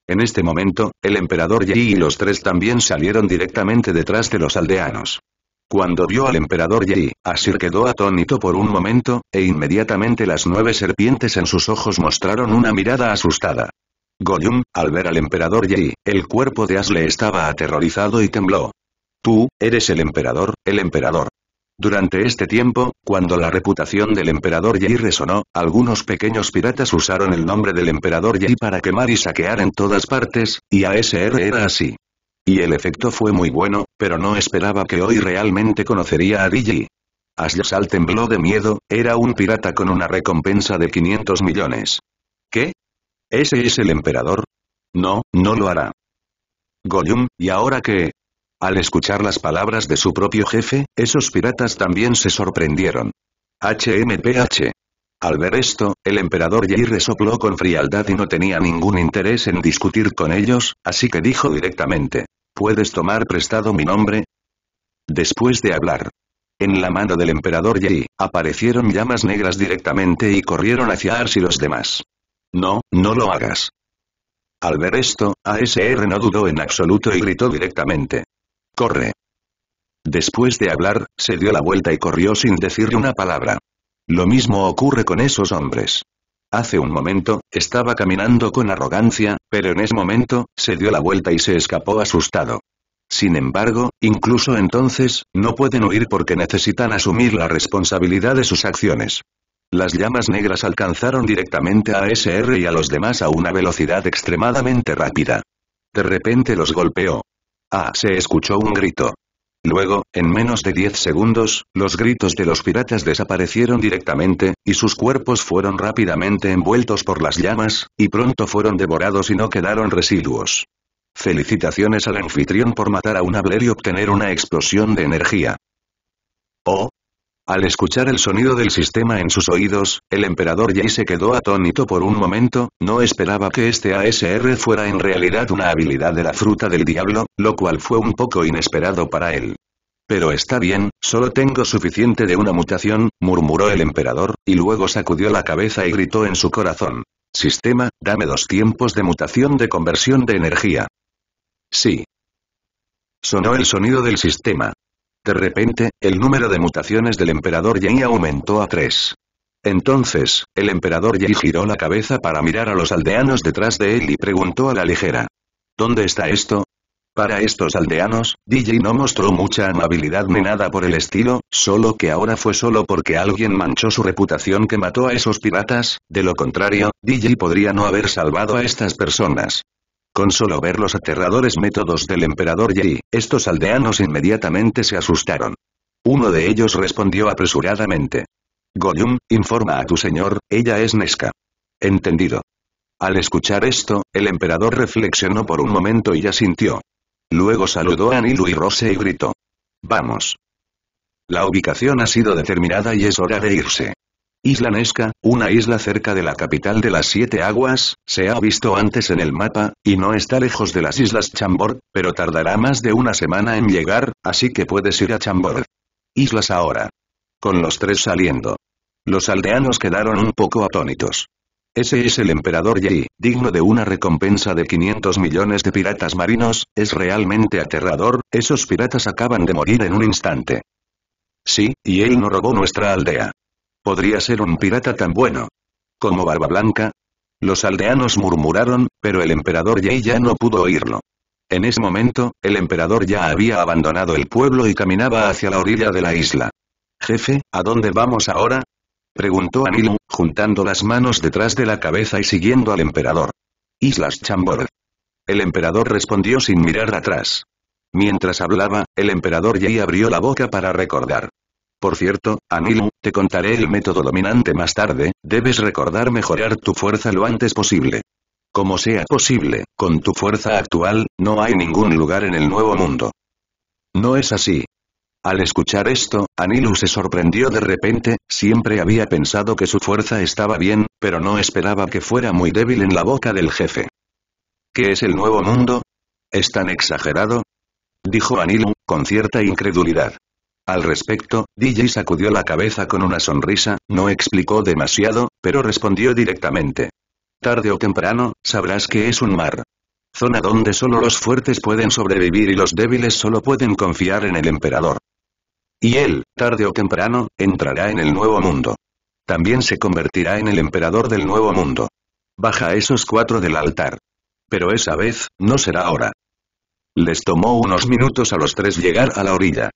En este momento, el emperador Yi y los tres también salieron directamente detrás de los aldeanos. Cuando vio al emperador Yi, Asir quedó atónito por un momento, e inmediatamente las nueve serpientes en sus ojos mostraron una mirada asustada. Goyum, al ver al emperador Yi, el cuerpo de Asle estaba aterrorizado y tembló. Tú, eres el emperador, el emperador. Durante este tiempo, cuando la reputación del emperador Yi resonó, algunos pequeños piratas usaron el nombre del emperador Yi para quemar y saquear en todas partes, y ASR era así. Y el efecto fue muy bueno, pero no esperaba que hoy realmente conocería a DJ. Ashley tembló de miedo, era un pirata con una recompensa de 500 millones. ¿Qué? ¿Ese es el emperador? No, no lo hará. Goyum, ¿y ahora qué? Al escuchar las palabras de su propio jefe, esos piratas también se sorprendieron. HMPH. Al ver esto, el emperador Yi resopló con frialdad y no tenía ningún interés en discutir con ellos, así que dijo directamente. ¿Puedes tomar prestado mi nombre? Después de hablar. En la mano del emperador Yi, aparecieron llamas negras directamente y corrieron hacia Ars y los demás. No, no lo hagas. Al ver esto, ASR no dudó en absoluto y gritó directamente. Corre. Después de hablar, se dio la vuelta y corrió sin decirle una palabra. Lo mismo ocurre con esos hombres. Hace un momento, estaba caminando con arrogancia, pero en ese momento, se dio la vuelta y se escapó asustado. Sin embargo, incluso entonces, no pueden huir porque necesitan asumir la responsabilidad de sus acciones. Las llamas negras alcanzaron directamente a SR y a los demás a una velocidad extremadamente rápida. De repente los golpeó. Ah, se escuchó un grito. Luego, en menos de 10 segundos, los gritos de los piratas desaparecieron directamente, y sus cuerpos fueron rápidamente envueltos por las llamas, y pronto fueron devorados y no quedaron residuos. Felicitaciones al anfitrión por matar a un Abler y obtener una explosión de energía. Oh, al escuchar el sonido del sistema en sus oídos, el emperador Yi se quedó atónito por un momento, no esperaba que este ASR fuera en realidad una habilidad de la fruta del diablo, lo cual fue un poco inesperado para él. Pero está bien, solo tengo suficiente de una mutación, murmuró el emperador, y luego sacudió la cabeza y gritó en su corazón. Sistema, dame dos tiempos de mutación de conversión de energía. Sí. Sonó el sonido del sistema. De repente, el número de mutaciones del emperador Yi aumentó a tres. Entonces, el emperador Yi giró la cabeza para mirar a los aldeanos detrás de él y preguntó a la ligera. ¿Dónde está esto? Para estos aldeanos, DJ no mostró mucha amabilidad ni nada por el estilo, solo que ahora fue solo porque alguien manchó su reputación que mató a esos piratas, de lo contrario, DJ podría no haber salvado a estas personas. Con solo ver los aterradores métodos del emperador Yi, estos aldeanos inmediatamente se asustaron. Uno de ellos respondió apresuradamente. Goyum, informa a tu señor, ella es Nesca. Entendido. Al escuchar esto, el emperador reflexionó por un momento y asintió. Luego saludó a Nilu y Rose y gritó. Vamos. La ubicación ha sido determinada y es hora de irse. Isla Nesca, una isla cerca de la capital de las Siete Aguas, se ha visto antes en el mapa, y no está lejos de las Islas Chambord, pero tardará más de una semana en llegar, así que puedes ir a Chambord. Islas ahora. Con los tres saliendo. Los aldeanos quedaron un poco atónitos. Ese es el emperador Yi, digno de una recompensa de 500 millones de piratas marinos, es realmente aterrador, esos piratas acaban de morir en un instante. Sí, y él no robó nuestra aldea. Podría ser un pirata tan bueno. Como Barba Blanca. Los aldeanos murmuraron, pero el emperador Yi ya no pudo oírlo. En ese momento, el emperador ya había abandonado el pueblo y caminaba hacia la orilla de la isla. Jefe, ¿a dónde vamos ahora? Preguntó Anilu, juntando las manos detrás de la cabeza y siguiendo al emperador. Islas Chambord. El emperador respondió sin mirar atrás. Mientras hablaba, el emperador Yi abrió la boca para recordar. Por cierto, Anilu, te contaré el método dominante más tarde, debes recordar mejorar tu fuerza lo antes posible. Como sea posible, con tu fuerza actual, no hay ningún lugar en el nuevo mundo. No es así. Al escuchar esto, Anilu se sorprendió de repente, siempre había pensado que su fuerza estaba bien, pero no esperaba que fuera muy débil en la boca del jefe. ¿Qué es el nuevo mundo? ¿Es tan exagerado? Dijo Anilu, con cierta incredulidad. Al respecto, DJ sacudió la cabeza con una sonrisa, no explicó demasiado, pero respondió directamente. Tarde o temprano, sabrás que es un mar. Zona donde solo los fuertes pueden sobrevivir y los débiles solo pueden confiar en el emperador. Y él, tarde o temprano, entrará en el nuevo mundo. También se convertirá en el emperador del nuevo mundo. Baja a esos cuatro del altar. Pero esa vez, no será ahora. Les tomó unos minutos a los tres llegar a la orilla.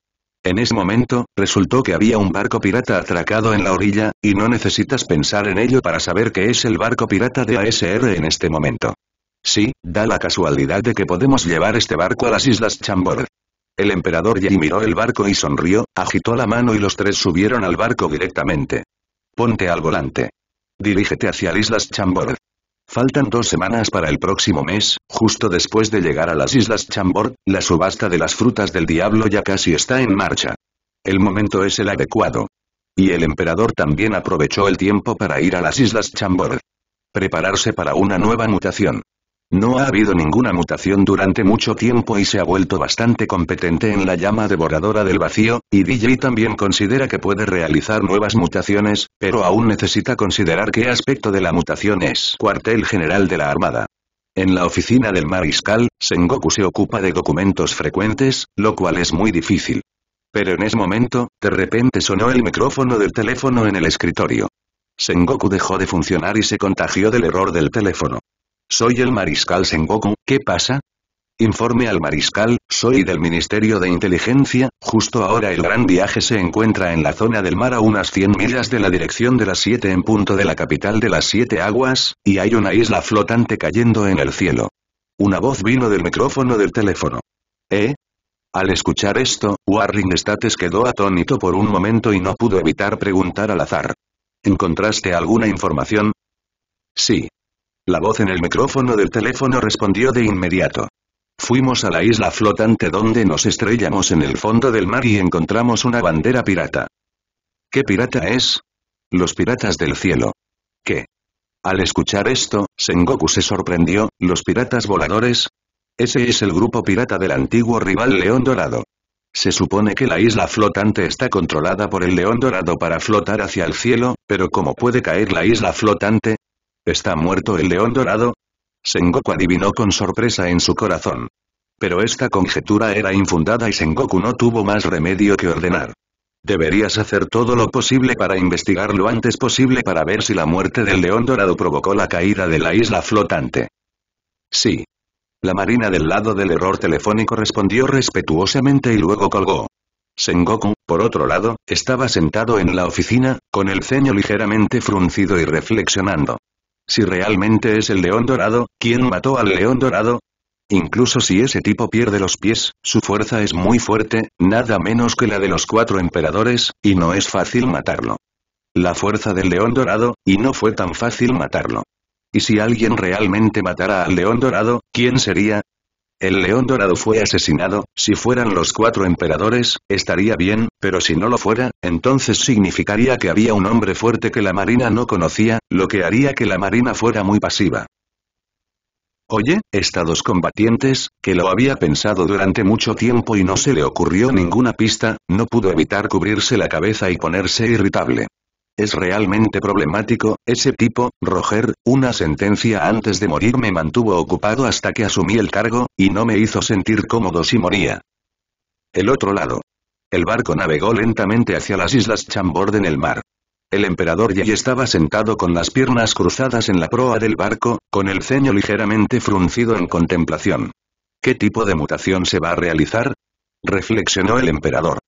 En ese momento, resultó que había un barco pirata atracado en la orilla, y no necesitas pensar en ello para saber que es el barco pirata de ASR en este momento. Sí, da la casualidad de que podemos llevar este barco a las Islas Chambord. El emperador Yi miró el barco y sonrió, agitó la mano y los tres subieron al barco directamente. Ponte al volante. Dirígete hacia las Islas Chambord. Faltan dos semanas para el próximo mes, justo después de llegar a las Islas Chambord, la subasta de las frutas del diablo ya casi está en marcha. El momento es el adecuado. Y el emperador también aprovechó el tiempo para ir a las Islas Chambord. Prepararse para una nueva mutación. No ha habido ninguna mutación durante mucho tiempo y se ha vuelto bastante competente en la llama devoradora del vacío, y DJ también considera que puede realizar nuevas mutaciones, pero aún necesita considerar qué aspecto de la mutación es cuartel general de la Armada. En la oficina del mariscal, Sengoku se ocupa de documentos frecuentes, lo cual es muy difícil. Pero en ese momento, de repente sonó el micrófono del teléfono en el escritorio. Sengoku dejó de funcionar y se contagió del error del teléfono. Soy el mariscal Sengoku, ¿qué pasa? Informe al mariscal, soy del Ministerio de Inteligencia, justo ahora el gran viaje se encuentra en la zona del mar a unas 100 millas de la dirección de las 7 en punto de la capital de las siete aguas, y hay una isla flotante cayendo en el cielo. Una voz vino del micrófono del teléfono. ¿Eh? Al escuchar esto, Warring States quedó atónito por un momento y no pudo evitar preguntar al azar. ¿Encontraste alguna información? Sí. La voz en el micrófono del teléfono respondió de inmediato. Fuimos a la isla flotante donde nos estrellamos en el fondo del mar y encontramos una bandera pirata. ¿Qué pirata es? Los piratas del cielo. ¿Qué? Al escuchar esto, Sengoku se sorprendió, ¿los piratas voladores? Ese es el grupo pirata del antiguo rival León Dorado. Se supone que la isla flotante está controlada por el León Dorado para flotar hacia el cielo, pero ¿cómo puede caer la isla flotante? ¿Está muerto el león dorado? Sengoku adivinó con sorpresa en su corazón. Pero esta conjetura era infundada y Sengoku no tuvo más remedio que ordenar. Deberías hacer todo lo posible para investigar lo antes posible para ver si la muerte del león dorado provocó la caída de la isla flotante. Sí. La marina del lado del error telefónico respondió respetuosamente y luego colgó. Sengoku, por otro lado, estaba sentado en la oficina, con el ceño ligeramente fruncido y reflexionando. Si realmente es el león dorado, ¿quién mató al león dorado? Incluso si ese tipo pierde los pies, su fuerza es muy fuerte, nada menos que la de los cuatro emperadores, y no es fácil matarlo. La fuerza del león dorado, y no fue tan fácil matarlo. Y si alguien realmente matara al león dorado, ¿quién sería? El león dorado fue asesinado, si fueran los cuatro emperadores, estaría bien, pero si no lo fuera, entonces significaría que había un hombre fuerte que la marina no conocía, lo que haría que la marina fuera muy pasiva. Oye, estados combatientes, que lo había pensado durante mucho tiempo y no se le ocurrió ninguna pista, no pudo evitar cubrirse la cabeza y ponerse irritable. Es realmente problemático, ese tipo, Roger, una sentencia antes de morir me mantuvo ocupado hasta que asumí el cargo, y no me hizo sentir cómodo si moría. El otro lado. El barco navegó lentamente hacia las islas Chambord en el mar. El emperador ya estaba sentado con las piernas cruzadas en la proa del barco, con el ceño ligeramente fruncido en contemplación. ¿Qué tipo de mutación se va a realizar? Reflexionó el emperador.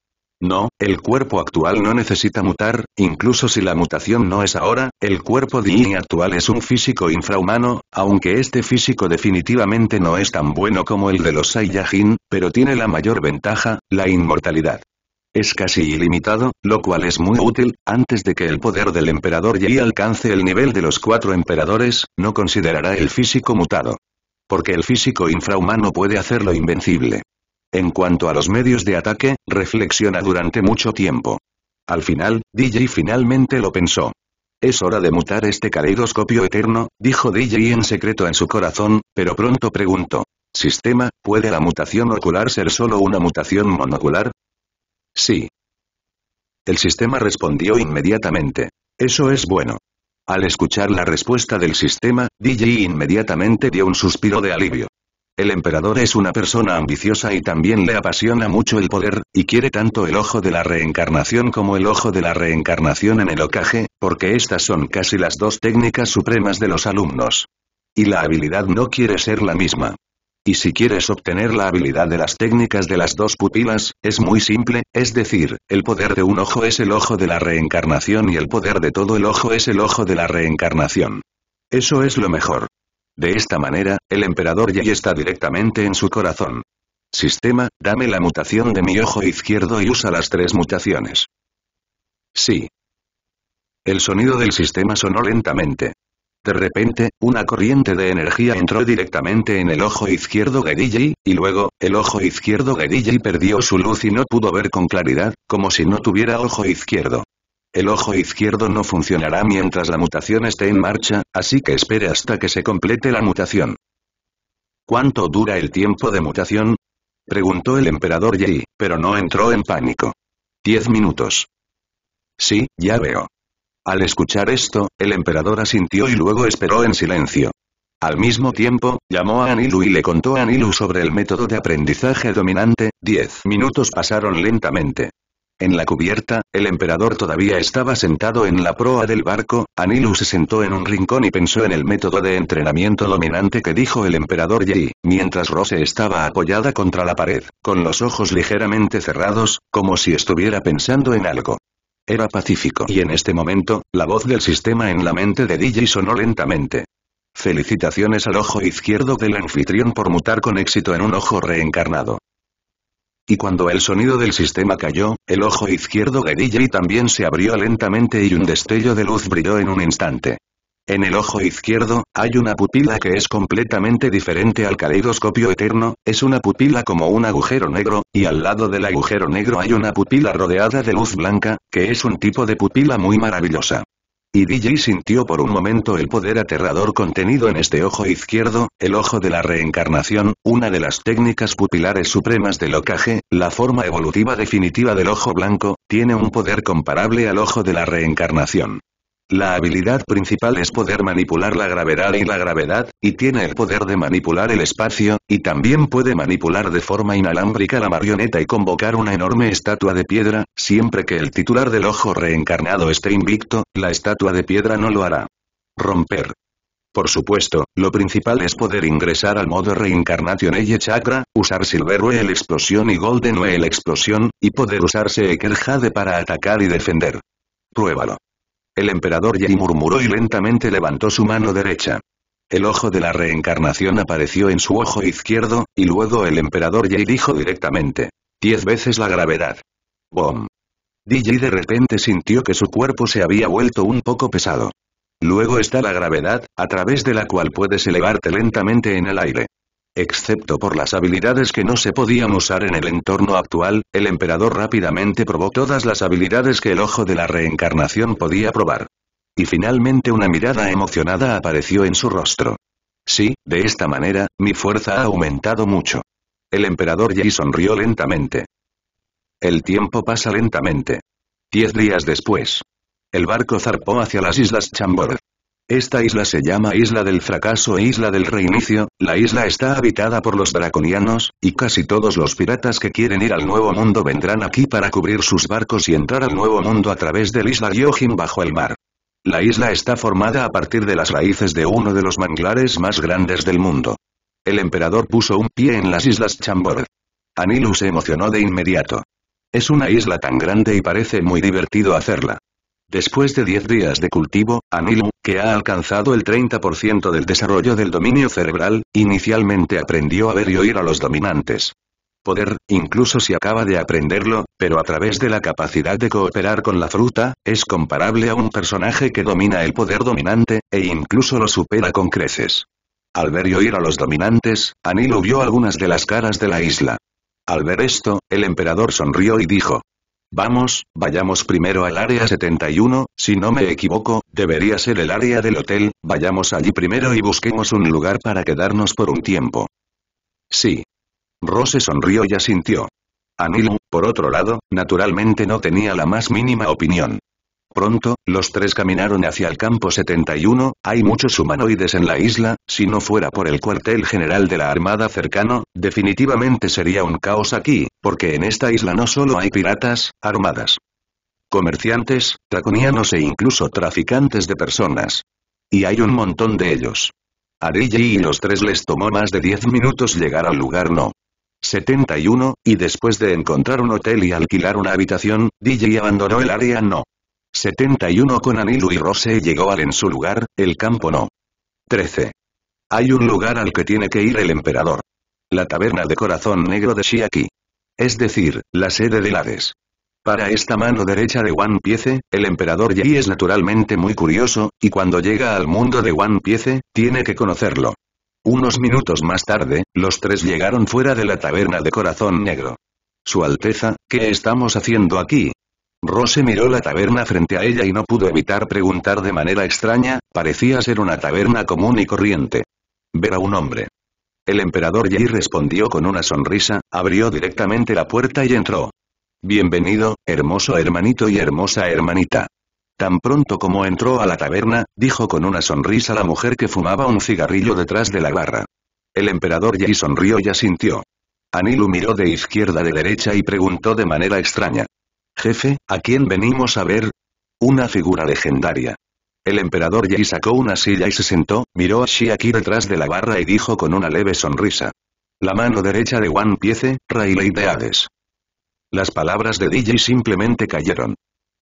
No, el cuerpo actual no necesita mutar, incluso si la mutación no es ahora, el cuerpo Yi actual es un físico infrahumano, aunque este físico definitivamente no es tan bueno como el de los Saiyajin, pero tiene la mayor ventaja, la inmortalidad. Es casi ilimitado, lo cual es muy útil, antes de que el poder del emperador Yi alcance el nivel de los cuatro emperadores, no considerará el físico mutado. Porque el físico infrahumano puede hacerlo invencible. En cuanto a los medios de ataque, reflexiona durante mucho tiempo. Al final, DJ finalmente lo pensó. Es hora de mutar este caleidoscopio eterno, dijo DJ en secreto en su corazón, pero pronto preguntó. Sistema, ¿puede la mutación ocular ser solo una mutación monocular? Sí. El sistema respondió inmediatamente. Eso es bueno. Al escuchar la respuesta del sistema, DJ inmediatamente dio un suspiro de alivio. El emperador es una persona ambiciosa y también le apasiona mucho el poder, y quiere tanto el ojo de la reencarnación como el ojo de la reencarnación en el ocaje, porque estas son casi las dos técnicas supremas de los alumnos. Y la habilidad no quiere ser la misma. Y si quieres obtener la habilidad de las técnicas de las dos pupilas, es muy simple, es decir, el poder de un ojo es el ojo de la reencarnación y el poder de todo el ojo es el ojo de la reencarnación. Eso es lo mejor. De esta manera, el emperador Yi está directamente en su corazón. Sistema, dame la mutación de mi ojo izquierdo y usa las tres mutaciones. Sí. El sonido del sistema sonó lentamente. De repente, una corriente de energía entró directamente en el ojo izquierdo de DJ, y luego, el ojo izquierdo de DJ perdió su luz y no pudo ver con claridad, como si no tuviera ojo izquierdo. El ojo izquierdo no funcionará mientras la mutación esté en marcha, así que espere hasta que se complete la mutación. ¿Cuánto dura el tiempo de mutación? Preguntó el emperador Yi, pero no entró en pánico. Diez minutos. Sí, ya veo. Al escuchar esto, el emperador asintió y luego esperó en silencio. Al mismo tiempo, llamó a Anilu y le contó a Anilu sobre el método de aprendizaje dominante, diez minutos pasaron lentamente. En la cubierta, el emperador todavía estaba sentado en la proa del barco, Anilu se sentó en un rincón y pensó en el método de entrenamiento dominante que dijo el emperador Yi, mientras Rose estaba apoyada contra la pared, con los ojos ligeramente cerrados, como si estuviera pensando en algo. Era pacífico y en este momento, la voz del sistema en la mente de DJ sonó lentamente. Felicitaciones al ojo izquierdo del anfitrión por mutar con éxito en un ojo reencarnado. Y cuando el sonido del sistema cayó, el ojo izquierdo de DJ también se abrió lentamente y un destello de luz brilló en un instante. En el ojo izquierdo, hay una pupila que es completamente diferente al caleidoscopio eterno, es una pupila como un agujero negro, y al lado del agujero negro hay una pupila rodeada de luz blanca, que es un tipo de pupila muy maravillosa. Y DJ sintió por un momento el poder aterrador contenido en este ojo izquierdo, el ojo de la reencarnación, una de las técnicas pupilares supremas del ocaje, la forma evolutiva definitiva del ojo blanco, tiene un poder comparable al ojo de la reencarnación. La habilidad principal es poder manipular la gravedad y la gravedad, y tiene el poder de manipular el espacio, y también puede manipular de forma inalámbrica la marioneta y convocar una enorme estatua de piedra, siempre que el titular del ojo reencarnado esté invicto, la estatua de piedra no lo hará. Romper. Por supuesto, lo principal es poder ingresar al modo Reincarnation Eye Chakra, usar Silver Wheel Explosión y Golden Wheel Explosión, y poder usarse Eker Jade para atacar y defender. Pruébalo. El emperador Yi murmuró y lentamente levantó su mano derecha. El ojo de la reencarnación apareció en su ojo izquierdo, y luego el emperador Yi dijo directamente. Diez veces la gravedad. Bom. DJ de repente sintió que su cuerpo se había vuelto un poco pesado. Luego está la gravedad, a través de la cual puedes elevarte lentamente en el aire. Excepto por las habilidades que no se podían usar en el entorno actual, el emperador rápidamente probó todas las habilidades que el ojo de la reencarnación podía probar. Y finalmente una mirada emocionada apareció en su rostro. Sí, de esta manera, mi fuerza ha aumentado mucho. El emperador Yi sonrió lentamente. El tiempo pasa lentamente. Diez días después. El barco zarpó hacia las islas Chambord. Esta isla se llama Isla del Fracaso e Isla del Reinicio, la isla está habitada por los draconianos, y casi todos los piratas que quieren ir al Nuevo Mundo vendrán aquí para cubrir sus barcos y entrar al Nuevo Mundo a través del isla Gyojin bajo el mar. La isla está formada a partir de las raíces de uno de los manglares más grandes del mundo. El emperador puso un pie en las islas Chambord. Anilu se emocionó de inmediato. Es una isla tan grande y parece muy divertido hacerla. Después de 10 días de cultivo, Anilu, que ha alcanzado el 30% del desarrollo del dominio cerebral, inicialmente aprendió a ver y oír a los dominantes. Poder, incluso si acaba de aprenderlo, pero a través de la capacidad de cooperar con la fruta, es comparable a un personaje que domina el poder dominante, e incluso lo supera con creces. Al ver y oír a los dominantes, Anilu vio algunas de las caras de la isla. Al ver esto, el emperador sonrió y dijo, Vamos, vayamos primero al área 71, si no me equivoco, debería ser el área del hotel, vayamos allí primero y busquemos un lugar para quedarnos por un tiempo. Sí. Rose sonrió y asintió. Anilu, por otro lado, naturalmente no tenía la más mínima opinión. Pronto, los tres caminaron hacia el campo 71, hay muchos humanoides en la isla, si no fuera por el cuartel general de la armada cercano, definitivamente sería un caos aquí, porque en esta isla no solo hay piratas, armadas, comerciantes, draconianos e incluso traficantes de personas. Y hay un montón de ellos. A DJ y los tres les tomó más de 10 minutos llegar al lugar no. 71, y después de encontrar un hotel y alquilar una habitación, DJ abandonó el área no. 71 con Anilu y Rose llegó al en su lugar, el campo no. 13. Hay un lugar al que tiene que ir el emperador. La taberna de corazón negro de Shiaki. Es decir, la sede de Hades. Para esta mano derecha de One Piece, el emperador Yi es naturalmente muy curioso, y cuando llega al mundo de One Piece, tiene que conocerlo. Unos minutos más tarde, los tres llegaron fuera de la taberna de corazón negro. Su Alteza, ¿qué estamos haciendo aquí? Rose miró la taberna frente a ella y no pudo evitar preguntar de manera extraña, parecía ser una taberna común y corriente. Ver a un hombre. El emperador Yi respondió con una sonrisa, abrió directamente la puerta y entró. Bienvenido, hermoso hermanito y hermosa hermanita. Tan pronto como entró a la taberna, dijo con una sonrisa la mujer que fumaba un cigarrillo detrás de la barra. El emperador Yi sonrió y asintió. Anilu miró de izquierda de derecha y preguntó de manera extraña. Jefe, ¿a quién venimos a ver? Una figura legendaria. El emperador Yi sacó una silla y se sentó, miró a Shiaki detrás de la barra y dijo con una leve sonrisa. La mano derecha de One Piece, Rayleigh de Hades. Las palabras de DJ simplemente cayeron.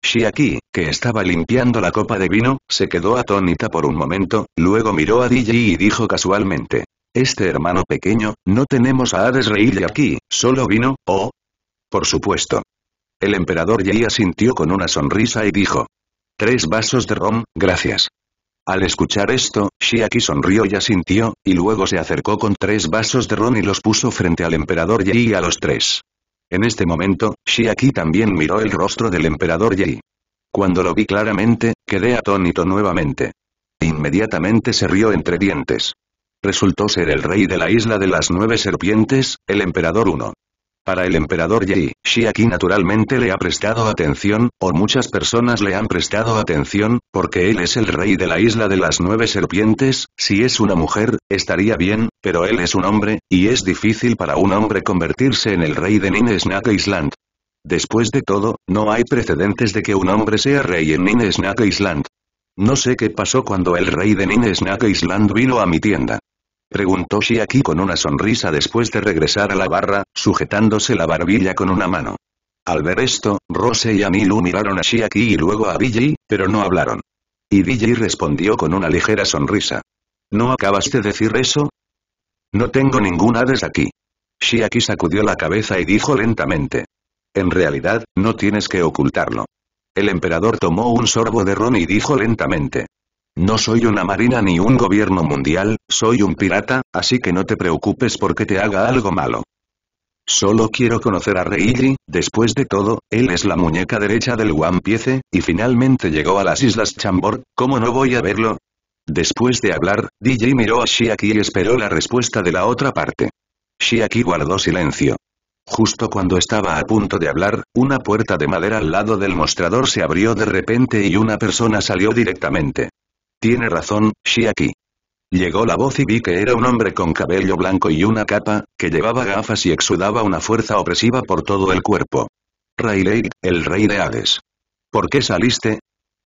Shiaki, que estaba limpiando la copa de vino, se quedó atónita por un momento, luego miró a DJ y dijo casualmente. Este hermano pequeño, no tenemos a Hades Rayleigh aquí, solo vino, ¿oh? Por supuesto. El emperador Yi asintió con una sonrisa y dijo. Tres vasos de rom, gracias. Al escuchar esto, Shiaki sonrió y asintió, y luego se acercó con tres vasos de ron y los puso frente al emperador Yi y a los tres. En este momento, Shiaki también miró el rostro del emperador Yi. Cuando lo vi claramente, quedé atónito nuevamente. Inmediatamente se rió entre dientes. Resultó ser el rey de la isla de las nueve serpientes, el emperador 1. Para el emperador Yi, Shiaki naturalmente le ha prestado atención, o muchas personas le han prestado atención, porque él es el rey de la isla de las nueve serpientes, si es una mujer, estaría bien, pero él es un hombre, y es difícil para un hombre convertirse en el rey de Nine Snake Island. Después de todo, no hay precedentes de que un hombre sea rey en Nine Snake Island. No sé qué pasó cuando el rey de Nine Snake Island vino a mi tienda. Preguntó Shiaki con una sonrisa después de regresar a la barra, sujetándose la barbilla con una mano. Al ver esto, Rose y Amilu miraron a Shiaki y luego a DJ, pero no hablaron. Y DJ respondió con una ligera sonrisa. ¿No acabas de decir eso? No tengo ningún Hades aquí. Shiaki sacudió la cabeza y dijo lentamente. En realidad, no tienes que ocultarlo. El emperador tomó un sorbo de ron y dijo lentamente. No soy una marina ni un gobierno mundial, soy un pirata, así que no te preocupes porque te haga algo malo. Solo quiero conocer a Reilly, después de todo, él es la muñeca derecha del One Piece, y finalmente llegó a las Islas Chambord, ¿cómo no voy a verlo? Después de hablar, DJ miró a Shiaki y esperó la respuesta de la otra parte. Shiaki guardó silencio. Justo cuando estaba a punto de hablar, una puerta de madera al lado del mostrador se abrió de repente y una persona salió directamente. Tiene razón, Shiaki. Llegó la voz y vi que era un hombre con cabello blanco y una capa, que llevaba gafas y exudaba una fuerza opresiva por todo el cuerpo. Rayleigh, el rey de Hades. ¿Por qué saliste?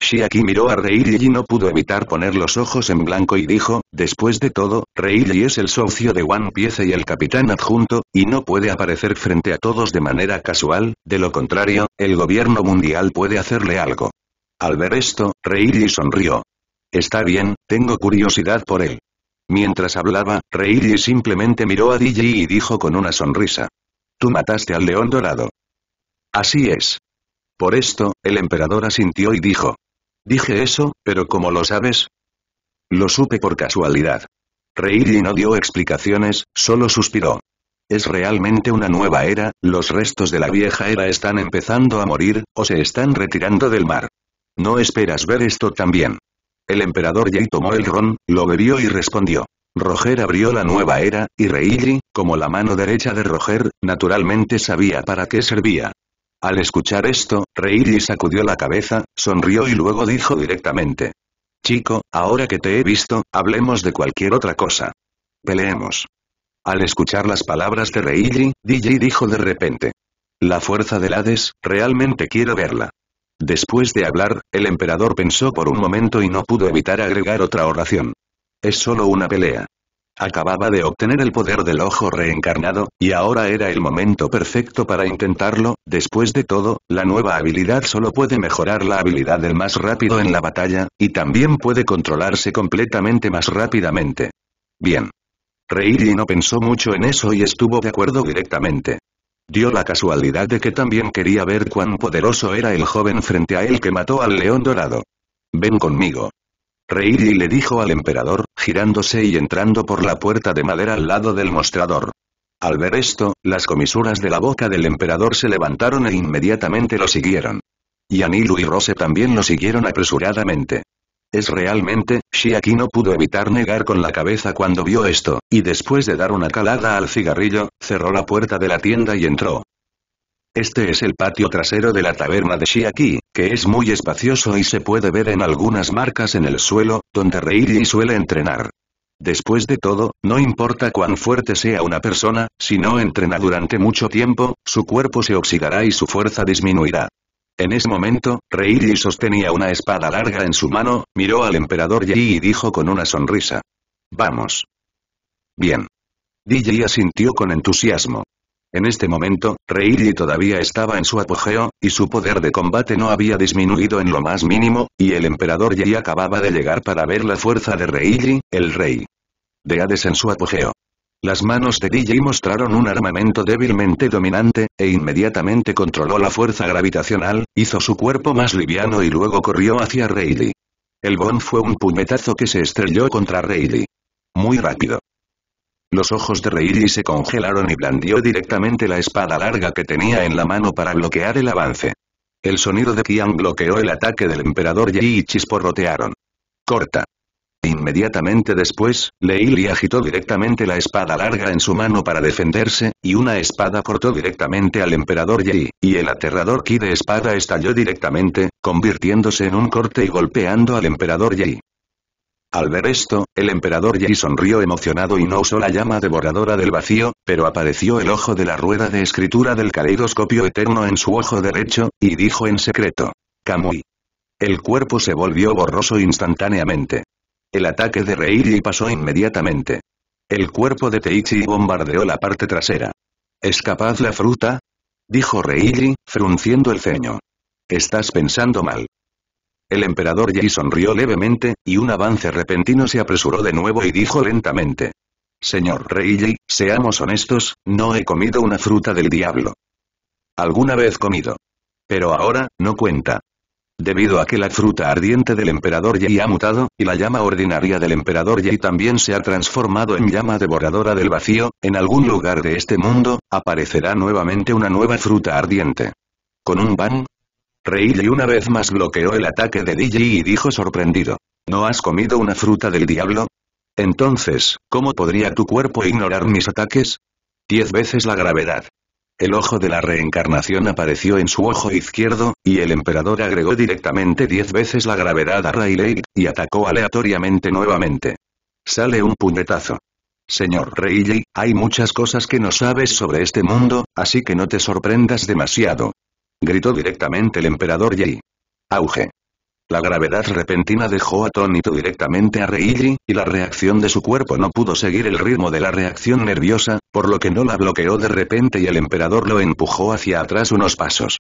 Shiaki miró a Reilly y no pudo evitar poner los ojos en blanco y dijo, después de todo, Reilly es el socio de One Piece y el capitán adjunto, y no puede aparecer frente a todos de manera casual, de lo contrario, el gobierno mundial puede hacerle algo. Al ver esto, Reilly sonrió. Está bien, tengo curiosidad por él. Mientras hablaba, Reilly simplemente miró a DJ y dijo con una sonrisa. Tú mataste al león dorado. Así es. Por esto, el emperador asintió y dijo. Dije eso, pero ¿cómo lo sabes? Lo supe por casualidad. Reilly no dio explicaciones, solo suspiró. Es realmente una nueva era, los restos de la vieja era están empezando a morir, o se están retirando del mar. ¿No esperas ver esto también? El emperador Yi tomó el ron, lo bebió y respondió. Roger abrió la nueva era, y Reilly, como la mano derecha de Roger, naturalmente sabía para qué servía. Al escuchar esto, Reilly sacudió la cabeza, sonrió y luego dijo directamente. Chico, ahora que te he visto, hablemos de cualquier otra cosa. Peleemos. Al escuchar las palabras de Reilly, DJ dijo de repente. La fuerza del Hades, realmente quiero verla. Después de hablar, el emperador pensó por un momento y no pudo evitar agregar otra oración. Es solo una pelea. Acababa de obtener el poder del ojo reencarnado, y ahora era el momento perfecto para intentarlo, después de todo, la nueva habilidad solo puede mejorar la habilidad del más rápido en la batalla, y también puede controlarse completamente más rápidamente. Bien. Reilly no pensó mucho en eso y estuvo de acuerdo directamente. Dio la casualidad de que también quería ver cuán poderoso era el joven frente a él que mató al león dorado. Ven conmigo. Reilly le dijo al emperador, girándose y entrando por la puerta de madera al lado del mostrador. Al ver esto, las comisuras de la boca del emperador se levantaron e inmediatamente lo siguieron. Yanilu y Rose también lo siguieron apresuradamente. Es realmente, Shiaki no pudo evitar negar con la cabeza cuando vio esto, y después de dar una calada al cigarrillo, cerró la puerta de la tienda y entró. Este es el patio trasero de la taberna de Shiaki, que es muy espacioso y se puede ver en algunas marcas en el suelo, donde Reilly suele entrenar. Después de todo, no importa cuán fuerte sea una persona, si no entrena durante mucho tiempo, su cuerpo se oxidará y su fuerza disminuirá. En ese momento, Reilly sostenía una espada larga en su mano, miró al emperador Yi y dijo con una sonrisa. Vamos. Bien. DJ asintió con entusiasmo. En este momento, Reilly todavía estaba en su apogeo, y su poder de combate no había disminuido en lo más mínimo, y el emperador Yi acababa de llegar para ver la fuerza de Reilly, el rey. De Hades en su apogeo. Las manos de DJ mostraron un armamento débilmente dominante, e inmediatamente controló la fuerza gravitacional, hizo su cuerpo más liviano y luego corrió hacia Reilly. El bon fue un puñetazo que se estrelló contra Reilly. Muy rápido. Los ojos de Reilly se congelaron y blandió directamente la espada larga que tenía en la mano para bloquear el avance. El sonido de Qian bloqueó el ataque del emperador Yi y chisporrotearon. Corta. Inmediatamente después, Leili agitó directamente la espada larga en su mano para defenderse, y una espada cortó directamente al emperador Yi, y el aterrador ki de espada estalló directamente, convirtiéndose en un corte y golpeando al emperador Yi. Al ver esto, el emperador Yi sonrió emocionado y no usó la llama devoradora del vacío, pero apareció el ojo de la rueda de escritura del caleidoscopio eterno en su ojo derecho, y dijo en secreto. Kamui. El cuerpo se volvió borroso instantáneamente. El ataque de Reiri pasó inmediatamente. El cuerpo de Teichi bombardeó la parte trasera. ¿Es capaz la fruta? Dijo Reiri, frunciendo el ceño. Estás pensando mal. El emperador Yi sonrió levemente, y un avance repentino se apresuró de nuevo y dijo lentamente. Señor Rey Yi, seamos honestos, no he comido una fruta del diablo. Alguna vez comido. Pero ahora, no cuenta. Debido a que la fruta ardiente del emperador Yi ha mutado, y la llama ordinaria del emperador Yi también se ha transformado en llama devoradora del vacío, en algún lugar de este mundo, aparecerá nuevamente una nueva fruta ardiente. Con un bang, Reilly una vez más bloqueó el ataque de DJ y dijo sorprendido. ¿No has comido una fruta del diablo? Entonces, ¿cómo podría tu cuerpo ignorar mis ataques? Diez veces la gravedad. El ojo de la reencarnación apareció en su ojo izquierdo, y el emperador agregó directamente diez veces la gravedad a Rayleigh, y atacó aleatoriamente nuevamente. Sale un puñetazo. Señor Reilly, hay muchas cosas que no sabes sobre este mundo, así que no te sorprendas demasiado. Gritó directamente el emperador Yi. Auge. La gravedad repentina dejó atónito directamente a Reiji, y la reacción de su cuerpo no pudo seguir el ritmo de la reacción nerviosa, por lo que no la bloqueó de repente y el emperador lo empujó hacia atrás unos pasos.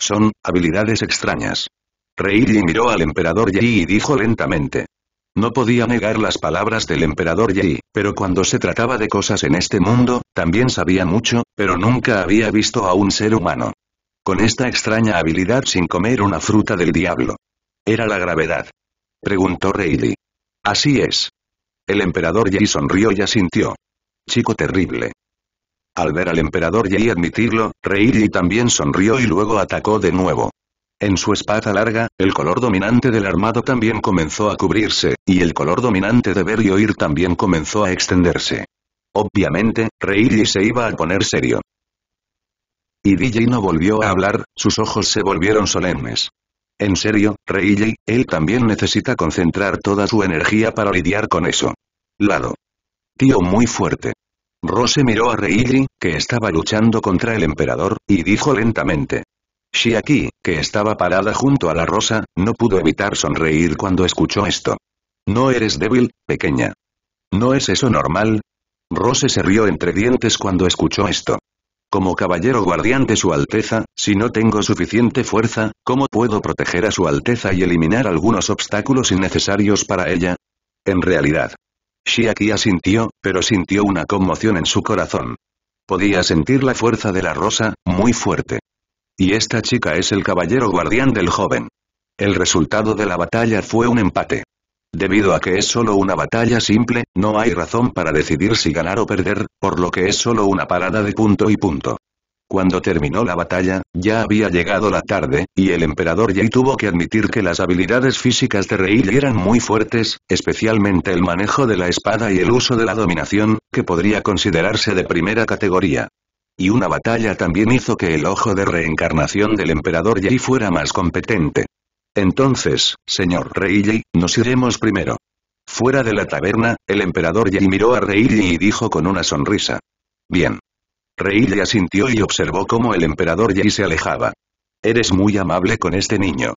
Son, habilidades extrañas. Reiji miró al emperador Yi y dijo lentamente. No podía negar las palabras del emperador Yi, pero cuando se trataba de cosas en este mundo, también sabía mucho, pero nunca había visto a un ser humano. Con esta extraña habilidad sin comer una fruta del diablo. ¿Era la gravedad? Preguntó Rayleigh. Así es. El emperador Yi sonrió y asintió. Chico terrible. Al ver al emperador Yi admitirlo, Rayleigh también sonrió y luego atacó de nuevo. En su espada larga, el color dominante del armado también comenzó a cubrirse, y el color dominante de ver y oír también comenzó a extenderse. Obviamente, Rayleigh se iba a poner serio. Y DJ no volvió a hablar, sus ojos se volvieron solemnes. En serio, Reilly, él también necesita concentrar toda su energía para lidiar con eso. Lado. Tío muy fuerte. Rose miró a Reilly, que estaba luchando contra el emperador, y dijo lentamente. Shiaki, que estaba parada junto a la rosa, no pudo evitar sonreír cuando escuchó esto. No eres débil, pequeña. ¿No es eso normal? Rose se rió entre dientes cuando escuchó esto. Como caballero guardián de su Alteza, si no tengo suficiente fuerza, ¿cómo puedo proteger a su Alteza y eliminar algunos obstáculos innecesarios para ella? En realidad. Shiaki asintió, pero sintió una conmoción en su corazón. Podía sentir la fuerza de la rosa, muy fuerte. Y esta chica es el caballero guardián del joven. El resultado de la batalla fue un empate. Debido a que es solo una batalla simple, no hay razón para decidir si ganar o perder, por lo que es solo una parada de punto y punto. Cuando terminó la batalla, ya había llegado la tarde, y el emperador Yi tuvo que admitir que las habilidades físicas de Rei eran muy fuertes, especialmente el manejo de la espada y el uso de la dominación, que podría considerarse de primera categoría. Y una batalla también hizo que el ojo de reencarnación del emperador Yi fuera más competente. Entonces, señor Reilly, nos iremos primero. Fuera de la taberna, el emperador Yi miró a Reilly y dijo con una sonrisa. Bien. Reilly asintió y observó cómo el emperador Yi se alejaba. Eres muy amable con este niño.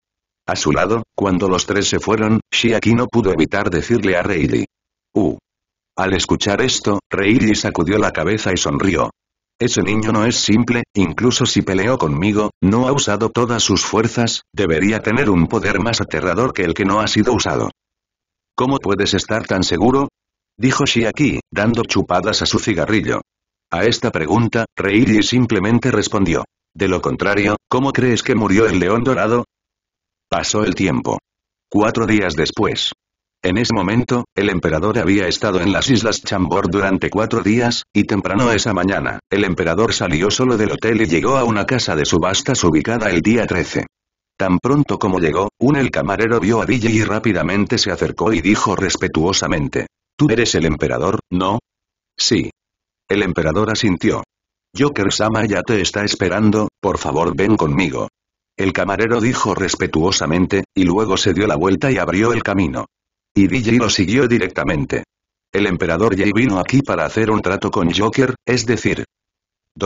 A su lado, cuando los tres se fueron, Shiaki no pudo evitar decirle a Reilly. Uh. Al escuchar esto, Reilly sacudió la cabeza y sonrió. Ese niño no es simple, incluso si peleó conmigo, no ha usado todas sus fuerzas, debería tener un poder más aterrador que el que no ha sido usado. ¿Cómo puedes estar tan seguro? Dijo Shiaki, dando chupadas a su cigarrillo. A esta pregunta, Reilly simplemente respondió. De lo contrario, ¿cómo crees que murió el león dorado? Pasó el tiempo. Cuatro días después. En ese momento, el emperador había estado en las Islas Chambord durante cuatro días, y temprano esa mañana, el emperador salió solo del hotel y llegó a una casa de subastas ubicada el día 13. Tan pronto como llegó, un el camarero vio a DJ y rápidamente se acercó y dijo respetuosamente. ¿Tú eres el emperador, no? Sí. El emperador asintió. Joker-sama ya te está esperando, por favor ven conmigo. El camarero dijo respetuosamente, y luego se dio la vuelta y abrió el camino. Y DJ lo siguió directamente. El emperador Jay vino aquí para hacer un trato con Joker, es decir.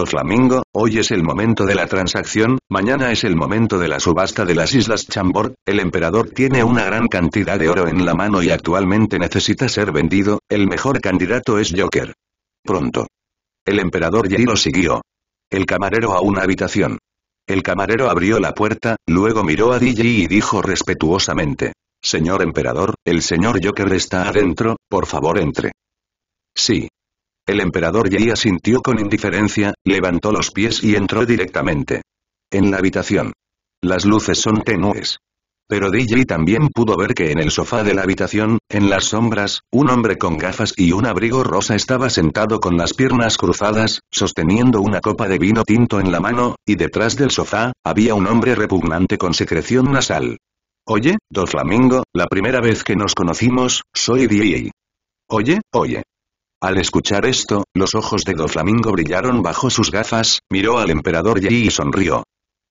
Flamingo, hoy es el momento de la transacción, mañana es el momento de la subasta de las Islas Chambord, el emperador tiene una gran cantidad de oro en la mano y actualmente necesita ser vendido, el mejor candidato es Joker. Pronto. El emperador Jay lo siguió. El camarero a una habitación. El camarero abrió la puerta, luego miró a DJ y dijo respetuosamente. Señor emperador, el señor Joker está adentro, por favor entre. Sí. El emperador Yi asintió con indiferencia, levantó los pies y entró directamente. En la habitación. Las luces son tenues. Pero DJ también pudo ver que en el sofá de la habitación, en las sombras, un hombre con gafas y un abrigo rosa estaba sentado con las piernas cruzadas, sosteniendo una copa de vino tinto en la mano, y detrás del sofá, había un hombre repugnante con secreción nasal. Oye, Flamingo, la primera vez que nos conocimos, soy D.A. Oye, oye. Al escuchar esto, los ojos de Flamingo brillaron bajo sus gafas, miró al emperador Yi y sonrió.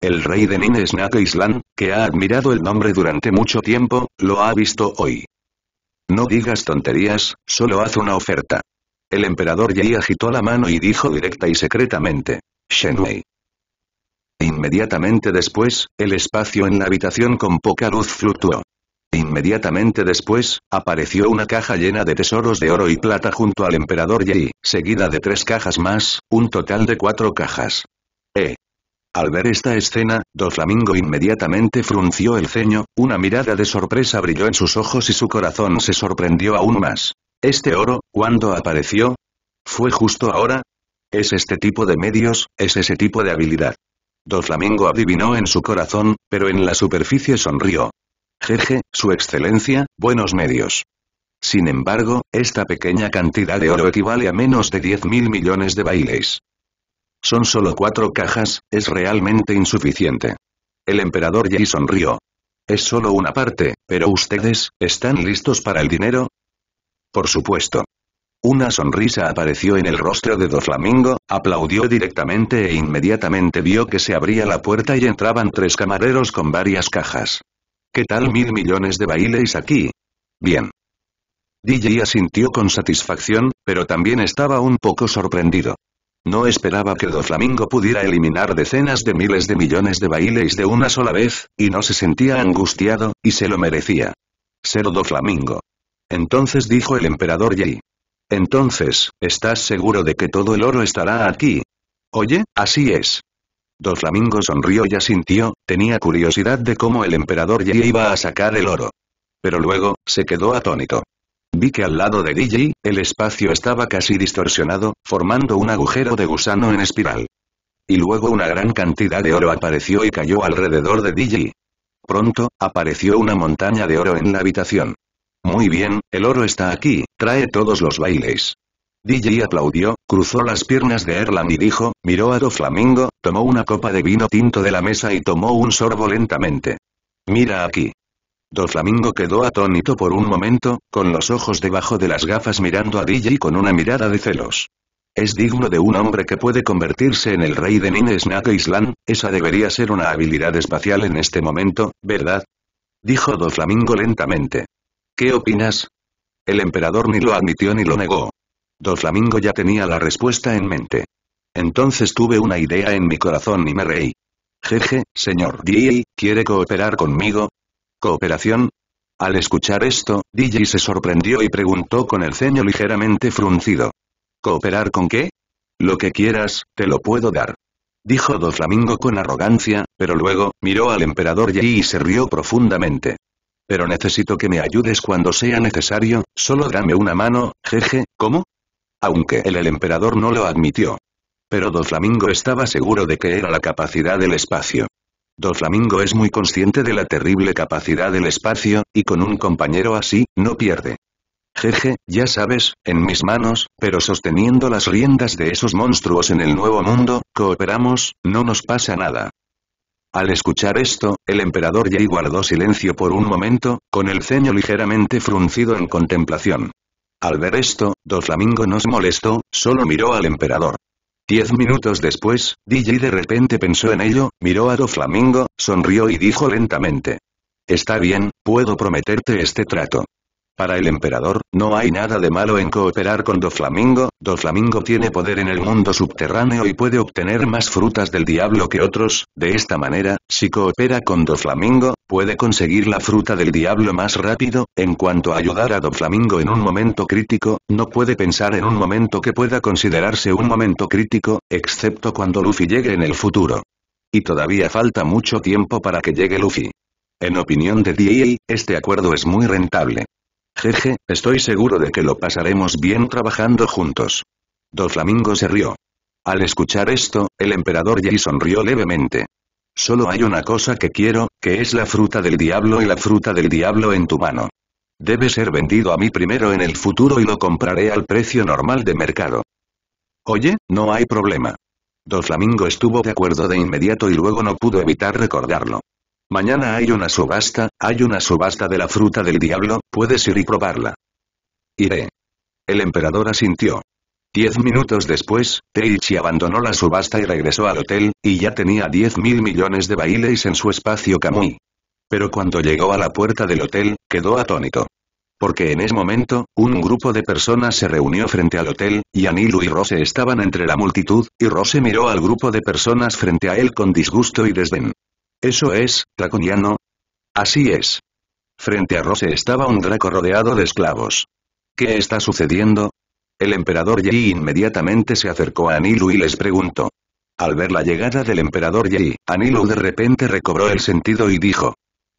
El rey de Nine Snake Island, que ha admirado el nombre durante mucho tiempo, lo ha visto hoy. No digas tonterías, solo haz una oferta. El emperador Yi agitó la mano y dijo directa y secretamente. Shenwei. Inmediatamente después, el espacio en la habitación con poca luz fluctuó. Inmediatamente después, apareció una caja llena de tesoros de oro y plata junto al emperador Yi, seguida de tres cajas más, un total de cuatro cajas. Eh. Al ver esta escena, Doflamingo inmediatamente frunció el ceño, una mirada de sorpresa brilló en sus ojos y su corazón se sorprendió aún más. ¿Este oro, cuándo apareció? ¿Fue justo ahora? Es este tipo de medios, es ese tipo de habilidad. Doflamingo adivinó en su corazón, pero en la superficie sonrió. Jeje, su excelencia, buenos medios. Sin embargo, esta pequeña cantidad de oro equivale a menos de 10 mil millones de bailes. Son solo cuatro cajas, es realmente insuficiente. El emperador Yi sonrió. Es solo una parte, pero ustedes, ¿están listos para el dinero? Por supuesto. Una sonrisa apareció en el rostro de Doflamingo, aplaudió directamente e inmediatamente vio que se abría la puerta y entraban tres camareros con varias cajas. ¿Qué tal mil millones de bailes aquí? Bien. DJ asintió con satisfacción, pero también estaba un poco sorprendido. No esperaba que Doflamingo pudiera eliminar decenas de miles de millones de bailes de una sola vez, y no se sentía angustiado, y se lo merecía. Ser Doflamingo. Entonces dijo el emperador Yi. Entonces, ¿estás seguro de que todo el oro estará aquí? Oye, así es. Doflamingo sonrió y asintió, tenía curiosidad de cómo el emperador Yi iba a sacar el oro. Pero luego, se quedó atónito. Vi que al lado de DJ, el espacio estaba casi distorsionado, formando un agujero de gusano en espiral. Y luego una gran cantidad de oro apareció y cayó alrededor de DJ. Pronto, apareció una montaña de oro en la habitación. Muy bien, el oro está aquí, trae todos los bailes. DJ aplaudió, cruzó las piernas de Erland y dijo, miró a Doflamingo, tomó una copa de vino tinto de la mesa y tomó un sorbo lentamente. Mira aquí. Doflamingo quedó atónito por un momento, con los ojos debajo de las gafas mirando a DJ con una mirada de celos. Es digno de un hombre que puede convertirse en el rey de Nine Island, esa debería ser una habilidad espacial en este momento, ¿verdad? Dijo Doflamingo lentamente. ¿Qué opinas? El emperador ni lo admitió ni lo negó. Doflamingo ya tenía la respuesta en mente. Entonces tuve una idea en mi corazón y me reí. Jeje, señor DJ, ¿quiere cooperar conmigo? ¿Cooperación? Al escuchar esto, DJ se sorprendió y preguntó con el ceño ligeramente fruncido. ¿Cooperar con qué? Lo que quieras, te lo puedo dar. Dijo Doflamingo con arrogancia, pero luego, miró al emperador Yi y se rió profundamente. Pero necesito que me ayudes cuando sea necesario, solo dame una mano, jeje, ¿cómo? Aunque el, el emperador no lo admitió. Pero Doflamingo estaba seguro de que era la capacidad del espacio. Doflamingo es muy consciente de la terrible capacidad del espacio, y con un compañero así, no pierde. Jeje, ya sabes, en mis manos, pero sosteniendo las riendas de esos monstruos en el nuevo mundo, cooperamos, no nos pasa nada. Al escuchar esto, el emperador Yi guardó silencio por un momento, con el ceño ligeramente fruncido en contemplación. Al ver esto, Doflamingo no se molestó, solo miró al emperador. Diez minutos después, DJ de repente pensó en ello, miró a Doflamingo, sonrió y dijo lentamente. Está bien, puedo prometerte este trato. Para el emperador, no hay nada de malo en cooperar con Doflamingo, Doflamingo tiene poder en el mundo subterráneo y puede obtener más frutas del diablo que otros, de esta manera, si coopera con Doflamingo, puede conseguir la fruta del diablo más rápido, en cuanto a ayudar a Doflamingo en un momento crítico, no puede pensar en un momento que pueda considerarse un momento crítico, excepto cuando Luffy llegue en el futuro. Y todavía falta mucho tiempo para que llegue Luffy. En opinión de DA, este acuerdo es muy rentable. Jeje, estoy seguro de que lo pasaremos bien trabajando juntos. Doflamingo se rió. Al escuchar esto, el emperador Yi sonrió levemente. Solo hay una cosa que quiero, que es la fruta del diablo y la fruta del diablo en tu mano. Debe ser vendido a mí primero en el futuro y lo compraré al precio normal de mercado. Oye, no hay problema. Doflamingo estuvo de acuerdo de inmediato y luego no pudo evitar recordarlo. Mañana hay una subasta, hay una subasta de la fruta del diablo, puedes ir y probarla. Iré. El emperador asintió. Diez minutos después, Teichi abandonó la subasta y regresó al hotel, y ya tenía diez mil millones de bailes en su espacio Kamui. Pero cuando llegó a la puerta del hotel, quedó atónito. Porque en ese momento, un grupo de personas se reunió frente al hotel, y Anilu y Rose estaban entre la multitud, y Rose miró al grupo de personas frente a él con disgusto y desdén. Eso es, draconiano. Así es. Frente a Rose estaba un Draco rodeado de esclavos. ¿Qué está sucediendo? El emperador Yi inmediatamente se acercó a Anilu y les preguntó. Al ver la llegada del emperador Yi, Anilu de repente recobró el sentido y dijo.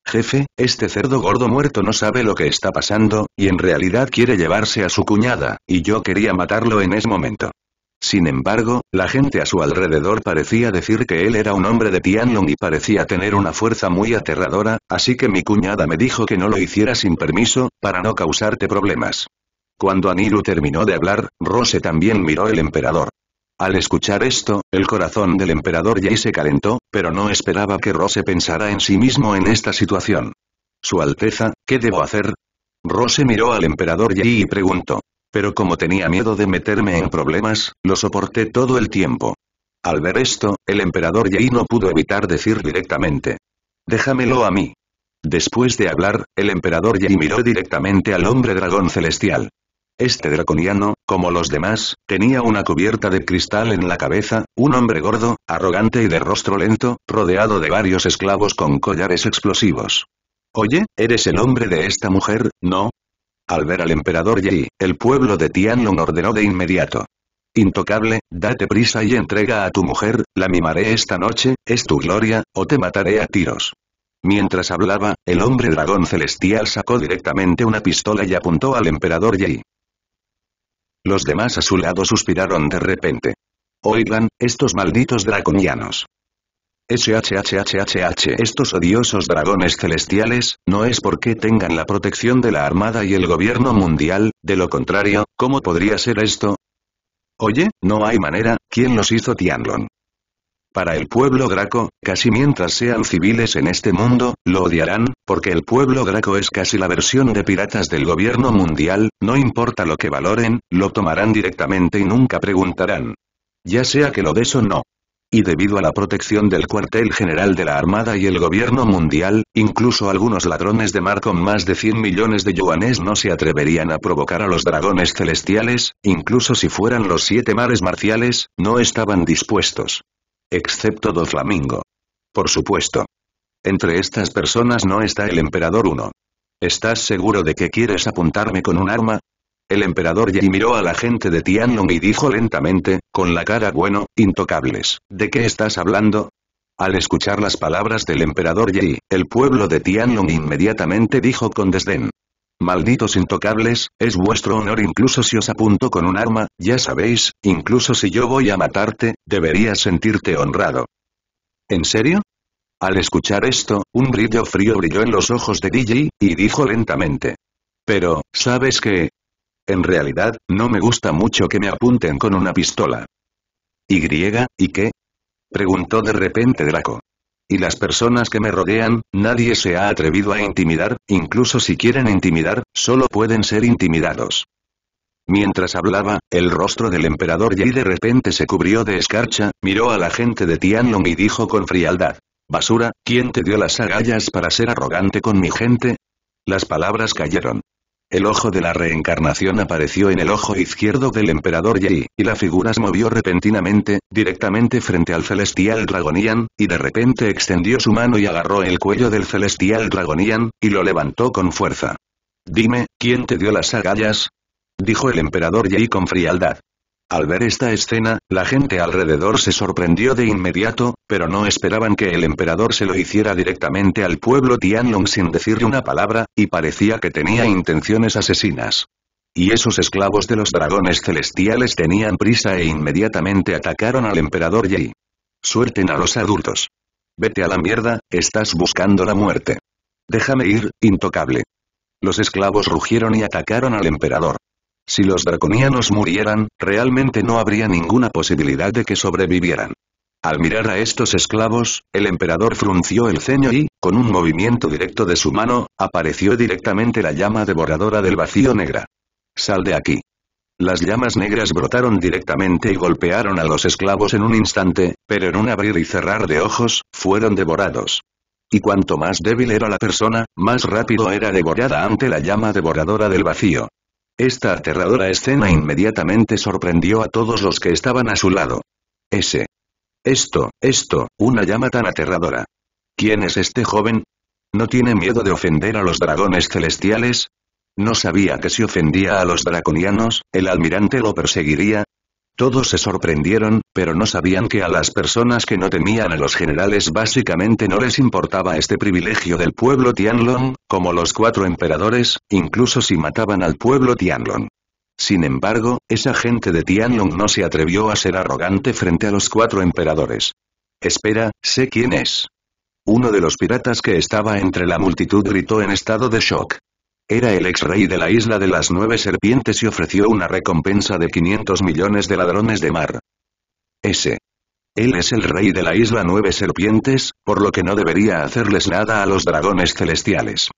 Jefe, este cerdo gordo muerto no sabe lo que está pasando, y en realidad quiere llevarse a su cuñada, y yo quería matarlo en ese momento. Sin embargo, la gente a su alrededor parecía decir que él era un hombre de Tianlong y parecía tener una fuerza muy aterradora, así que mi cuñada me dijo que no lo hiciera sin permiso, para no causarte problemas. Cuando Anilu terminó de hablar, Rose también miró el emperador. Al escuchar esto, el corazón del emperador Yi se calentó, pero no esperaba que Rose pensara en sí mismo en esta situación. Su Alteza, ¿qué debo hacer? Rose miró al emperador Yi y preguntó. Pero como tenía miedo de meterme en problemas, lo soporté todo el tiempo. Al ver esto, el emperador Yi no pudo evitar decir directamente. Déjamelo a mí. Después de hablar, el emperador Yi miró directamente al hombre dragón celestial. Este draconiano, como los demás, tenía una cubierta de cristal en la cabeza, un hombre gordo, arrogante y de rostro lento, rodeado de varios esclavos con collares explosivos. Oye, ¿eres el hombre de esta mujer, no? Al ver al emperador Yi, el pueblo de Tianlong ordenó de inmediato. Intocable, date prisa y entrega a tu mujer, la mimaré esta noche, es tu gloria, o te mataré a tiros. Mientras hablaba, el hombre dragón celestial sacó directamente una pistola y apuntó al emperador Yi. Los demás a su lado suspiraron de repente. Oigan, estos malditos draconianos. SHHHH estos odiosos dragones celestiales, no es porque tengan la protección de la Armada y el gobierno mundial, de lo contrario, ¿cómo podría ser esto? Oye, no hay manera, ¿quién los hizo Tianlong? Para el pueblo Graco, casi mientras sean civiles en este mundo, lo odiarán, porque el pueblo Graco es casi la versión de piratas del gobierno mundial, no importa lo que valoren, lo tomarán directamente y nunca preguntarán. Ya sea que lo des o no. Y debido a la protección del cuartel general de la Armada y el gobierno mundial, incluso algunos ladrones de mar con más de 100 millones de yuanes no se atreverían a provocar a los dragones celestiales, incluso si fueran los siete mares marciales, no estaban dispuestos. Excepto Doflamingo. Por supuesto. Entre estas personas no está el emperador 1. ¿Estás seguro de que quieres apuntarme con un arma? El emperador Yi miró a la gente de Tianlong y dijo lentamente, con la cara bueno, intocables, ¿de qué estás hablando? Al escuchar las palabras del emperador Yi, el pueblo de Tianlong inmediatamente dijo con desdén. Malditos intocables, es vuestro honor incluso si os apunto con un arma, ya sabéis, incluso si yo voy a matarte, deberías sentirte honrado. ¿En serio? Al escuchar esto, un brillo frío brilló en los ojos de DJ, y dijo lentamente. Pero, ¿sabes qué? En realidad, no me gusta mucho que me apunten con una pistola. ¿Y? ¿Y qué? Preguntó de repente Draco. Y las personas que me rodean, nadie se ha atrevido a intimidar, incluso si quieren intimidar, solo pueden ser intimidados. Mientras hablaba, el rostro del emperador Yi de repente se cubrió de escarcha, miró a la gente de Tianlong y dijo con frialdad. Basura, ¿quién te dio las agallas para ser arrogante con mi gente? Las palabras cayeron. El ojo de la reencarnación apareció en el ojo izquierdo del emperador Yi, y la figura se movió repentinamente, directamente frente al celestial Dragonian, y de repente extendió su mano y agarró el cuello del celestial Dragonian, y lo levantó con fuerza. Dime, ¿quién te dio las agallas? Dijo el emperador Yi con frialdad. Al ver esta escena, la gente alrededor se sorprendió de inmediato, pero no esperaban que el emperador se lo hiciera directamente al pueblo Tianlong sin decirle una palabra, y parecía que tenía intenciones asesinas. Y esos esclavos de los dragones celestiales tenían prisa e inmediatamente atacaron al emperador Yi. Suelten a los adultos. Vete a la mierda, estás buscando la muerte. Déjame ir, intocable. Los esclavos rugieron y atacaron al emperador. Si los draconianos murieran, realmente no habría ninguna posibilidad de que sobrevivieran. Al mirar a estos esclavos, el emperador frunció el ceño y, con un movimiento directo de su mano, apareció directamente la llama devoradora del vacío negra. Sal de aquí. Las llamas negras brotaron directamente y golpearon a los esclavos en un instante, pero en un abrir y cerrar de ojos, fueron devorados. Y cuanto más débil era la persona, más rápido era devorada ante la llama devoradora del vacío. Esta aterradora escena inmediatamente sorprendió a todos los que estaban a su lado. Ese. Esto, esto, una llama tan aterradora. ¿Quién es este joven? ¿No tiene miedo de ofender a los dragones celestiales? ¿No sabía que si ofendía a los draconianos, el almirante lo perseguiría? Todos se sorprendieron, pero no sabían que a las personas que no temían a los generales básicamente no les importaba este privilegio del pueblo Tianlong, como los cuatro emperadores, incluso si mataban al pueblo Tianlong. Sin embargo, esa gente de Tianlong no se atrevió a ser arrogante frente a los cuatro emperadores. Espera, sé quién es. Uno de los piratas que estaba entre la multitud gritó en estado de shock. Era el ex rey de la isla de las nueve serpientes y ofreció una recompensa de 500 millones de ladrones de mar. Ese. Él es el rey de la isla nueve serpientes, por lo que no debería hacerles nada a los dragones celestiales.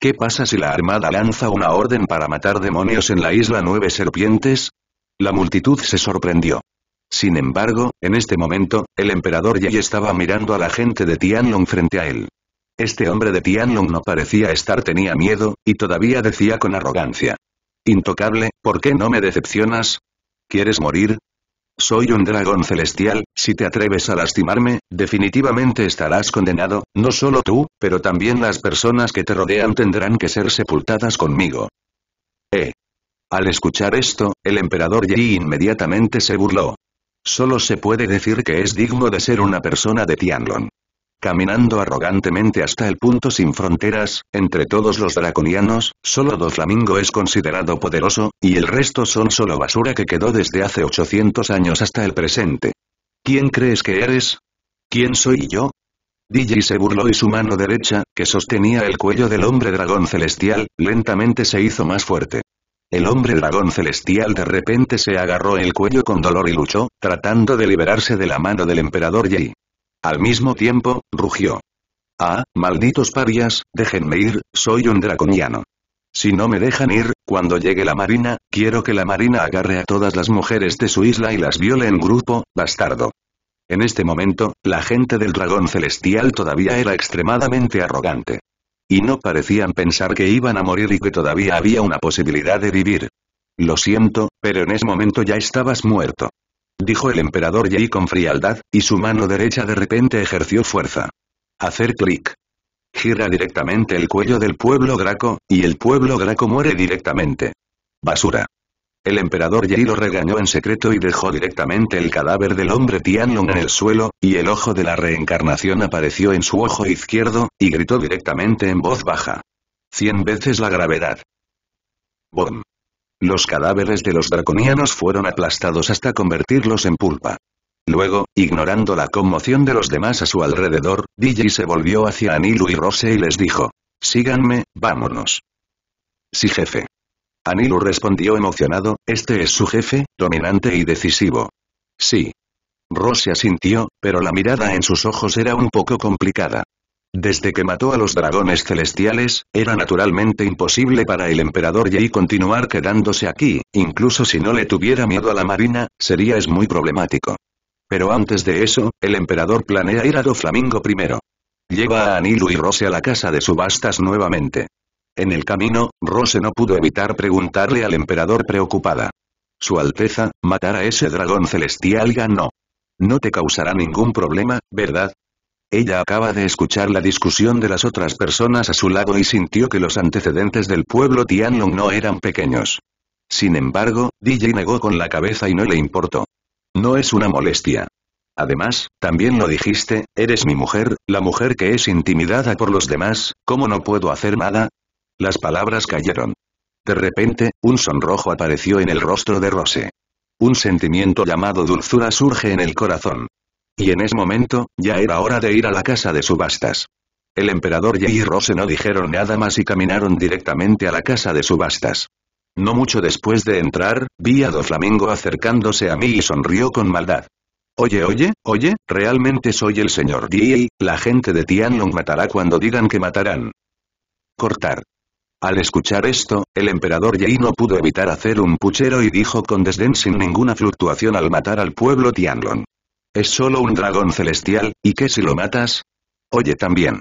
¿Qué pasa si la armada lanza una orden para matar demonios en la isla nueve serpientes? La multitud se sorprendió. Sin embargo, en este momento, el emperador Yi estaba mirando a la gente de Tianlong frente a él. Este hombre de Tianlong no parecía estar tenía miedo, y todavía decía con arrogancia. Intocable, ¿por qué no me decepcionas? ¿Quieres morir? Soy un dragón celestial, si te atreves a lastimarme, definitivamente estarás condenado, no solo tú, pero también las personas que te rodean tendrán que ser sepultadas conmigo. Eh. Al escuchar esto, el emperador Yi inmediatamente se burló. Solo se puede decir que es digno de ser una persona de Tianlong. Caminando arrogantemente hasta el punto sin fronteras, entre todos los draconianos, solo Doflamingo es considerado poderoso, y el resto son solo basura que quedó desde hace 800 años hasta el presente. ¿Quién crees que eres? ¿Quién soy yo? DJ se burló y su mano derecha, que sostenía el cuello del hombre dragón celestial, lentamente se hizo más fuerte. El hombre dragón celestial de repente se agarró el cuello con dolor y luchó, tratando de liberarse de la mano del emperador Yi. Al mismo tiempo, rugió. Ah, malditos parias, déjenme ir, soy un draconiano. Si no me dejan ir, cuando llegue la marina, quiero que la marina agarre a todas las mujeres de su isla y las viole en grupo, bastardo. En este momento, la gente del dragón celestial todavía era extremadamente arrogante. Y no parecían pensar que iban a morir y que todavía había una posibilidad de vivir. Lo siento, pero en ese momento ya estabas muerto dijo el emperador Yi con frialdad, y su mano derecha de repente ejerció fuerza. Hacer clic. Gira directamente el cuello del pueblo Graco, y el pueblo Graco muere directamente. Basura. El emperador Yi lo regañó en secreto y dejó directamente el cadáver del hombre Tianlong en el suelo, y el ojo de la reencarnación apareció en su ojo izquierdo, y gritó directamente en voz baja. Cien veces la gravedad. Boom. Los cadáveres de los draconianos fueron aplastados hasta convertirlos en pulpa. Luego, ignorando la conmoción de los demás a su alrededor, DJ se volvió hacia Anilu y Rose y les dijo. Síganme, vámonos. Sí jefe. Anilu respondió emocionado, este es su jefe, dominante y decisivo. Sí. Rose asintió, pero la mirada en sus ojos era un poco complicada. Desde que mató a los dragones celestiales, era naturalmente imposible para el emperador Yi continuar quedándose aquí, incluso si no le tuviera miedo a la marina, sería es muy problemático. Pero antes de eso, el emperador planea ir a Doflamingo primero. Lleva a Anilu y Rose a la casa de subastas nuevamente. En el camino, Rose no pudo evitar preguntarle al emperador preocupada. Su Alteza, matar a ese dragón celestial ya no. No te causará ningún problema, ¿verdad? Ella acaba de escuchar la discusión de las otras personas a su lado y sintió que los antecedentes del pueblo Tianlong no eran pequeños. Sin embargo, DJ negó con la cabeza y no le importó. No es una molestia. Además, también lo dijiste, eres mi mujer, la mujer que es intimidada por los demás, ¿cómo no puedo hacer nada? Las palabras cayeron. De repente, un sonrojo apareció en el rostro de Rose. Un sentimiento llamado dulzura surge en el corazón. Y en ese momento, ya era hora de ir a la casa de subastas. El emperador y Rose no dijeron nada más y caminaron directamente a la casa de subastas. No mucho después de entrar, vi a Doflamingo acercándose a mí y sonrió con maldad. Oye oye, oye, realmente soy el señor Yi, la gente de Tianlong matará cuando digan que matarán. Cortar. Al escuchar esto, el emperador Yi no pudo evitar hacer un puchero y dijo con desdén sin ninguna fluctuación al matar al pueblo Tianlong. Es solo un dragón celestial, ¿y qué si lo matas? Oye también.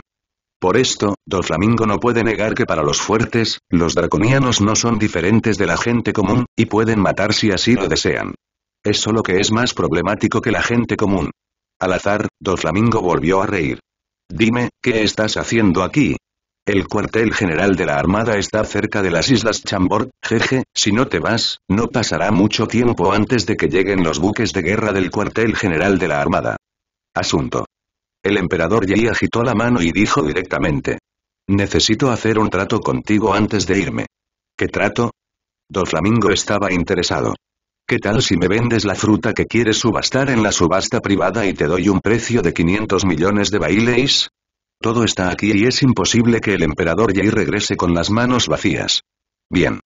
Por esto, Doflamingo no puede negar que para los fuertes, los draconianos no son diferentes de la gente común, y pueden matar si así lo desean. Es solo que es más problemático que la gente común. Al azar, Doflamingo volvió a reír. Dime, ¿qué estás haciendo aquí? El cuartel general de la Armada está cerca de las Islas Chambord, jeje, si no te vas, no pasará mucho tiempo antes de que lleguen los buques de guerra del cuartel general de la Armada. Asunto. El emperador Yi agitó la mano y dijo directamente. Necesito hacer un trato contigo antes de irme. ¿Qué trato? Flamingo estaba interesado. ¿Qué tal si me vendes la fruta que quieres subastar en la subasta privada y te doy un precio de 500 millones de baileis? Todo está aquí y es imposible que el emperador Yi regrese con las manos vacías. Bien.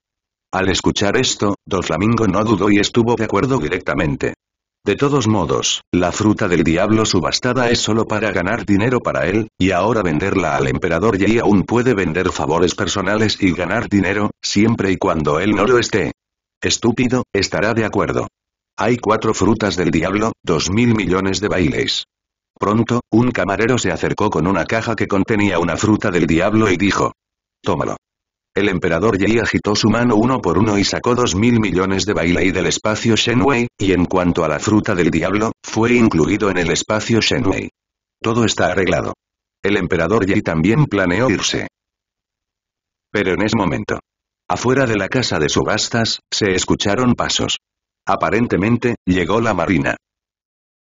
Al escuchar esto, Flamingo no dudó y estuvo de acuerdo directamente. De todos modos, la fruta del diablo subastada es solo para ganar dinero para él, y ahora venderla al emperador Yi aún puede vender favores personales y ganar dinero, siempre y cuando él no lo esté. Estúpido, estará de acuerdo. Hay cuatro frutas del diablo, dos mil millones de bailes. Pronto, un camarero se acercó con una caja que contenía una fruta del diablo y dijo. Tómalo. El emperador Yi agitó su mano uno por uno y sacó dos mil millones de bailei del espacio Shenwei, y en cuanto a la fruta del diablo, fue incluido en el espacio Shenwei. Todo está arreglado. El emperador Yi también planeó irse. Pero en ese momento. Afuera de la casa de subastas, se escucharon pasos. Aparentemente, llegó la marina.